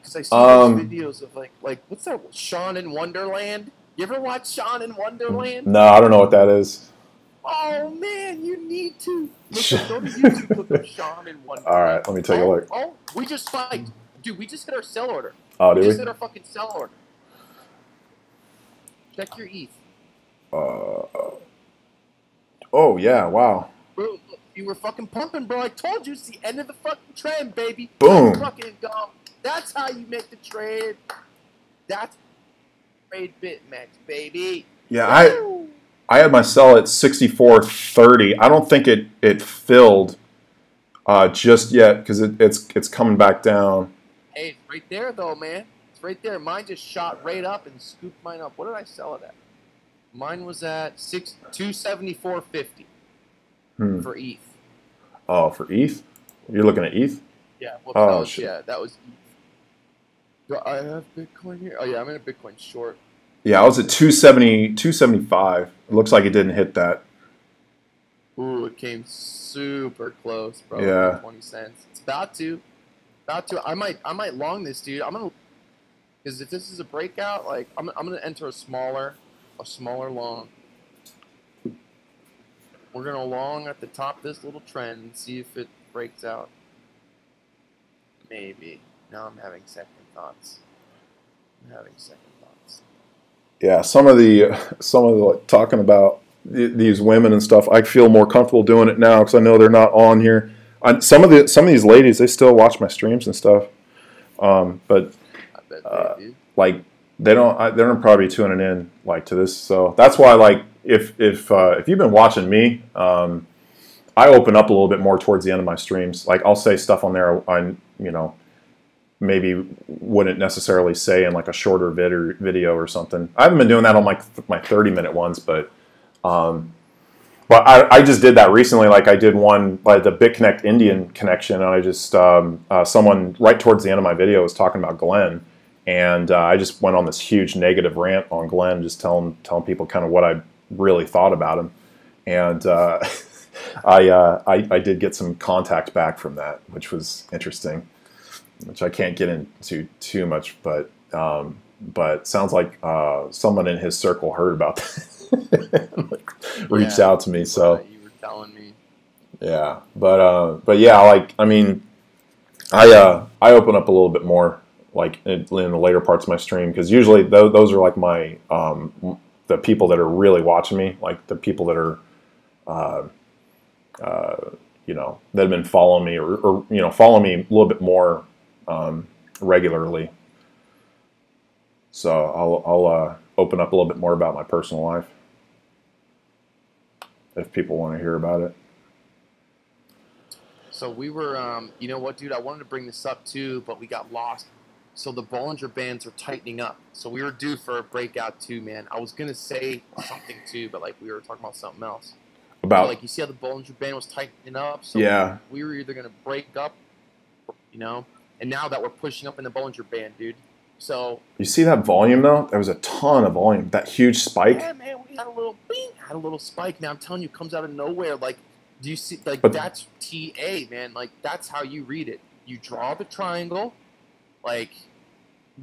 Because I see Um, those videos of like, like what's that? Sean in Wonderland. You ever watch Sean in Wonderland? No, I don't know what that is. Oh man, you need to. <laughs> Look up, go to YouTube, look up Sean in Wonderland. All right, let me take a oh, look. Oh, we just spiked, dude. We just hit our sell order. Oh, we do just we? hit our fucking sell order. Check your ETH. Uh, oh yeah, wow. Bro, you were fucking pumping, bro. I told you it's the end of the fucking trend, baby. Boom. Fucking go. That's how you make the trade. That's trade BitMEX, baby. Yeah, Woo! I had my sell at 64.30. I don't think it it filled uh, just yet because it, it's it's coming back down. Hey, it's right there though, man. It's right there. Mine just shot right up and scooped mine up. What did I sell it at? Mine was at six two seventy four fifty Hmm. for ETH. Oh, for ETH, you're looking at ETH. Yeah. Well, Oh, that was, shit. yeah, that was ETH. Do I have Bitcoin here? Oh yeah, I'm in a Bitcoin short. Yeah, I was at 270, 275. It looks like it didn't hit that. Ooh, it came super close, bro. Yeah. Twenty cents. It's about to, about to. I might, I might long this, dude. I'm gonna, because if this is a breakout, like I'm, I'm gonna enter a smaller, a smaller long. We're gonna long at the top of this little trend and see if it breaks out. Maybe. Now I'm having second thoughts. I'm having second thoughts. Yeah, some of the some of the like, talking about th- these women and stuff. I feel more comfortable doing it now because I know they're not on here. I, some of the some of these ladies they still watch my streams and stuff. Um, but I bet Uh, they like they don't I, they're probably tuning in like to this so that's why like if if uh, if you've been watching me um, i open up a little bit more towards the end of my streams like i'll say stuff on there i you know maybe wouldn't necessarily say in like a shorter vid- video or something. I haven't been doing that on like my 30 minute ones but um, but I, I just did that recently. Like i did one by the bitconnect indian connection and i just um, uh, someone right towards the end of my video was talking about glenn and uh, I just went on this huge negative rant on Glenn, just telling telling people kind of what I really thought about him, and uh, <laughs> I, uh, I I did get some contact back from that, which was interesting, which I can't get into too much, but um, but sounds like uh, someone in his circle heard about that, <laughs> reached Yeah. out to me, so. You were telling me. Yeah, but uh, but yeah, like I mean, I uh, I open up a little bit more like in, in the later parts of my stream because usually those, those are like my um, the people that are really watching me, like the people that are, uh, uh, you know, that have been following me or, or you know follow me a little bit more um, regularly. So I'll I'll uh, open up a little bit more about my personal life if people want to hear about it. So we were, um, you know what, dude? I wanted to bring this up too, but we got lost. So the Bollinger Bands are tightening up. So we were due for a breakout too, man. I was gonna say something too, but like we were talking about something else. About like you see how the Bollinger Band was tightening up. So Yeah. we were either gonna break up, you know, and now that we're pushing up in the Bollinger Band, dude. So You see that volume though? There was a ton of volume. That huge spike. yeah, man, we had a little bing, had a little spike. Now I'm telling you, it comes out of nowhere. Like, do you see? Like But- that's TA, man. Like that's how you read it. You draw the triangle. Like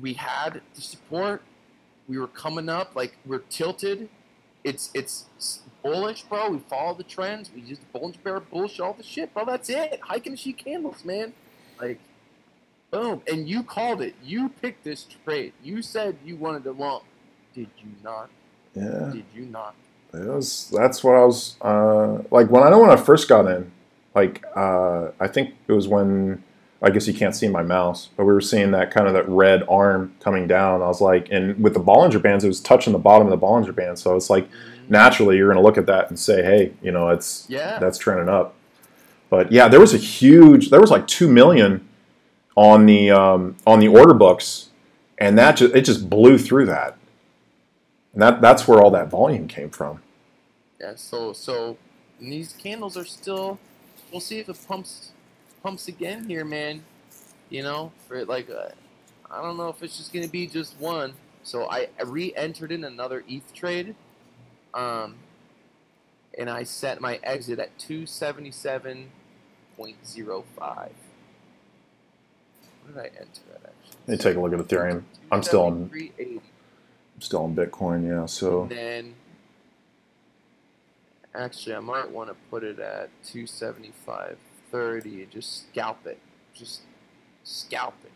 we had the support. We were coming up. Like we're tilted. It's it's bullish, bro. We follow the trends. We use the Bollinger Bear bullish all the shit, bro. That's it. Heikin Ashi candles, man. Like. Boom. And you called it. You picked this trade. You said you wanted to long. Did you not? Yeah. Did you not? It was that's what I was uh, like when I know when I first got in, like uh, I think it was when I guess you can't see my mouse, but we were seeing that kind of that red arm coming down. I was like, and with the Bollinger bands, it was touching the bottom of the Bollinger band, so it's like naturally you're going to look at that and say, hey, you know, it's Yeah. that's trending up. But yeah, there was a huge, there was like two million on the um, on the order books, and that just it just blew through that, and that that's where all that volume came from. Yeah. So so these candles are still. We'll see if it pumps pumps again here, man. You know, for like, uh, I don't know if it's just gonna be just one. So I, re-entered in another ETH trade, um, and I set my exit at two seventy seven point zero five. What did I enter at actually? Let me take a look at Ethereum. I'm still on 273.80. I'm still on Bitcoin, yeah. So And then, actually, I might want to put it at 275.30 and just scalp it. Just scalp it.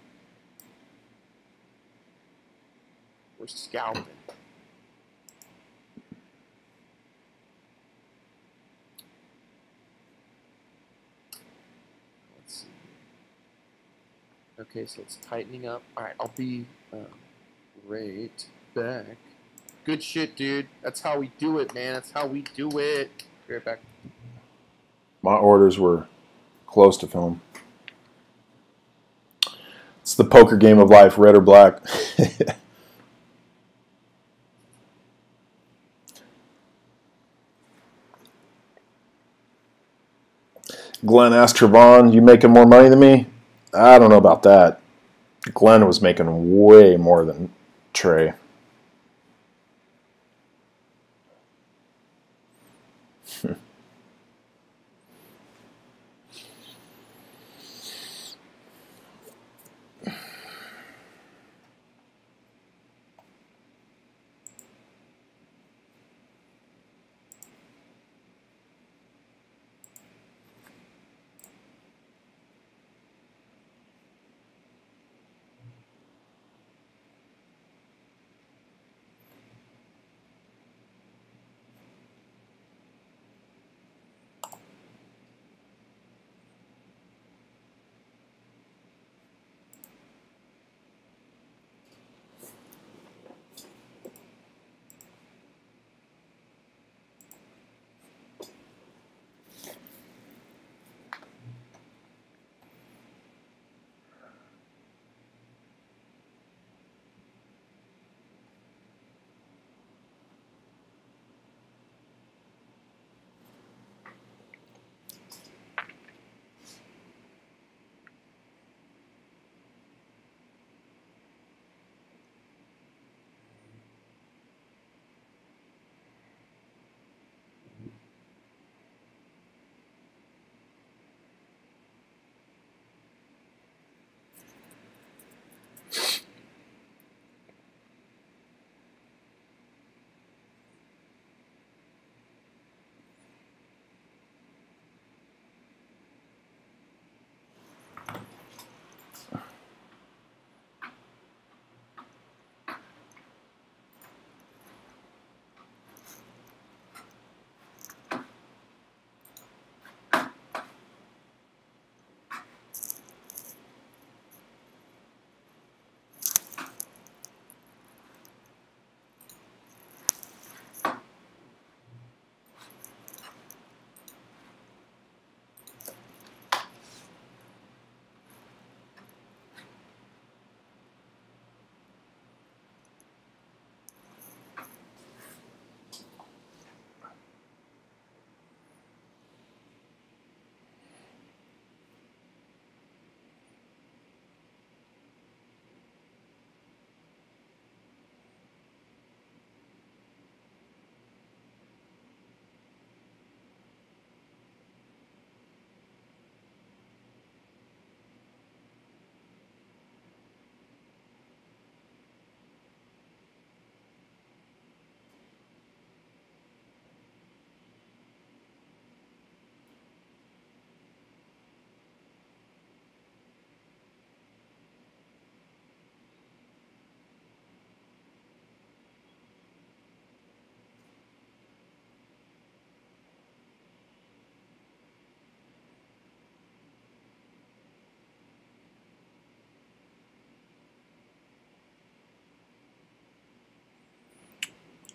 We're scalping. Let's see. Okay, so it's tightening up. All right, I'll be um, right back. Good shit, dude. That's how we do it, man. That's how we do it. Be right back. my orders were close to film. It's the poker game of life, red or black. <laughs> Glenn asked Trevon, "You making more money than me?" I don't know about that. Glenn was making way more than Trey.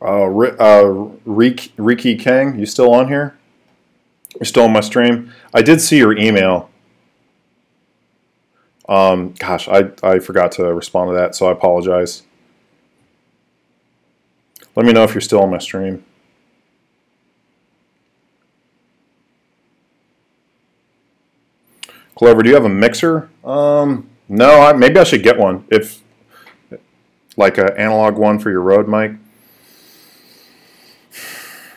Uh, uh, Riki Kang, you still on here? You're still on my stream? I did see your email. Um, gosh, I, I forgot to respond to that, so I apologize. Let me know if you're still on my stream. Clover, do you have a mixer? Um, no, I, maybe I should get one. If like an analog one for your road mic.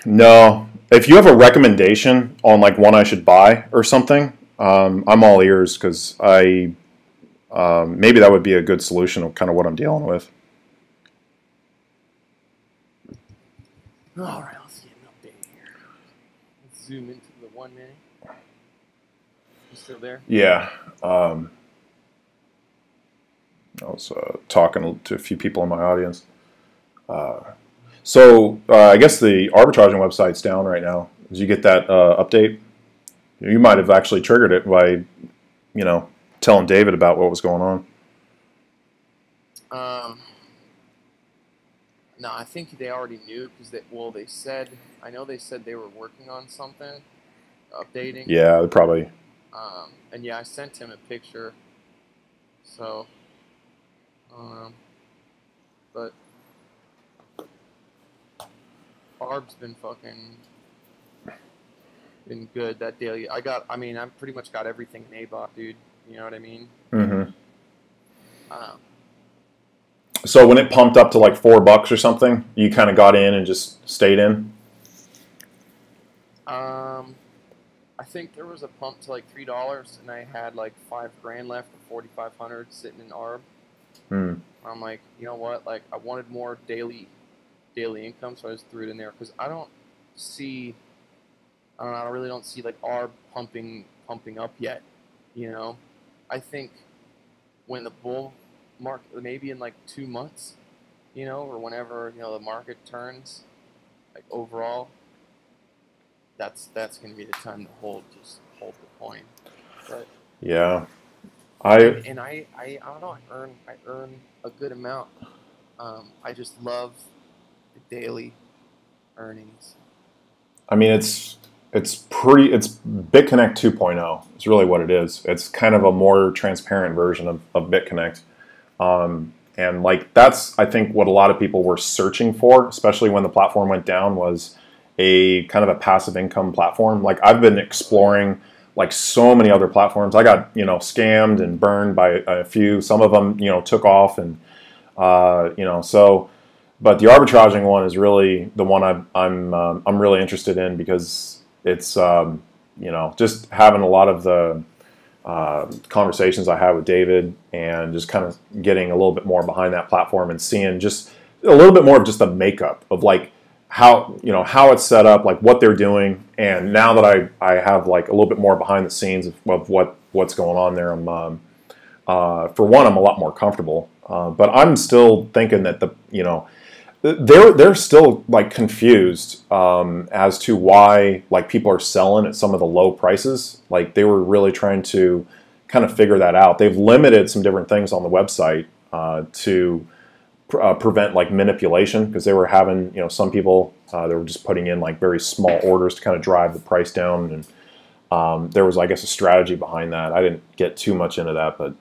No, if you have a recommendation on like one I should buy or something, um, I'm all ears because I um, maybe that would be a good solution of kind of what I'm dealing with. All right, let's get an update here. Let's zoom into the one minute. You still there? Yeah. Um, I was uh, talking to a few people in my audience. Uh, so uh, I guess the arbitraging website's down right now. Did you get that uh, update? You might have actually triggered it by, you know, telling David about what was going on. Um, no, I think they already knew because they well they said I know they said they were working on something, updating. Yeah, they probably. Um, and yeah, I sent him a picture. So, um, but Barb's been fucking been good that daily. I got, I mean, I pretty much got everything in ABOT, dude. You know what I mean? Mm-hmm. Um, So when it pumped up to like four bucks or something, you kind of got in and just stayed in. Um, I think there was a pump to like three dollars, and I had like five grand left or forty five hundred sitting in ARB. Hmm. I'm like, you know what? Like, I wanted more daily, daily income, so I just threw it in there because I don't see, I don't know, I really don't see like ARB pumping, pumping up yet. You know, I think when the bull market, maybe in like two months, you know, or whenever you know the market turns, like overall, that's that's gonna be the time to hold, just hold the coin. But Yeah. I and I, I, I don't know. I earn I earn a good amount. Um, I just love the daily earnings. I mean, it's it's pretty. It's BitConnect 2.0. It's really what it is. It's kind of a more transparent version of, of BitConnect, um, and like that's I think what a lot of people were searching for, especially when the platform went down, was a kind of a passive income platform. Like I've been exploring like so many other platforms. I got you know scammed and burned by a few. Some of them you know took off, and uh, you know so. But the arbitraging one is really the one I'm I'm um, I'm really interested in because it's um, you know just having a lot of the uh, conversations I had with David and just kind of getting a little bit more behind that platform and seeing just a little bit more of just the makeup of like how you know how it's set up, like what they're doing, and now that I I have like a little bit more behind the scenes of, of what what's going on there, I'm um, uh, for one I'm a lot more comfortable, uh, but I'm still thinking that the you know they're they're still like confused um, as to why like people are selling at some of the low prices. Like they were really trying to kind of figure that out. They've limited some different things on the website uh, to pr- uh, prevent like manipulation because they were having you know some people uh, they were just putting in like very small orders to kind of drive the price down and um, there was I guess a strategy behind that. I didn't get too much into that, but.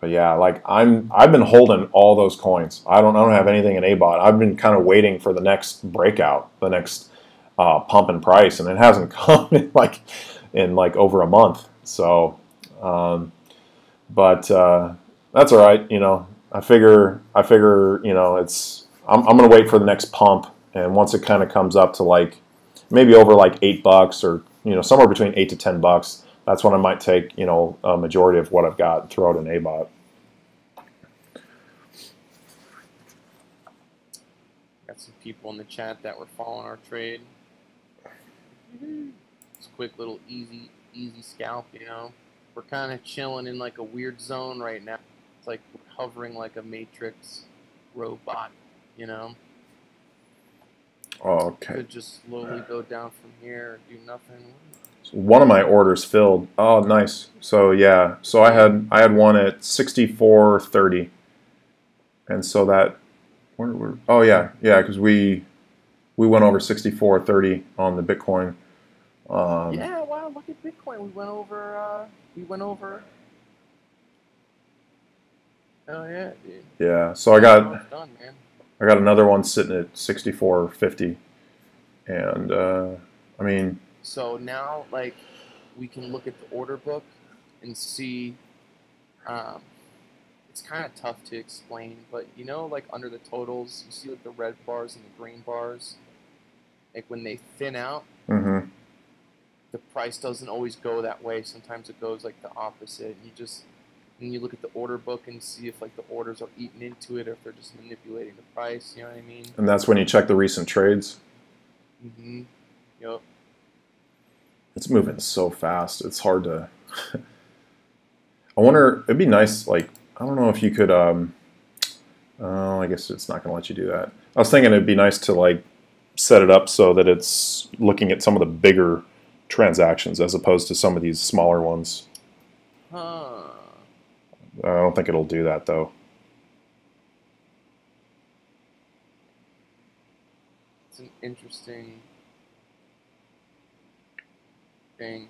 But yeah, like I'm, I've been holding all those coins. I don't, I don't have anything in ABOT. I've been kind of waiting for the next breakout, the next uh, pump in price, and it hasn't <laughs> come in like, in like over a month. So, um, but uh, that's all right. You know, I figure, I figure, you know, it's, I'm, I'm gonna wait for the next pump, and once it kind of comes up to like, maybe over like eight bucks or you know somewhere between eight to ten bucks that's when I might take you know a majority of what I've got and throw it in ABOT. Got some people in the chat that were following our trade. It's a quick little easy, easy scalp. You know, we're kind of chilling in like a weird zone right now. It's like we're hovering like a Matrix robot. You know, Oh, okay. could just slowly go down from here, do nothing. One of my orders filled. Oh, nice. So yeah. So I had I had one at sixty four thirty, and so that where were oh yeah yeah because we we went over sixty four thirty on the Bitcoin. Um, yeah, wow! Look at Bitcoin. We went over. Uh, we went over. Oh yeah, dude. yeah. So I got done, man. I got another one sitting at sixty four fifty, and uh, I mean So now, like, we can look at the order book and see. Um, it's kind of tough to explain, but you know, like under the totals, you see like the red bars and the green bars. Like when they thin out, Mm-hmm. the price doesn't always go that way. Sometimes it goes like the opposite. You just and you look at the order book and see if like the orders are eating into it or if they're just manipulating the price. You know what I mean? And that's when you check the recent trades. Mm-hmm. Yep. It's moving so fast. It's hard to. <laughs> I wonder. It'd be nice. Like I don't know if you could. Um, oh, I guess it's not going to let you do that. I was thinking it'd be nice to like set it up so that it's looking at some of the bigger transactions as opposed to some of these smaller ones. Huh. I don't think it'll do that though. It's an interesting thing.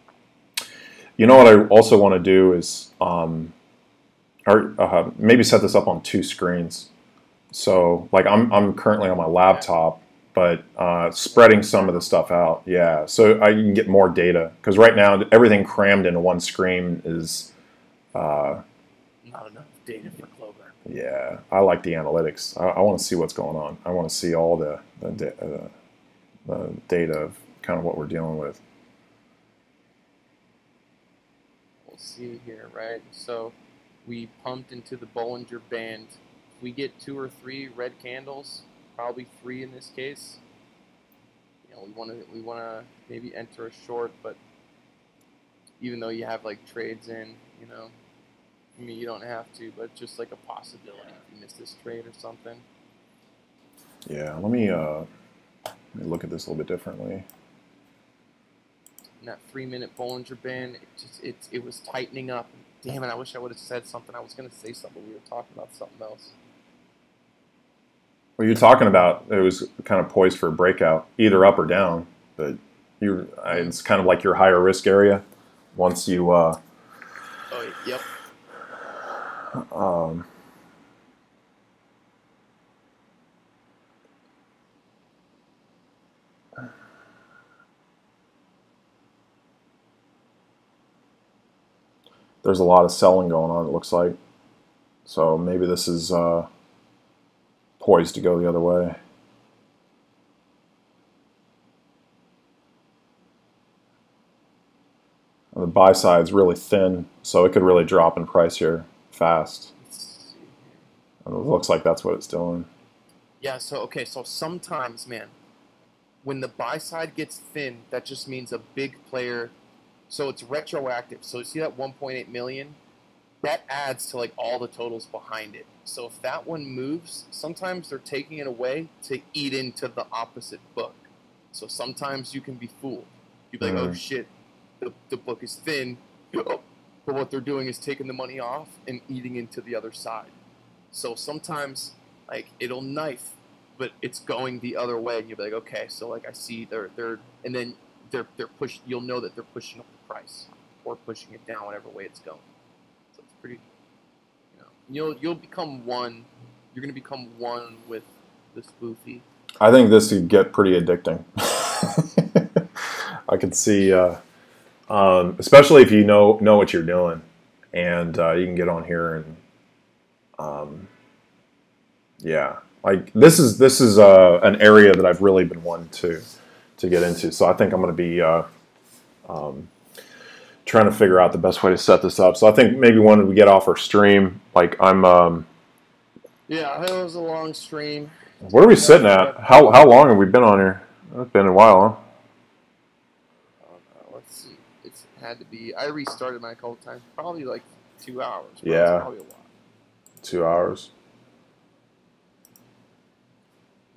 You know what I also want to do is, um, or uh, maybe set this up on two screens. So, like, I'm I'm currently on my laptop, but uh, spreading some of the stuff out. Yeah, so I can get more data because right now everything crammed into one screen is, uh, Not enough data for Clover. yeah. I like the analytics. I, I want to see what's going on. I want to see all the the, da- uh, the data of kind of what we're dealing with. We'll see here, right? So we pumped into the Bollinger Band. If we get two or three red candles, probably three in this case. You know, we want to we want to maybe enter a short, but even though you have like trades in, you know, I mean you don't have to, but just like a possibility if you miss this trade or something. Yeah, let me uh, let me look at this a little bit differently. And that three minute Bollinger Band, it just it it was tightening up. Damn it! I wish I would have said something. I was gonna say something. We were talking about something else. What you're talking about, it was kind of poised for a breakout, either up or down. But you, it's kind of like your higher risk area. Once you, uh, Oh, yep. um, there's a lot of selling going on. It looks like, so maybe this is uh, poised to go the other way. The buy side's really thin, so it could really drop in price here fast. And it looks like that's what it's doing. Yeah, so okay, so sometimes, man, when the buy side gets thin, that just means a big player. So it's retroactive. So you see that 1.8 million? That adds to like all the totals behind it. So if that one moves, sometimes they're taking it away to eat into the opposite book. So sometimes you can be fooled. You'd be like, oh Mhm. shit, the, the book is thin. But what they're doing is taking the money off and eating into the other side. So sometimes like it'll knife, but it's going the other way, and you'll be like, okay, so like I see they're they're, and then they're they're push. You'll know that they're pushing price or pushing it down, whatever way it's going. So it's pretty, you know, you'll you'll become one. You're gonna become one with the spoofy. I think this could get pretty addicting. <laughs> I could see, uh, um, especially if you know know what you're doing, and uh, you can get on here and, um, yeah, like this is this is uh, an area that I've really been wanting to to get into. So I think I'm going to be uh, um, trying to figure out the best way to set this up. So I think maybe when we get off our stream, like I'm. Um, Yeah, it was a long stream. what are we sitting at? How how long have we been on here? It's been a while, huh? Uh, let's see. It's had to be. I restarted mine a couple times. Probably like two hours. Yeah. probably a lot. Two hours.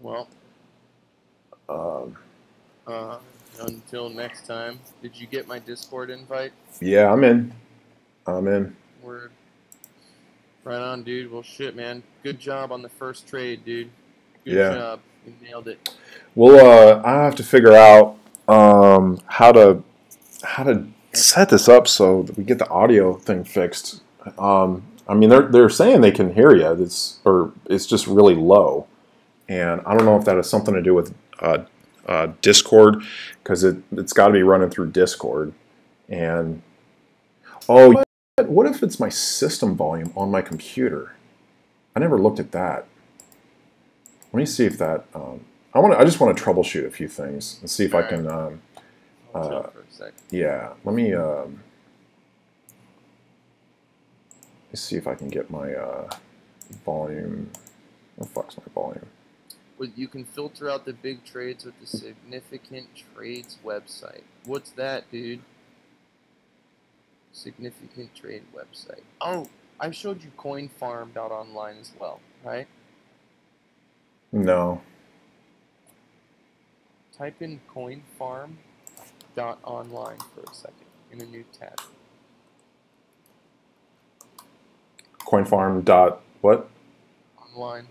Well, Um, uh, until next time. Did you get my Discord invite? yeah, I'm in. I'm in. Word. Right on, dude. Well, shit, man. Good job on the first trade, dude. Good Yeah. job. You nailed it. Well, uh, I have to figure out um, how to how to set this up so that we get the audio thing fixed. Um, I mean, they're they're saying they can hear you. It's or it's just really low, and I don't know if that has something to do with uh, uh, Discord because it it's got to be running through Discord, And oh, what- what if it's my system volume on my computer? I never looked at that. Let me see if that. Um, I want. I just want to troubleshoot a few things and see if I Alright. can. Um, Uh, yeah, let me. Um, let's see if I can get my uh, volume. The fuck's my volume? With- You can filter out the big trades with the significant trades website. What's that, dude? Significant trade website. Oh, I showed you coinfarm.online as well, right? No. Type in coinfarm.online for a second in a new tab. Coinfarm dot what? Online.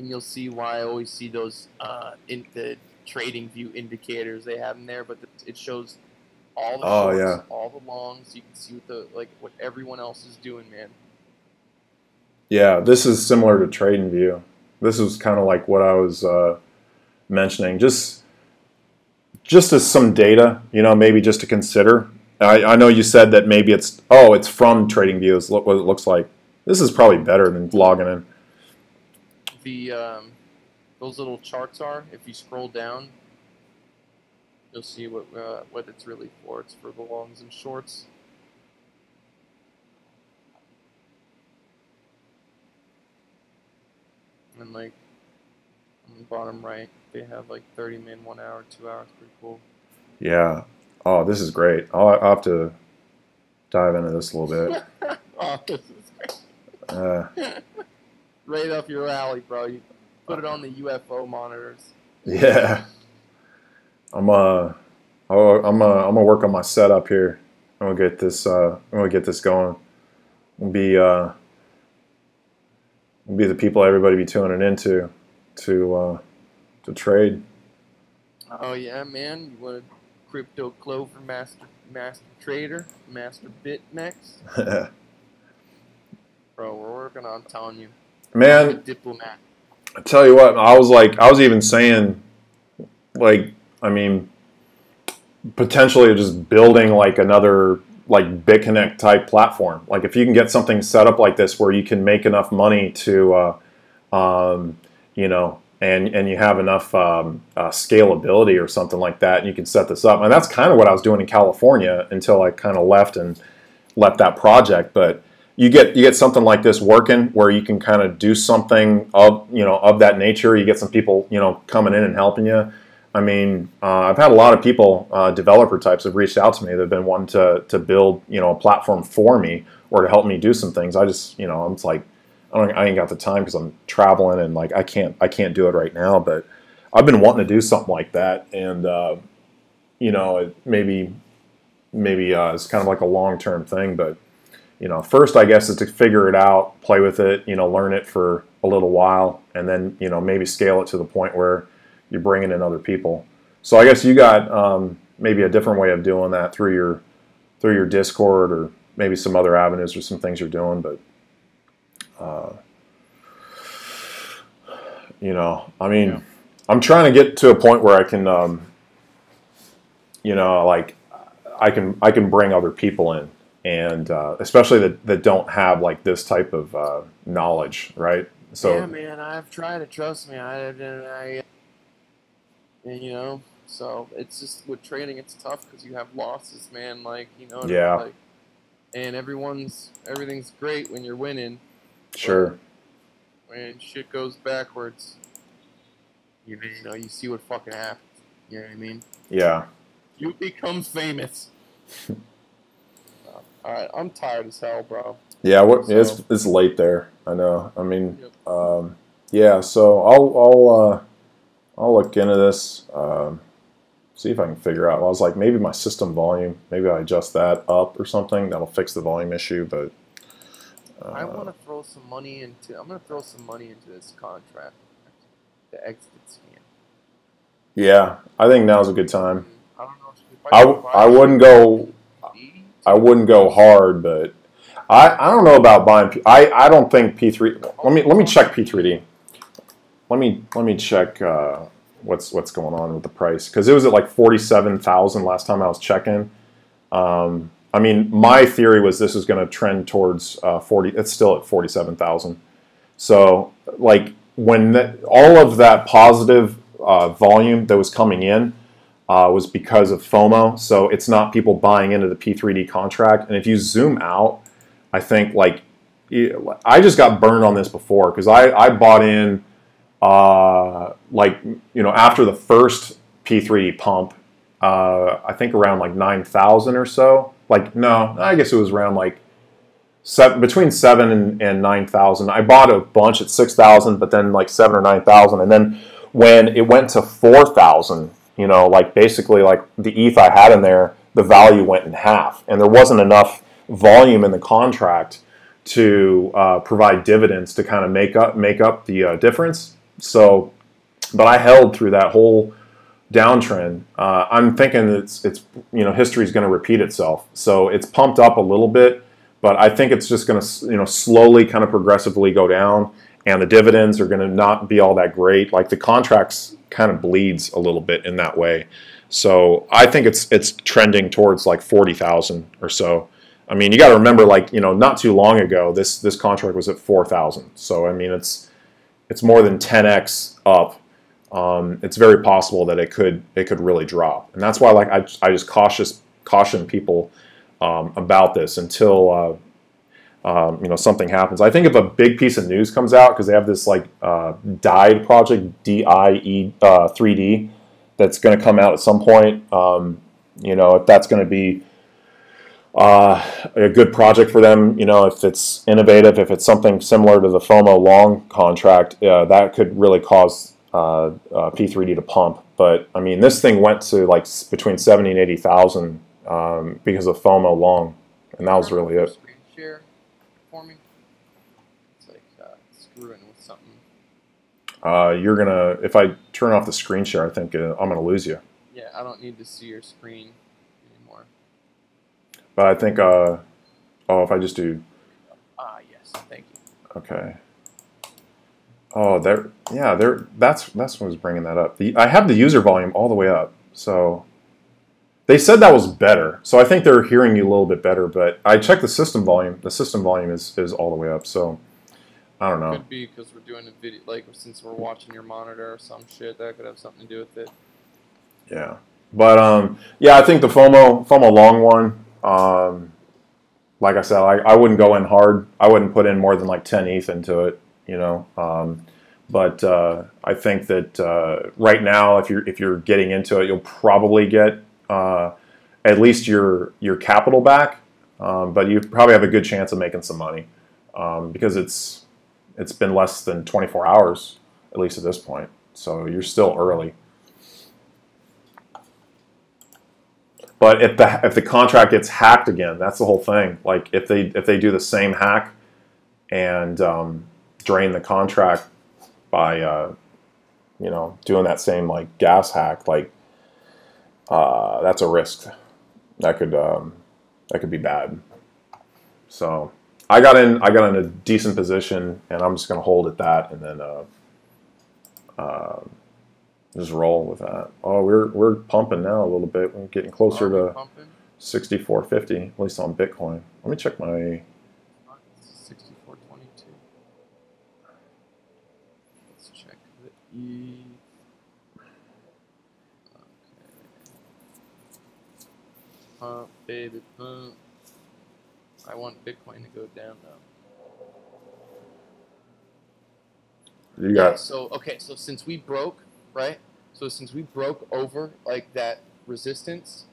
And you'll see why I always see those uh, in the trading view indicators they have in there, but it shows all the Oh, shorts, yeah. all the longs. You can see what the like what everyone else is doing, man. Yeah, this is similar to Trading View. This is kind of like what I was uh, mentioning. Just, just as some data, you know, maybe just to consider. I, I know you said that maybe it's oh, it's from TradingView. Is lo- what it looks like. This is probably better than logging in. The um, those little charts are. If you scroll down, you'll see what uh, what it's really for. It's for the longs and shorts. And like on the bottom right, they have like 30 min, one hour, two hours. Pretty cool. Yeah. Oh, this is great. I'll, I'll have to dive into this a little bit. <laughs> oh, this is great. Uh, <laughs> right up your alley, bro. You put it on the UFO monitors. yeah. I'm uh, I'm uh, I'm gonna work on my setup here. I'm gonna get this. Uh, I'm gonna get this going. We'll be uh, we'll be the people everybody be tuning into to uh, to trade. Oh yeah, man. You want a crypto clover master master trader, master bit BitMEX? <laughs> Bro, we're working on telling you. Man, diplomat. I tell you what, I was like, I was even saying, like, I mean, potentially just building like another like BitConnect type platform. Like, if you can get something set up like this where you can make enough money to, uh, um, you know, and and you have enough um, uh, scalability or something like that, and you can set this up. And that's kind of what I was doing in California until I kind of left and left that project. But you get you get something like this working where you can kind of do something of you know of that nature. You get some people you know coming in and helping you. I mean, uh, I've had a lot of people, uh, developer types, have reached out to me. They've been wanting to to build you know a platform for me or to help me do some things. I just you know I'm like I don't I ain't got the time because I'm traveling and like I can't I can't do it right now. But I've been wanting to do something like that, and uh, you know maybe maybe uh, it's kind of like a long term thing, but you know, first I guess is to figure it out, play with it, you know, learn it for a little while, and then you know maybe scale it to the point where you're bringing in other people. So I guess you got um, maybe a different way of doing that through your through your Discord or maybe some other avenues or some things you're doing, but uh, you know, I mean, Yeah. I'm trying to get to a point where I can, um, you know, like I can I can bring other people in, and uh, especially that that don't have like this type of uh, knowledge, right? So yeah, man, I've tried it. Trust me, I, I, and you know, so it's just with trading, it's tough because you have losses, man. Like you know, Yeah. Like, and everyone's everything's great when you're winning. sure, When shit goes backwards, you know, you know, you see what fucking happens. You know what I mean? yeah, You become famous. <laughs> All right, I'm tired as hell, bro. yeah. What it's So- it's late there. I know. I mean, Yep. um, yeah. So I'll I'll uh, I'll look into this. Um, see if I can figure out. I was like, maybe my system volume. Maybe I adjust that up or something. That'll fix the volume issue. But uh, I want to throw some money into. I'm gonna throw some money into this contract, the exit scan. yeah, I think now's a good time. I don't know if I, I, I wouldn't go I wouldn't go hard, but I, I don't know about buying. P- I, I don't think P three. Let me let me check P three D. Let me let me check. Uh, what's what's going on with the price because it was at like forty seven thousand last time I was checking. Um, I mean, my theory was this is going to trend towards uh, forty. It's still at forty seven thousand. So like when that, all of that positive uh, volume that was coming in uh, was because of FOMO. So it's not people buying into the P3D contract. And if you zoom out, I think like I just got burned on this before because I, I bought in uh, like you know after the first P3D pump, uh, I think around like nine thousand or so. Like no, I guess it was around like seven, between seven and, and nine thousand. I bought a bunch at six thousand, but then like seven or nine thousand, and then when it went to four thousand you know, like basically like the ETH I had in there, the value went in half, and there wasn't enough volume in the contract to uh, provide dividends to kind of make up make up the uh, difference. So, but I held through that whole downtrend. Uh, I'm thinking it's it's you know history is going to repeat itself. So it's pumped up a little bit, but I think it's just going to you know slowly kind of progressively go down, and the dividends are going to not be all that great. Like the contracts kind of bleeds a little bit in that way. So I think it's it's trending towards like forty thousand or so. I mean, you got to remember, like you know, not too long ago, this this contract was at four thousand. So I mean, it's it's more than ten x up. Um, it's very possible that it could it could really drop, and that's why like I I just cautious caution people um, about this until uh, um, you know something happens. I think if a big piece of news comes out because they have this like uh, DIE project, D I E uh, 3D, that's going to come out at some point. Um, you know, if that's going to be uh, a good project for them, you know, if it's innovative, if it's something similar to the FOMO long contract, uh, that could really cause uh, uh, P3D to pump. But I mean, this thing went to like between 70 and 80,000 um, because of FOMO long, and that was really it for me? It's like uh, screwing with something. Uh, you're gonna if I turn off the screen share, I think uh, I'm gonna lose you. Yeah, I don't need to see your screen anymore. But I think uh, oh, if I just do. Ah, yes, thank you. Okay. Oh, there. Yeah, there. That's that's what was bringing that up. The I have the user volume all the way up, so they said that was better, so I think they're hearing you a little bit better. But I checked the system volume. The system volume is, is all the way up. So I don't know. Could be because we're doing a video, like since we're watching your monitor or some shit. That could have something to do with it. Yeah, but um, yeah, I think the FOMO FOMO long one. Um, like I said, I, I wouldn't go in hard. I wouldn't put in more than like 10 ETH into it. You know. Um, but uh, I think that uh, right now, if you're if you're getting into it, you'll probably get uh, at least your your capital back, um, but you probably have a good chance of making some money um, because it's it's been less than 24 hours at least at this point, so you're still early. But if the if the contract gets hacked again, that's the whole thing. Like if they if they do the same hack and um, drain the contract by uh, you know doing that same like gas hack, like uh, that's a risk. That could um, that could be bad. So I got in I got in a decent position, and I'm just going to hold at that, and then uh, uh, just roll with that. Oh, we're we're pumping now a little bit. We're getting closer to 6450, at least on Bitcoin. Let me check my. 6422. Let's check the E. pump, baby, pump. I want Bitcoin to go down though. You got yeah, so okay, so since we broke, right? So since we broke over like that resistance,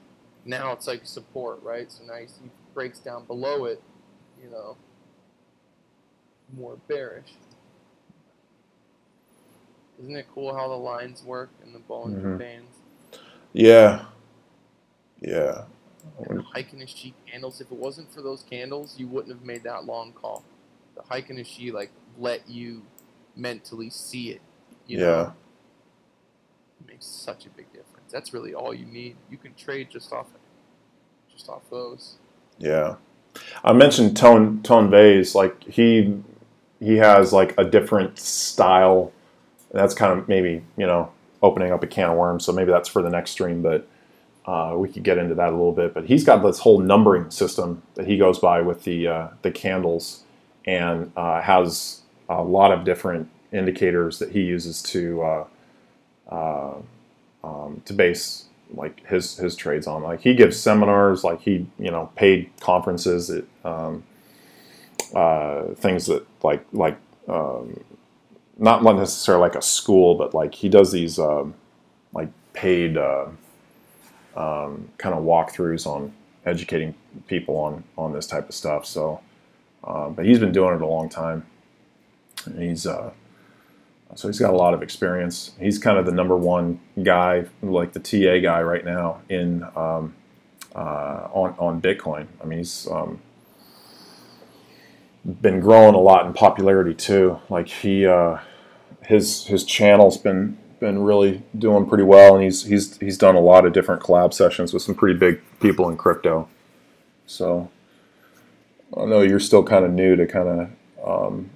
now it's like support, right? So now you see breaks down below it, you know, more bearish. Isn't it cool how the lines work and the Bollinger mm-hmm. Bands? Yeah. Yeah and the Heikin candles. If it wasn't for those candles, you wouldn't have made that long call. The Heikin like let you mentally see it. You yeah. Know? It makes such a big difference. That's really all you need. You can trade just off just off those. Yeah. I mentioned Tone Tone Vays, like he he has like a different style. That's kind of maybe, you know, opening up a can of worms. So maybe that's for the next stream, but uh, we could get into that a little bit. But he's got this whole numbering system that he goes by with the uh, the candles, and uh, has a lot of different indicators that he uses to uh, uh, um, to base like his his trades on. Like he gives seminars, like he you know paid conferences at um, uh, things that like like um, not necessarily like a school, but like he does these um, like paid um, kind of walkthroughs on educating people on on this type of stuff. So, uh, but he's been doing it a long time. And he's uh, so he's got a lot of experience. He's kind of the number one guy, like the TA guy right now in um, uh, on on Bitcoin. I mean, he's um, been growing a lot in popularity too. Like he, uh, his his channel's been been really doing pretty well, and he's he's he's done a lot of different collab sessions with some pretty big people in crypto. So I know you're still kind of new to kind of um,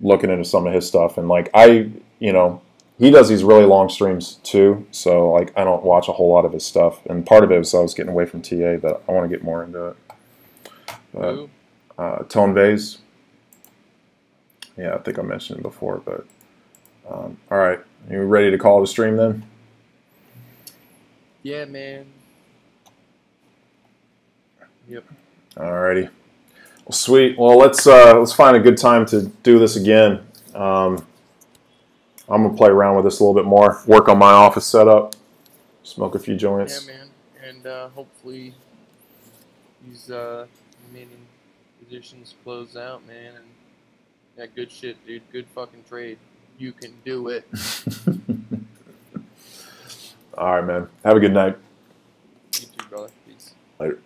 looking into some of his stuff, and like I, you know, he does these really long streams too. So like I don't watch a whole lot of his stuff, and part of it was I was getting away from TA, but I want to get more into it. But, uh, Tone Vays. Yeah, I think I mentioned it before, but um, all right, you ready to call it a stream then? Yeah, man. Yep. Alrighty. Well, sweet. Well, let's uh, let's find a good time to do this again. Um, I'm gonna play around with this a little bit more, work on my office setup, smoke a few joints. Yeah, man. And uh, hopefully these uh, remaining positions close out, man. And yeah, good shit, dude. Good fucking trade. You can do it. <laughs> All right, man. Have a good night. You too, brother. Peace. Later.